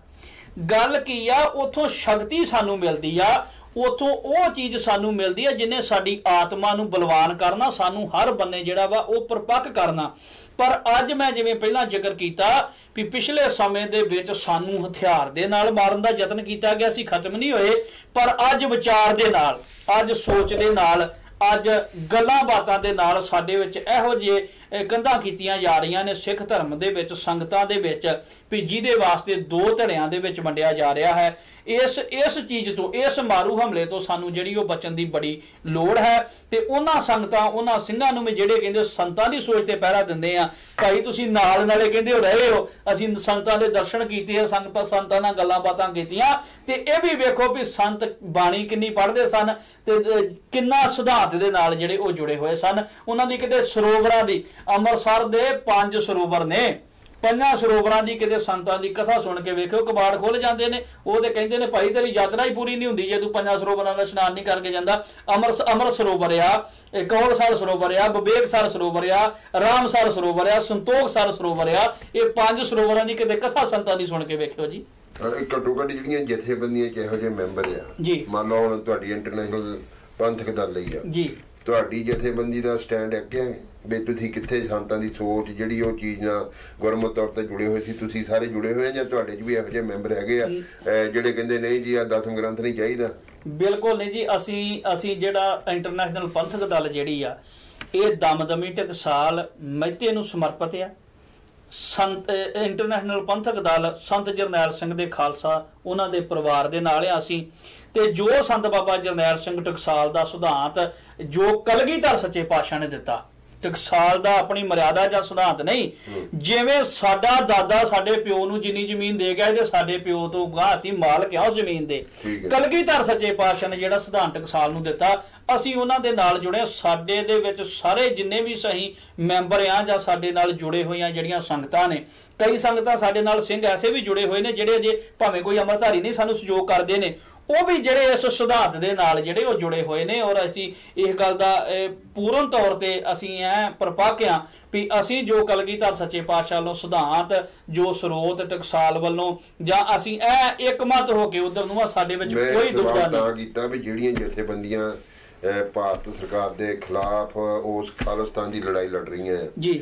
ਗੱਲ ਕੀ ਆ? ਉਥੋਂ ਸ਼ਕਤੀ ਸਾਨੂੰ ਮਿਲਦੀ ਆ। ਉਥੋਂ ਉਹ ਚੀਜ਼ ਸਾਨੂੰ ਮਿਲਦੀ ਹੈ ਜਿਹਨੇ ਸਾਡੀ ਆਤਮਾ ਨੂੰ ਬਲਵਾਨ ਕਰਨਾ, ਸਾਨੂੰ ਹਰ ਬੰਨੇ ਜਿਹੜਾ ਵਾ ਉਹ ਪਰਪੱਕ ਕਰਨਾ। ਪਰ ਅੱਜ ਮੈਂ ਜਿਵੇਂ ਪਹਿਲਾਂ ਜ਼ਿਕਰ ਕੀਤਾ ਵੀ ਪਿਛਲੇ ਸਮੇਂ ਦੇ ਵਿੱਚ ਸਾਨੂੰ ਹਥਿਆਰ ਦੇ ਨਾਲ ਮਾਰਨ ਦਾ ਯਤਨ ਕੀਤਾ ਗਿਆ ਸੀ, ਖਤਮ ਨਹੀਂ ਹੋਏ, ਪਰ ਅੱਜ ਵਿਚਾਰ ਦੇ ਨਾਲ, ਅੱਜ ਸੋਚ ਦੇ ਨਾਲ, ਅੱਜ ਗੱਲਾਂ ਬਾਤਾਂ ਦੇ ਨਾਲ ਸਾਡੇ ਵਿੱਚ ਇਹੋ ਜਿਹੇ ਕੰਧਾਂ ਕੀਤੀਆਂ ਜਾ ਰਹੀਆਂ ਨੇ। ਸਿੱਖ ਧਰਮ ਦੇ ਵਿੱਚ, ਸੰਗਤਾਂ ਦੇ ਵਿੱਚ, ਵੀ ਜਿਹਦੇ ਵਾਸਤੇ ਦੋ ਧੜਿਆਂ ਦੇ ਵਿੱਚ ਵੰਡਿਆ ਜਾ ਰਿਹਾ ਹੈ। ਇਸ ਇਸ ਚੀਜ਼ ਤੋਂ, ਇਸ ਮਾਰੂ ਹਮਲੇ ਤੋਂ ਸਾਨੂੰ ਜਿਹੜੀ ਉਹ ਬਚਣ ਦੀ ਬੜੀ ਲੋੜ ਹੈ। ਤੇ ਉਹਨਾਂ ਸੰਗਤਾਂ, ਉਹਨਾਂ ਸਿੰਘਾਂ ਨੂੰ ਵੀ ਜਿਹੜੇ ਕਹਿੰਦੇ ਸੰਤਾਂ ਦੀ ਸੋਚ ਤੇ ਪਹਿਰਾ ਦਿੰਦੇ ਆ, ਭਾਈ ਤੁਸੀਂ ਨਾਲ ਨਾਲੇ ਕਹਿੰਦੇ ਹੋ, ਰਹੇ ਹੋ। ਅਸੀਂ ਸੰਤਾਂ ਦੇ ਦਰਸ਼ਨ ਕੀਤੇ ਆ, ਸੰਗਤਾਂ, ਸੰਤਾਂ ਨਾਲ ਗੱਲਾਂ ਬਾਤਾਂ ਕੀਤੀਆਂ। ਤੇ ਇਹ ਵੀ ਵੇਖੋ ਵੀ ਸੰਤ ਬਾਣੀ ਕਿੰਨੀ ਪੜ੍ਹਦੇ ਸਨ ਤੇ ਕਿੰਨਾ ਸਿਧਾਂਤ ਦੇ ਨਾਲ ਜਿਹੜੇ ਉਹ ਜੁੜੇ ਹੋਏ ਸਨ। ਉਹਨਾਂ ਦੀ ਕਿਤੇ ਸਰੋਵਰਾਂ ਦੀ ਅੰਮ੍ਰਿਤਸਰ ਦੇ ਪੰਜ ਸਰੋਵਰ ਨੇ। ਪੰਜਾਂ ਸਰੋਵਰਾਂ ਦੀ ਕਿਤੇ ਸੰਤਾਂ ਦੀ ਕਥਾ ਸੁਣ ਕੇ ਵੇਖਿਓ ਕਬਾੜ ਖੁੱਲ ਜਾਂਦੇ ਨੇ। ਉਹ ਤੇ ਕਹਿੰਦੇ ਨੇ ਭਾਈ ਤੇਰੀ ਯਾਤਰਾ ਹੀ ਪੂਰੀ ਨਹੀਂ ਹੁੰਦੀ। ਜੇ ਤੂੰ ਪੰਜਾਂ ਸਰੋਵਰਾਂ ਦਾ ਇਸ਼ਨਾਨ ਨਹੀਂ ਕਰਕੇ ਜਾਂਦਾ ਅਮਰ ਅਮਰ ਸਰੋਵਰ ਆ ਕੌਲਸਰ ਸਰੋਵਰ ਆ ਵਿਵੇਕਸਰ ਸਰੋਵਰ ਆ ਰਾਮਸਰ ਸਰੋਵਰ ਆ ਸੰਤੋਖਸਰ ਸਰੋਵਰ ਆ। ਇਹ ਪੰਜ ਸਰੋਵਰਾਂ ਦੀ ਕਿਤੇ ਕਥਾ ਸੰਤਾਂ ਦੀ ਸੁਣ ਕੇ ਵੇਖਿਓ ਜੀ। ਘੱਟੋ ਘੱਟ ਜਿਹੜੀਆਂ ਜਥੇਬੰਦੀਆਂ ਇਹੋ ਜਿਹੇ ਮੈਂਬਰ ਆ? ਜੀ। ਮੰਨ ਲਓ ਹੁਣ ਤੁਹਾਡੀ ਇੰਟਰਨੈਸ਼ਨਲ ਪੰਥਕ ਦਲ ਲਈ ਆ। ਜੀ। ਤੁਹਾਡੀ ਜਥੇਬੰਦੀ ਦਾ ਸਟੈਂਡ ਹੈ। ਕਿ ਵੀ ਤੁਸੀਂ ਕਿੱਥੇ ਸੰਤਾਂ ਦੀ ਸੋਚ ਜਿਹੜੀ ਉਹ ਚੀਜ਼ ਨਾਲ ਗੁਰਮਤਿ ਤੌਰ ਤੇ ਜੁੜੇ ਹੋਏ ਸੀ ਤੁਸੀਂ ਸਾਰੇ ਜੁੜੇ ਹੋਏ ਜਾਂ ਤੁਹਾਡੇ 'ਚ ਵੀ ਇਹੋ ਜਿਹੇ ਮੈਂਬਰ ਹੈਗੇ ਆ ਜਿਹੜੇ ਕਹਿੰਦੇ ਨਹੀਂ ਜੀ ਆ ਦਸਮ ਗ੍ਰੰਥ ਨਹੀਂ ਚਾਹੀਦਾ? ਬਿਲਕੁਲ ਨਹੀਂ ਜੀ ਅਸੀਂ ਅਸੀਂ ਜਿਹੜਾ ਇੰਟਰਨੈਸ਼ਨਲ ਪੰਥਕ ਦਲ ਜਿਹੜੀ ਆ ਇਹ ਦਮਦਮੀ ਟਕਸਾਲ ਮਹਿਤੇ ਨੂੰ ਸਮਰਪਿਤ ਆ। ਸੰਤ ਇੰਟਰਨੈਸ਼ਨਲ ਪੰਥਕ ਦਲ ਸੰਤ ਜਰਨੈਲ ਸਿੰਘ ਦੇ ਖਾਲਸਾ ਉਹਨਾਂ ਦੇ ਪਰਿਵਾਰ ਦੇ ਨਾਲ ਆ ਅਸੀਂ। ਤੇ ਜੋ ਸੰਤ ਬਾਬਾ ਜਰਨੈਲ ਸਿੰਘ ਟਕਸਾਲ ਦਾ ਸਿਧਾਂਤ ਜੋ ਕਲਗੀਧਰ ਸੱਚੇ ਪਾਤਸ਼ਾਹ ਨੇ ਦਿੱਤਾ ਟਕਸਾਲ ਦਾ ਆਪਣੀ ਮਰਿਆਦਾ ਜਾਂ ਸਿਧਾਂਤ ਨਹੀਂ। ਜਿਵੇਂ ਸਾਡਾ ਦਾਦਾ ਸਾਡੇ ਪਿਓ ਨੂੰ ਜਿੰਨੀ ਜ਼ਮੀਨ ਦੇ ਗਿਆ ਤੇ ਸਾਡੇ ਪਿਓ ਤੋਂ ਗਾਂ ਅਸੀਂ ਮਾਲਕ ਆ ਉਸ ਜ਼ਮੀਨ ਦੇ। ਹੈ। ਕਲਗੀਧਰ ਸੱਚੇ ਪਾਤਸ਼ਾਹ ਨੇ ਜਿਹੜਾ ਸਿਧਾਂਤ ਟਕਸਾਲ ਨੂੰ ਦਿੱਤਾ ਅਸੀਂ ਉਹਨਾਂ ਦੇ ਨਾਲ ਜੁੜੇ ਸਾਡੇ ਦੇ ਵਿੱਚ ਸਾਰੇ ਜਿੰਨੇ ਵੀ ਸਹੀ ਮੈਂਬਰ ਆ ਜਾਂ ਸਾਡੇ ਨਾਲ ਜੁੜੇ ਹੋਈਆਂ ਜਿਹੜੀਆਂ ਸੰਗਤਾਂ ਨੇ ਕਈ ਸੰਗਤਾਂ ਸਾਡੇ ਨਾਲ ਸਿੰਘ ਐਸੇ ਵੀ ਜੁੜੇ ਹੋਏ ਨੇ ਜਿਹੜੇ ਅਜੇ ਭਾਵੇਂ ਕੋਈ ਅਮਰਧਾਰੀ ਨਹੀਂ ਸਾਨੂੰ ਸਹਿਯੋਗ ਕਰਦੇ ਨੇ। ਉਹ ਵੀ ਜਿਹੜੇ ਇਸ ਸਿਧਾਂਤ ਦੇ ਨਾਲ ਜਿਹੜੇ ਉਹ ਜੁੜੇ ਹੋਏ ਨੇ ਔਰ ਅਸੀਂ ਇਸ ਗੱਲ ਦਾ ਇਹ, ਪੂਰਨ ਤੌਰ ਤੇ ਅਸੀਂ ਐ ਪ੍ਰਪਾਕਿਆ ਵੀ ਅਸੀਂ ਜੋ ਕਲਗੀਧਰ ਸੱਚੇ ਪਾਤਸ਼ਾਹ ਨੂੰ ਸਿਧਾਂਤ ਜੋ ਸਰੋਤ ਟਕਸਾਲ ਵੱਲੋਂ ਜਾਂ ਅਸੀਂ ਐ ਇੱਕਮਤ ਹੋ ਕੇ ਉਧਰ ਨੂੰ ਆ ਸਾਡੇ ਵਿੱਚ ਮੈਂ ਕੋਈ ਸਵਾਲ ਨਹੀਂ। ਤਾਂ ਕੀਤਾ ਵੀ ਜਿਹੜੀਆਂ ਜਥੇਬੰਦੀਆਂ ਭਾਰਤ ਸਰਕਾਰ ਦੇ ਖਿਲਾਫ ਉਸ ਖਾਲਿਸਤਾਨ ਦੀ ਲੜਾਈ ਲੜ ਰਹੀਆਂ ਜੀ।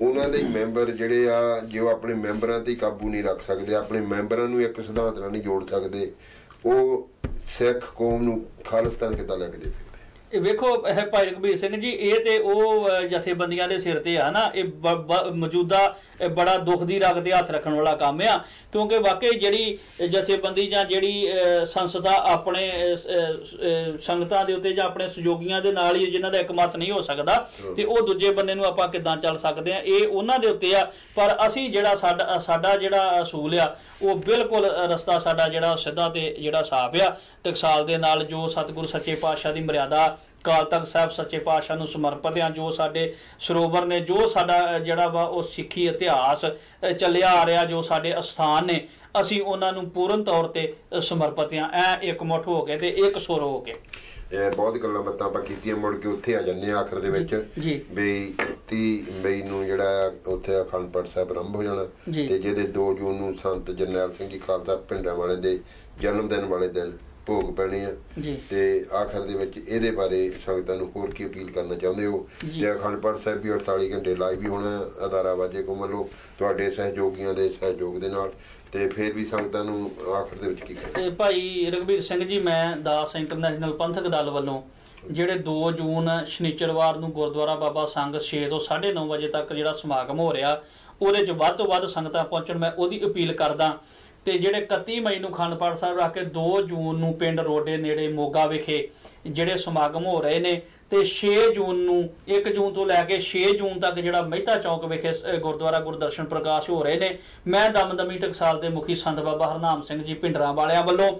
ਉਹਨਾਂ ਦੇ ਮੈਂਬਰ ਜਿਹੜੇ ਆ ਜੋ ਆਪਣੇ ਮੈਂਬਰਾਂ ਤੇ ਕਾਬੂ ਨਹੀਂ ਰੱਖ ਸਕਦੇ ਆਪਣੇ ਮੈਂਬਰਾਂ ਨੂੰ ਇੱਕ ਸਿਧਾਂਤ ਨਾਲ ਨਹੀਂ ਜੋੜ ਸਕਦੇ ਉਹ ਸਿੱਖ ਕੌਮ ਨੂੰ ਖਾਲਿਸਤਾਨ ਕਿੱਦਾਂ ਲੈ ਕੇ ਦੇ ਸਕਦੇ? ਇਹ ਵੇਖੋ ਇਹ ਭਾਈ ਰਘਬੀਰ ਸਿੰਘ ਜੀ ਇਹ ਤੇ ਉਹ ਜਥੇਬੰਦੀਆਂ ਦੇ ਸਿਰ ਤੇ ਆ ਨਾ ਇਹ ਮੌਜੂਦਾ ਬੜਾ ਦੁੱਖ ਦੀ ਰਗ ਤੇ ਹੱਥ ਰੱਖਣ ਵਾਲਾ ਕੰਮ ਆ। ਕਿਉਂਕਿ ਵਾਕਈ ਜਿਹੜੀ ਜਥੇਬੰਦੀ ਜਾਂ ਜਿਹੜੀ ਸੰਸਥਾ ਆਪਣੇ ਸੰਗਤਾਂ ਦੇ ਉੱਤੇ ਜਾਂ ਆਪਣੇ ਸਹਿਯੋਗੀਆਂ ਦੇ ਨਾਲ ਹੀ ਜਿਨ੍ਹਾਂ ਦਾ ਇਕਮਤ ਨਹੀਂ ਹੋ ਸਕਦਾ ਤੇ ਉਹ ਦੂਜੇ ਬੰਦੇ ਨੂੰ ਆਪਾਂ ਕਿੱਦਾਂ ਚੱਲ ਸਕਦੇ ਆ? ਇਹ ਉਹਨਾਂ ਦੇ ਉੱਤੇ ਆ ਪਰ ਅਸੀਂ ਜਿਹੜਾ ਸਾਡਾ ਸਾਡਾ ਜਿਹੜਾ ਅਸੂਲ ਆ ਉਹ ਬਿਲਕੁਲ ਰਸਤਾ ਸਾਡਾ ਜਿਹੜਾ ਸਿੱਧਾ ਤੇ ਜਿਹੜਾ ਸਾਫ਼ ਆ। ਟਕਸਾਲ ਦੇ ਨਾਲ ਜੋ ਸਤਿਗੁਰੂ ਸੱਚੇ ਪਾਤਸ਼ਾਹ ਦੀ ਮਰਿਆਦਾ ਕਾਲ ਤਖਤ ਸਾਹਿਬ ਸੱਚੇ ਪਾਤਸ਼ਾਹ ਨੂੰ ਸਮਰਪਿਤ ਆ ਜੋ ਸਾਡੇ ਸਰੋਵਰ ਨੇ ਜੋ ਸਾਡਾ ਜਿਹੜਾ ਵਾ ਉਹ ਸਿੱਖੀ ਇਤਿਹਾਸ ਚੱਲਿਆ ਆ ਰਿਹਾ ਜੋ ਸਾਡੇ ਅਸਥਾਨ ਨੇ ਅਸੀਂ ਉਹਨਾਂ ਨੂੰ ਪੂਰਨ ਤੌਰ ਤੇ ਅ, ਸਮਰਪਿਤ ਆ। ਐ ਇਕਮੁੱਠ ਹੋ ਕੇ ਤੇ ਇੱਕ ਸੁਰ ਹੋ ਕੇ ਇਹ ਬਹੁਤ ਗੱਲਾਂ ਬਾਤਾਂ ਆਪਾਂ ਕੀਤੀਆਂ ਮੁੜ ਕੇ ਉੱਥੇ ਆ ਜੰਨੇ ਆਖਰ ਦੇ ਵਿੱਚ ਜੀ। ਵੀ 30 ਮਈ ਨੂੰ ਜਿਹੜਾ ਉੱਥੇ ਅਖੰਡ ਪਾਠ ਸਾਹਿਬ ਆਰੰਭ ਹੋ ਜਾਣਾ। ਤੇ ਜਿਹਦੇ 2 ਜੂਨ ਨੂੰ ਸੰਤ ਜਰਨੈਲ ਸਿੰਘ ਜੀ ਖਾਲਸਾ ਪਿੰਡਾਂ ਵਾਲੇ ਦੇ ਜਨਮ ਦਿਨ ਵਾਲੇ ਦਿਨ ਭੋਗ ਪੈਣੇ ਆ। ਤੇ ਆਖਰ ਦੇ ਵਿੱਚ ਇਹਦੇ ਬਾਰੇ ਸੰਗਤਾਂ ਨੂੰ ਹੋਰ ਕੀ ਅਪੀਲ ਕਰਨਾ ਚਾਹੁੰਦੇ ਹੋ ਜੀ। ਤੇ ਅਖੰਡ ਪਾਠ ਸਾਹਿਬ ਵੀ 48 ਘੰਟੇ ਲਾਈਵ ਵੀ ਹੋਣਾ ਅਦਾਰਾ ਵਾਜੇ ਕੋ ਵੱਲੋਂ ਤੁਹਾਡੇ ਸਹਿਯੋਗੀਆਂ ਦੇ ਸਹਿਯੋਗ ਦੇ ਨਾਲ ਤੇ ਫਿਰ ਵੀ ਸੰਗਤਾਂ ਨੂੰ ਆਖਰ ਦੇ ਵਿੱਚ ਕੀ ਤੇ ਭਾਈ ਰਘਬੀਰ ਸਿੰਘ ਜੀ, ਮੈਂ ਦਾਸ ਇੰਟਰਨੈਸ਼ਨਲ ਪੰਥਕ ਦਲ ਵੱਲੋਂ ਜਿਹੜੇ 2 ਜੂਨ ਸ਼ਨੀਚਰਵਾਰ ਨੂੰ ਗੁਰਦੁਆਰਾ ਬਾਬਾ ਸੰਗ 6 ਤੋਂ 9:30 ਵਜੇ ਤੱਕ ਜਿਹੜਾ ਸਮਾਗਮ ਹੋ ਰਿਹਾ, ਉਹਦੇ 'ਚ ਵੱਧ ਤੋਂ ਵੱਧ ਸੰਗਤਾਂ ਪਹੁੰਚਣ, ਮੈਂ ਉਹਦੀ ਅਪੀਲ ਕਰਦਾ ਤੇ ਜਿਹੜੇ 31 ਮਈ ਨੂੰ ਖੰਡ ਪਾਠ ਸਾਹਿਬ ਰੱਖ ਕੇ 2 ਜੂਨ ਨੂੰ ਪਿੰਡ ਰੋਡੇ ਨੇੜੇ ਮੋਗਾ ਵਿਖੇ ਜਿਹੜੇ ਸਮਾਗਮ ਹੋ ਰਹੇ ਨੇ ਤੇ 6 ਜੂਨ ਨੂੰ 1 ਜੂਨ ਤੋਂ ਲੈ ਕੇ 6 ਜੂਨ ਤੱਕ ਜਿਹੜਾ ਮਹਿਤਾ ਚੌਕ ਵਿਖੇ ਗੁਰਦੁਆਰਾ ਗੁਰਦਰਸ਼ਨ ਪ੍ਰਕਾਸ਼ ਹੋ ਰਹੇ ਨੇ। ਮੈਂ ਦਮਦਮੀ ਟਕਸਾਲ ਦੇ ਮੁਖੀ ਸੰਤ ਬਾਬਾ ਹਰਨਾਮ ਸਿੰਘ ਜੀ ਪਿੰਡਰਾਂ ਵਾਲਿਆਂ ਵੱਲੋਂ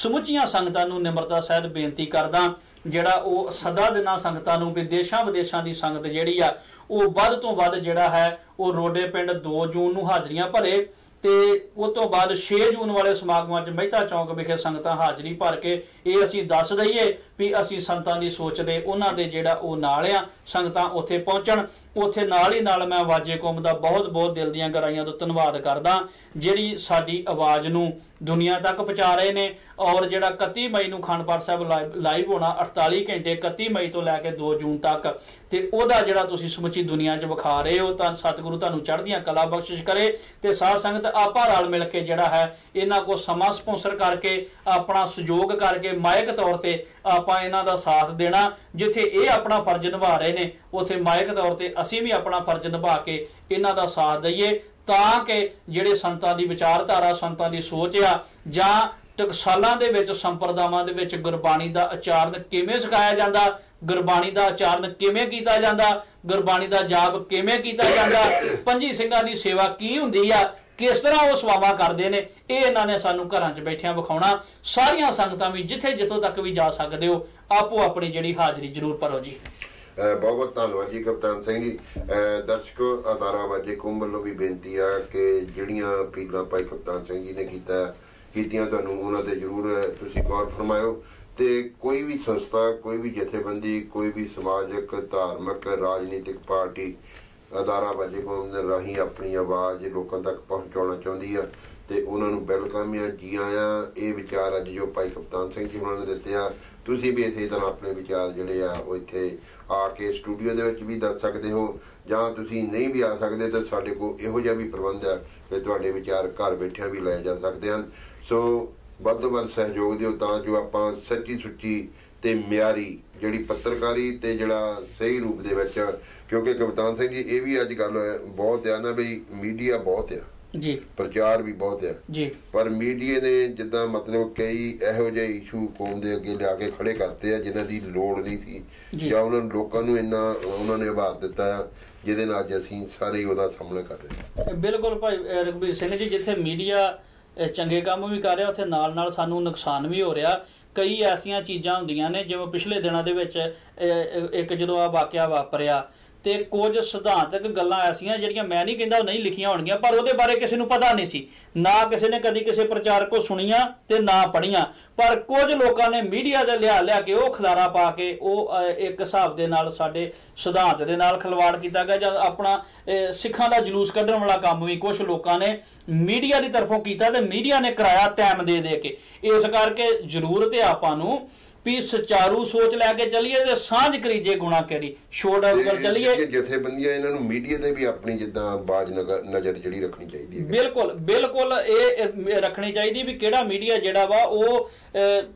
ਸਮੁੱਚੀਆਂ ਸੰਗਤਾਂ ਨੂੰ ਨਿਮਰਤਾ ਸਹਿਤ ਬੇਨਤੀ ਕਰਦਾ, ਜਿਹੜਾ ਉਹ ਸਦਾ ਦਿਨਾਂ ਸੰਗਤਾਂ ਨੂੰ ਵਿਦੇਸ਼ਾਂ ਵਿਦੇਸ਼ਾਂ ਦੀ ਸੰਗਤ ਜਿਹੜੀ ਆ, ਉਹ ਵੱਧ ਤੋਂ ਵੱਧ ਜਿਹੜਾ ਹੈ, ਉਹ ਰੋਡੇ ਪਿੰਡ 2 ਜੂਨ ਨੂੰ ਹਾਜ਼ਰੀਆਂ ਭਰੇ ਤੇ ਉਸ ਤੋਂ ਬਾਅਦ 6 ਜੂਨ ਵਾਲੇ ਸਮਾਗਮਾਂ 'ਚ ਮਹਿਤਾ ਚੌਂਕ ਵਿਖੇ ਸੰਗਤਾਂ ਹਾਜ਼ਰੀ ਭਰ ਕੇ ਇਹ ਅਸੀਂ ਦੱਸ ਦਈਏ ਵੀ ਅਸੀਂ ਸੰਤਾਂ ਦੀ ਸੋਚਦੇ ਉਹਨਾਂ ਦੇ ਜਿਹੜਾ ਉਹ ਨਾਲ ਆ, ਸੰਗਤਾਂ ਉੱਥੇ ਪਹੁੰਚਣ। ਉੱਥੇ ਨਾਲ ਹੀ ਨਾਲ ਮੈਂ ਵਾਜੇ ਕੌਮ ਦਾ ਬਹੁਤ ਬਹੁਤ ਦਿਲ ਦੀਆਂ ਗਰਾਈਆਂ ਤੋਂ ਧੰਨਵਾਦ ਕਰਦਾ, ਜਿਹੜੀ ਸਾਡੀ ਆਵਾਜ਼ ਨੂੰ ਦੁਨੀਆ ਤੱਕ ਪਹੁੰਚਾ ਰਹੇ ਨੇ। ਔਰ ਜਿਹੜਾ 31 ਮਈ ਨੂੰ ਖੰਡਪਾਠ ਸਾਹਿਬ ਲਾਈਵ- ਲਾਈਵ ਹੋਣਾ 48 ਘੰਟੇ 31 ਮਈ ਤੋਂ ਲੈ ਕੇ 2 ਜੂਨ ਤੱਕ। ਤੇ ਉਹਦਾ ਜਿਹੜਾ ਤੁਸੀਂ ਸਮੁੱਚੀ ਦੁਨੀਆ 'ਚ ਵਿਖਾ ਰਹੇ ਹੋ, ਤਾਂ ਸਤਿਗੁਰੂ ਤੁਹਾਨੂੰ ਚੜ੍ਹਦੀਆਂ ਕਲਾ ਬਖਸ਼ਿਸ਼ ਕਰੇ ਤੇ ਸਾਧ ਸੰਗਤ ਆਪਾਂ ਰਲ ਮਿਲ ਕੇ ਜਿਹੜਾ ਹੈ, ਇਹਨਾਂ ਕੋ ਸਮਾਂ ਸਪਾਂਸਰ ਕਰਕੇ, ਆਪਣਾ ਸਹਿਯੋਗ ਕਰਕੇ ਮਾਇਕ ਤੌਰ ਤੇ ਆਪਾਂ ਇਹਨਾਂ ਦਾ ਸਾਥ ਦੇਣਾ। ਜਿੱਥੇ ਇਹ ਆਪਣਾ ਫਰਜ਼ ਨਿਭਾ ਰਹੇ ਨੇ, ਉਥੇ ਮਾਇਕ ਤੌਰ ਤੇ ਅਸੀਂ ਵੀ ਆਪਣਾ ਫਰਜ਼ ਨਿਭਾ ਕੇ ਇਹਨਾਂ ਦਾ ਸਾਥ ਦਈਏ ਤਾਂ ਕਿ ਜਿਹੜੇ ਸੰਤਾਂ ਦੀ ਵਿਚਾਰਧਾਰਾ, ਸੰਤਾਂ ਦੀ ਸੋਚ ਆ, ਜਾਂ ਟਕਸਾਲਾਂ ਦੇ ਵਿੱਚ, ਸੰਪਰਦਾਵਾਂ ਦੇ ਵਿੱਚ ਗੁਰਬਾਣੀ ਦਾ ਆਚਾਰਨ ਕਿਵੇਂ ਸਿਖਾਇਆ ਜਾਂਦਾ, ਗੁਰਬਾਣੀ ਦਾ ਆਚਾਰਨ ਕਿਵੇਂ ਕੀਤਾ ਜਾਂਦਾ, ਗੁਰਬਾਣੀ ਦਾ ਜਾਪ ਕਿਵੇਂ ਕੀਤਾ ਜਾਂਦਾ, ਪੰਜੀ ਸਿੰਘਾਂ ਦੀ ਸੇਵਾ ਕੀ ਹੁੰਦੀ ਆ ਕਿਸ ਤਰ੍ਹਾਂ ਉਹ ਸੇਵਾਵਾਂ ਕਰਦੇ ਨੇ, ਇਹ ਇਹਨਾਂ ਨੇ ਸਾਨੂੰ ਘਰਾਂ 'ਚ ਬੈਠਿਆਂ ਵਿਖਾਉਣਾ। ਸਾਰੀਆਂ ਸੰਗਤਾਂ ਵੀ ਜਿੱਥੇ ਜਿੱਥੋਂ ਤੱਕ ਵੀ ਜਾ ਸਕਦੇ ਹੋ, ਆਪੋ ਆਪਣੀ ਜਿਹੜੀ ਹਾਜ਼ਰੀ ਜ਼ਰੂਰ ਭਰੋ ਜੀ। ਬਹੁਤ ਬਹੁਤ ਧੰਨਵਾਦ ਜੀ ਕਪਤਾਨ ਸਿੰਘ ਜੀ। ਅਹ ਦਰਸ਼ਕੋ, ਅਦਾਰਾ ਵਾਜੇ ਕੁੰਭ ਵੱਲੋਂ ਵੀ ਬੇਨਤੀ ਆ ਕਿ ਜਿਹੜੀਆਂ ਅਪੀਲਾਂ ਭਾਈ ਕਪਤਾਨ ਸਿੰਘ ਜੀ ਨੇ ਕੀਤਾ, ਕੀਤੀਆਂ ਤੁਹਾਨੂੰ ਉਹਨਾਂ ਤੇ ਜਰੂਰ ਤੁਸੀਂ ਗੌਰ ਫਰਮਾਇਓ। ਤੇ ਕੋਈ ਵੀ ਸੰਸਥਾ, ਕੋਈ ਵੀ ਜਥੇਬੰਦੀ, ਕੋਈ ਵੀ ਸਮਾਜਿਕ, ਧਾਰਮਿਕ, ਰਾਜਨੀਤਿਕ ਪਾਰਟੀ ਅਦਾਰਾ ਵਾਜੇ ਕੌਮ ਦੇ ਰਾਹੀਂ ਆਪਣੀ ਆਵਾਜ਼ ਲੋਕਾਂ ਤੱਕ ਪਹੁੰਚਾਉਣਾ ਚਾਹੁੰਦੀ ਆ ਤੇ ਉਹਨਾਂ ਨੂੰ ਵੈਲਕਮ ਆ। ਜੀ ਆਇਆਂ ਇਹ ਵਿਚਾਰ ਅੱਜ ਜੋ ਭਾਈ ਕਪਤਾਨ ਸਿੰਘ ਜੀ ਉਹਨਾਂ ਨੇ ਦਿੱਤੇ ਆ। ਤੁਸੀਂ ਵੀ ਇਸੇ ਤਰ੍ਹਾਂ ਆਪਣੇ ਵਿਚਾਰ ਜਿਹੜੇ ਆ, ਉਹ ਇੱਥੇ ਆ ਕੇ ਸਟੂਡੀਓ ਦੇ ਵਿੱਚ ਵੀ ਦੱਸ ਸਕਦੇ ਹੋ ਜਾਂ ਤੁਸੀਂ ਨਹੀਂ ਵੀ ਆ ਸਕਦੇ ਤਾਂ ਸਾਡੇ ਕੋਲ ਇਹੋ ਜਿਹਾ ਵੀ ਪ੍ਰਬੰਧ ਹੈ ਕਿ ਤੁਹਾਡੇ ਵਿਚਾਰ ਘਰ ਬੈਠਿਆਂ ਵੀ ਲਏ ਜਾ ਸਕਦੇ ਹਨ। ਸੋ ਵੱਧ ਤੋਂ ਵੱਧ ਸਹਿਯੋਗ ਦਿਓ ਤਾਂ ਜੋ ਆਪਾਂ ਸੱਚੀ ਸੁੱਚੀ ਤੇ ਮਿਆਰੀ ਜਿਹੜੀ ਪੱਤਰਕਾਰੀ ਤੇ ਜਿਹੜਾ ਸਹੀ ਰੂਪ ਦੇ ਵਿੱਚ ਕਿਉਂਕਿ ਕਪਤਾਨ ਸਿੰਘ ਜੀ ਇਹ ਵੀ ਅੱਜ ਗੱਲ ਬਹੁਤ ਆ ਨਾ ਬਈ ਮੀਡੀਆ ਬਹੁਤ ਆ। ਜੀ। ਪ੍ਰਚਾਰ ਵੀ ਬਹੁਤ ਆ। ਜੀ। ਪਰ ਮੀਡੀਆ ਨੇ ਜਿੱਦਾਂ ਮਤਲਬ ਕਈ ਇਹੋ ਜਿਹੇ ਇਸ਼ੂ ਕੌਮ ਦੇ ਅੱਗੇ ਲਿਆ ਕੇ ਖੜੇ ਕਰਤੇ ਆ ਜਿਨ੍ਹਾਂ ਦੀ ਲੋੜ ਨਹੀਂ ਸੀ। ਜੀ। ਉਹਨਾਂ ਨੂੰ ਲੋਕਾਂ ਨੂੰ ਇੰਨਾ ਉਹਨਾਂ ਨੇ ਉਭਾਰ ਦਿੱਤਾ ਆ ਜਿਹਦੇ ਨਾਲ ਅੱਜ ਅਸੀਂ ਸਾਰੇ ਉਹਦਾ ਸਾਹਮਣਾ ਕਰ ਰਹੇ ਹਾਂ। ਬਿਲਕੁਲ ਭਾਈ ਰਘਬੀਰ ਸਿੰਘ ਜੀ ਜਿੱਥੇ ਮੀਡੀਆ ਚੰਗੇ ਕੰਮ ਵੀ ਕਰ ਰਿਹਾ ਉੱਥੇ ਨਾਲ ਨਾਲ ਸਾਨੂੰ ਨੁਕਸਾਨ ਵੀ ਹੋ ਰਿਹਾ। ਕਈ ਐਸੀਆਂ ਚੀਜ਼ਾਂ ਹੁੰਦੀਆਂ ਨੇ ਜਿਵੇਂ ਪਿਛਲੇ ਦਿਨਾਂ ਦੇ ਵਿੱਚ ਅਹ, ਇੱਕ ਜਦੋਂ ਆ ਵਾਕਿਆ ਵਾਪਰਿਆ ਤੇ ਕੁਝ ਸਿਧਾਂਤਕ ਗੱਲਾਂ ਐਸੀਆਂ ਜਿਹੜੀਆਂ ਮੈਂ ਨਹੀਂ ਕਹਿੰਦਾ ਉਹ ਨਹੀਂ ਲਿਖੀਆਂ ਹੋਣਗੀਆਂ, ਪਰ ਉਹਦੇ ਬਾਰੇ ਕਿਸੇ ਨੂੰ ਪਤਾ ਨਹੀਂ ਸੀ। ਨਾ ਕਿਸੇ ਨੇ ਕਦੀ ਕਿਸੇ ਪ੍ਰਚਾਰਕ ਕੋ ਸੁਣੀਆਂ ਤੇ ਨਾ ਪੜੀਆਂ ਪਰ ਕੁਝ ਲੋਕਾਂ ਨੇ ਮੀਡੀਆ ਦੇ ਲਿਆ ਲਿਆ ਕੇ ਉਹ ਖਲਾਰਾ ਪਾ ਕੇ ਉਹ ਇੱਕ ਹਿਸਾਬ ਦੇ ਨਾਲ ਸਾਡੇ ਸਿਧਾਂਤ ਦੇ ਨਾਲ ਖਲਵਾੜ ਕੀਤਾ ਗਿਆ, ਜਾਂ ਆਪਣਾ ਸਿੱਖਾਂ ਦਾ ਜਲੂਸ ਕੱਢਣ ਵਾਲਾ ਕੰਮ ਵੀ ਕੁਝ ਲੋਕਾਂ ਨੇ ਮੀਡੀਆ ਦੀ ਤਰਫੋਂ ਕੀਤਾ ਤੇ ਮੀਡੀਆ ਨੇ ਕਰਾਇਆ ਟਾਈਮ ਦੇ ਦੇ ਕੇ। ਇਸ ਕਰਕੇ ਜ਼ਰੂਰਤ ਹੈ ਆਪਾਂ ਨੂੰ ਵੀ ਸੁਚਾਰੂ ਸੋਚ ਲੈ ਕੇ ਚੱਲੀਏ ਤੇ ਸਾਂਝ ਕਰੀਏ ਗੁਣਾ ਕਰੀ। ਛੋੜ ਅਵਗਲ ਚੱਲੀਏ। ਜਥੇਬੰਦੀਆਂ ਇਹਨਾਂ ਨੂੰ ਮੀਡੀਆ ਤੇ ਵੀ ਆਪਣੀ ਜਿੱਦਾਂ ਬਾਜ ਨਜ਼ਰ ਜਿਹੜੀ ਰੱਖਣੀ ਚਾਹੀਦੀ ਹੈ। ਬਿਲਕੁਲ ਬਿਲਕੁਲ ਇਹ ਰੱਖਣੀ ਚਾਹੀਦੀ ਵੀ ਕਿਹੜਾ ਮੀਡੀਆ ਜਿਹੜਾ ਵਾ ਉਹ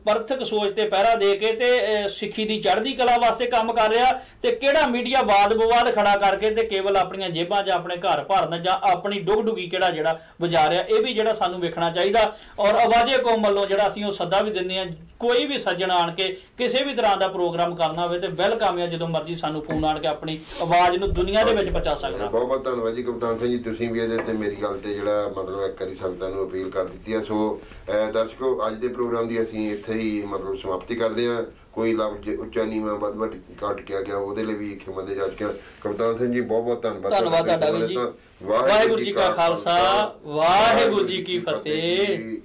ਪਰਥਕ ਸੋਚ ਤੇ ਪਹਿਰਾ ਦੇ ਕੇ ਤੇ ਸਿੱਖੀ ਦੀ ਚੜ੍ਹਦੀ ਕਲਾ ਵਾਸਤੇ ਕੰਮ ਕਰ ਰਿਹਾ ਤੇ ਕਿਹੜਾ ਮੀਡੀਆ ਵਾਦ ਵਿਵਾਦ ਖੜਾ ਕਰਕੇ ਤੇ ਕੇਵਲ ਆਪਣੀਆਂ ਜੇਬਾਂ 'ਚ ਆਪਣੇ ਘਰ ਭਰਨ ਜਾਂ ਆਪਣੀ ਡੁਗਡੁਗੀ ਕਿਹੜਾ ਜਿਹੜਾ ਵਜਾ ਰਿਹਾ ਇਹ ਵੀ ਜਿਹੜਾ ਸਾਨੂੰ ਵੇਖਣਾ ਚਾਹੀਦਾ। ਔਰ ਆਵਾਜ਼ੇ ਕੌਮ ਵੱਲੋਂ ਜਿਹੜਾ ਅਸੀਂ ਉਹ ਸੱਦਾ ਵੀ ਦਿੰਦੇ ਆ ਕੋਈ ਵੀ ਸੱਜਣ ਆਣ ਕੇ ਕਿਸੇ ਵੀ ਤਰ੍ਹਾਂ ਦਾ ਪ੍ਰੋਗਰਾਮ ਕਰਨਾ ਹੋਵੇ ਤੇ ਵੈਲਕਮ ਆ ਜਦੋਂ ਮਰਜ਼ੀ ਸਾਨੂੰ ਫੋਨ ਆਣ ਕੇ ਆਪਣੀ ਆਵਾਜ਼ ਨੂੰ ਦੁਨੀਆ ਦੇ ਵਿੱਚ ਪਹੁੰਚਾ ਸਕਦਾ। ਬਹੁਤ ਬਹੁਤ ਧੰਨਵਾਦ ਜੀ ਕਪਤਾਨ ਸਿੰਘ ਜੀ ਤੁਸੀਂ ਵੀ ਇਹਦੇ ਤੇ ਮੇਰੀ ਗੱਲ ਤੇ ਜਿਹੜਾ ਮਤਲਬ ਇੱਕ ਵਾਰੀ ਸੰਗਤਾਂ ਨੂੰ ਅਪੀਲ ਕਰ ਦਿੱਤੀ ਹੈ ਸੋ ਦਰਸ਼ਕੋ ਅੱਜ ਦੇ ਪ੍ਰੋਗਰਾਮ ਦੀ ਅਸੀਂ ਇੱਥੇ ਹੀ ਮਤਲਬ ਸਮਾਪਤੀ ਕਰਦੇ ਹਾਂ। ਕੋਈ ਲਫ਼ਜ਼ ਉੱਚਾ ਨੀਵਾਂ ਵੱਧ ਵੱਧ ਕੱਟ ਕੇ ਗਿਆ ਉਹਦੇ ਲਈ ਵੀ ਖਿਮਾ ਦੇ ਜਾ ਕੇ ਕਪਤਾਨ ਸਿੰਘ ਜੀ ਬਹੁਤ ਬਹੁਤ ਧੰਨਵਾਦ ਧੰਨਵਾਦ ਤੁਹਾਡਾ ਵੀ ਜੀ। ਵਾਹਿਗੁਰੂ ਜੀ ਕਾ ਖਾਲਸਾ, ਵਾਹਿਗੁਰੂ ਜੀ ਕੀ ਫਤਿਹ।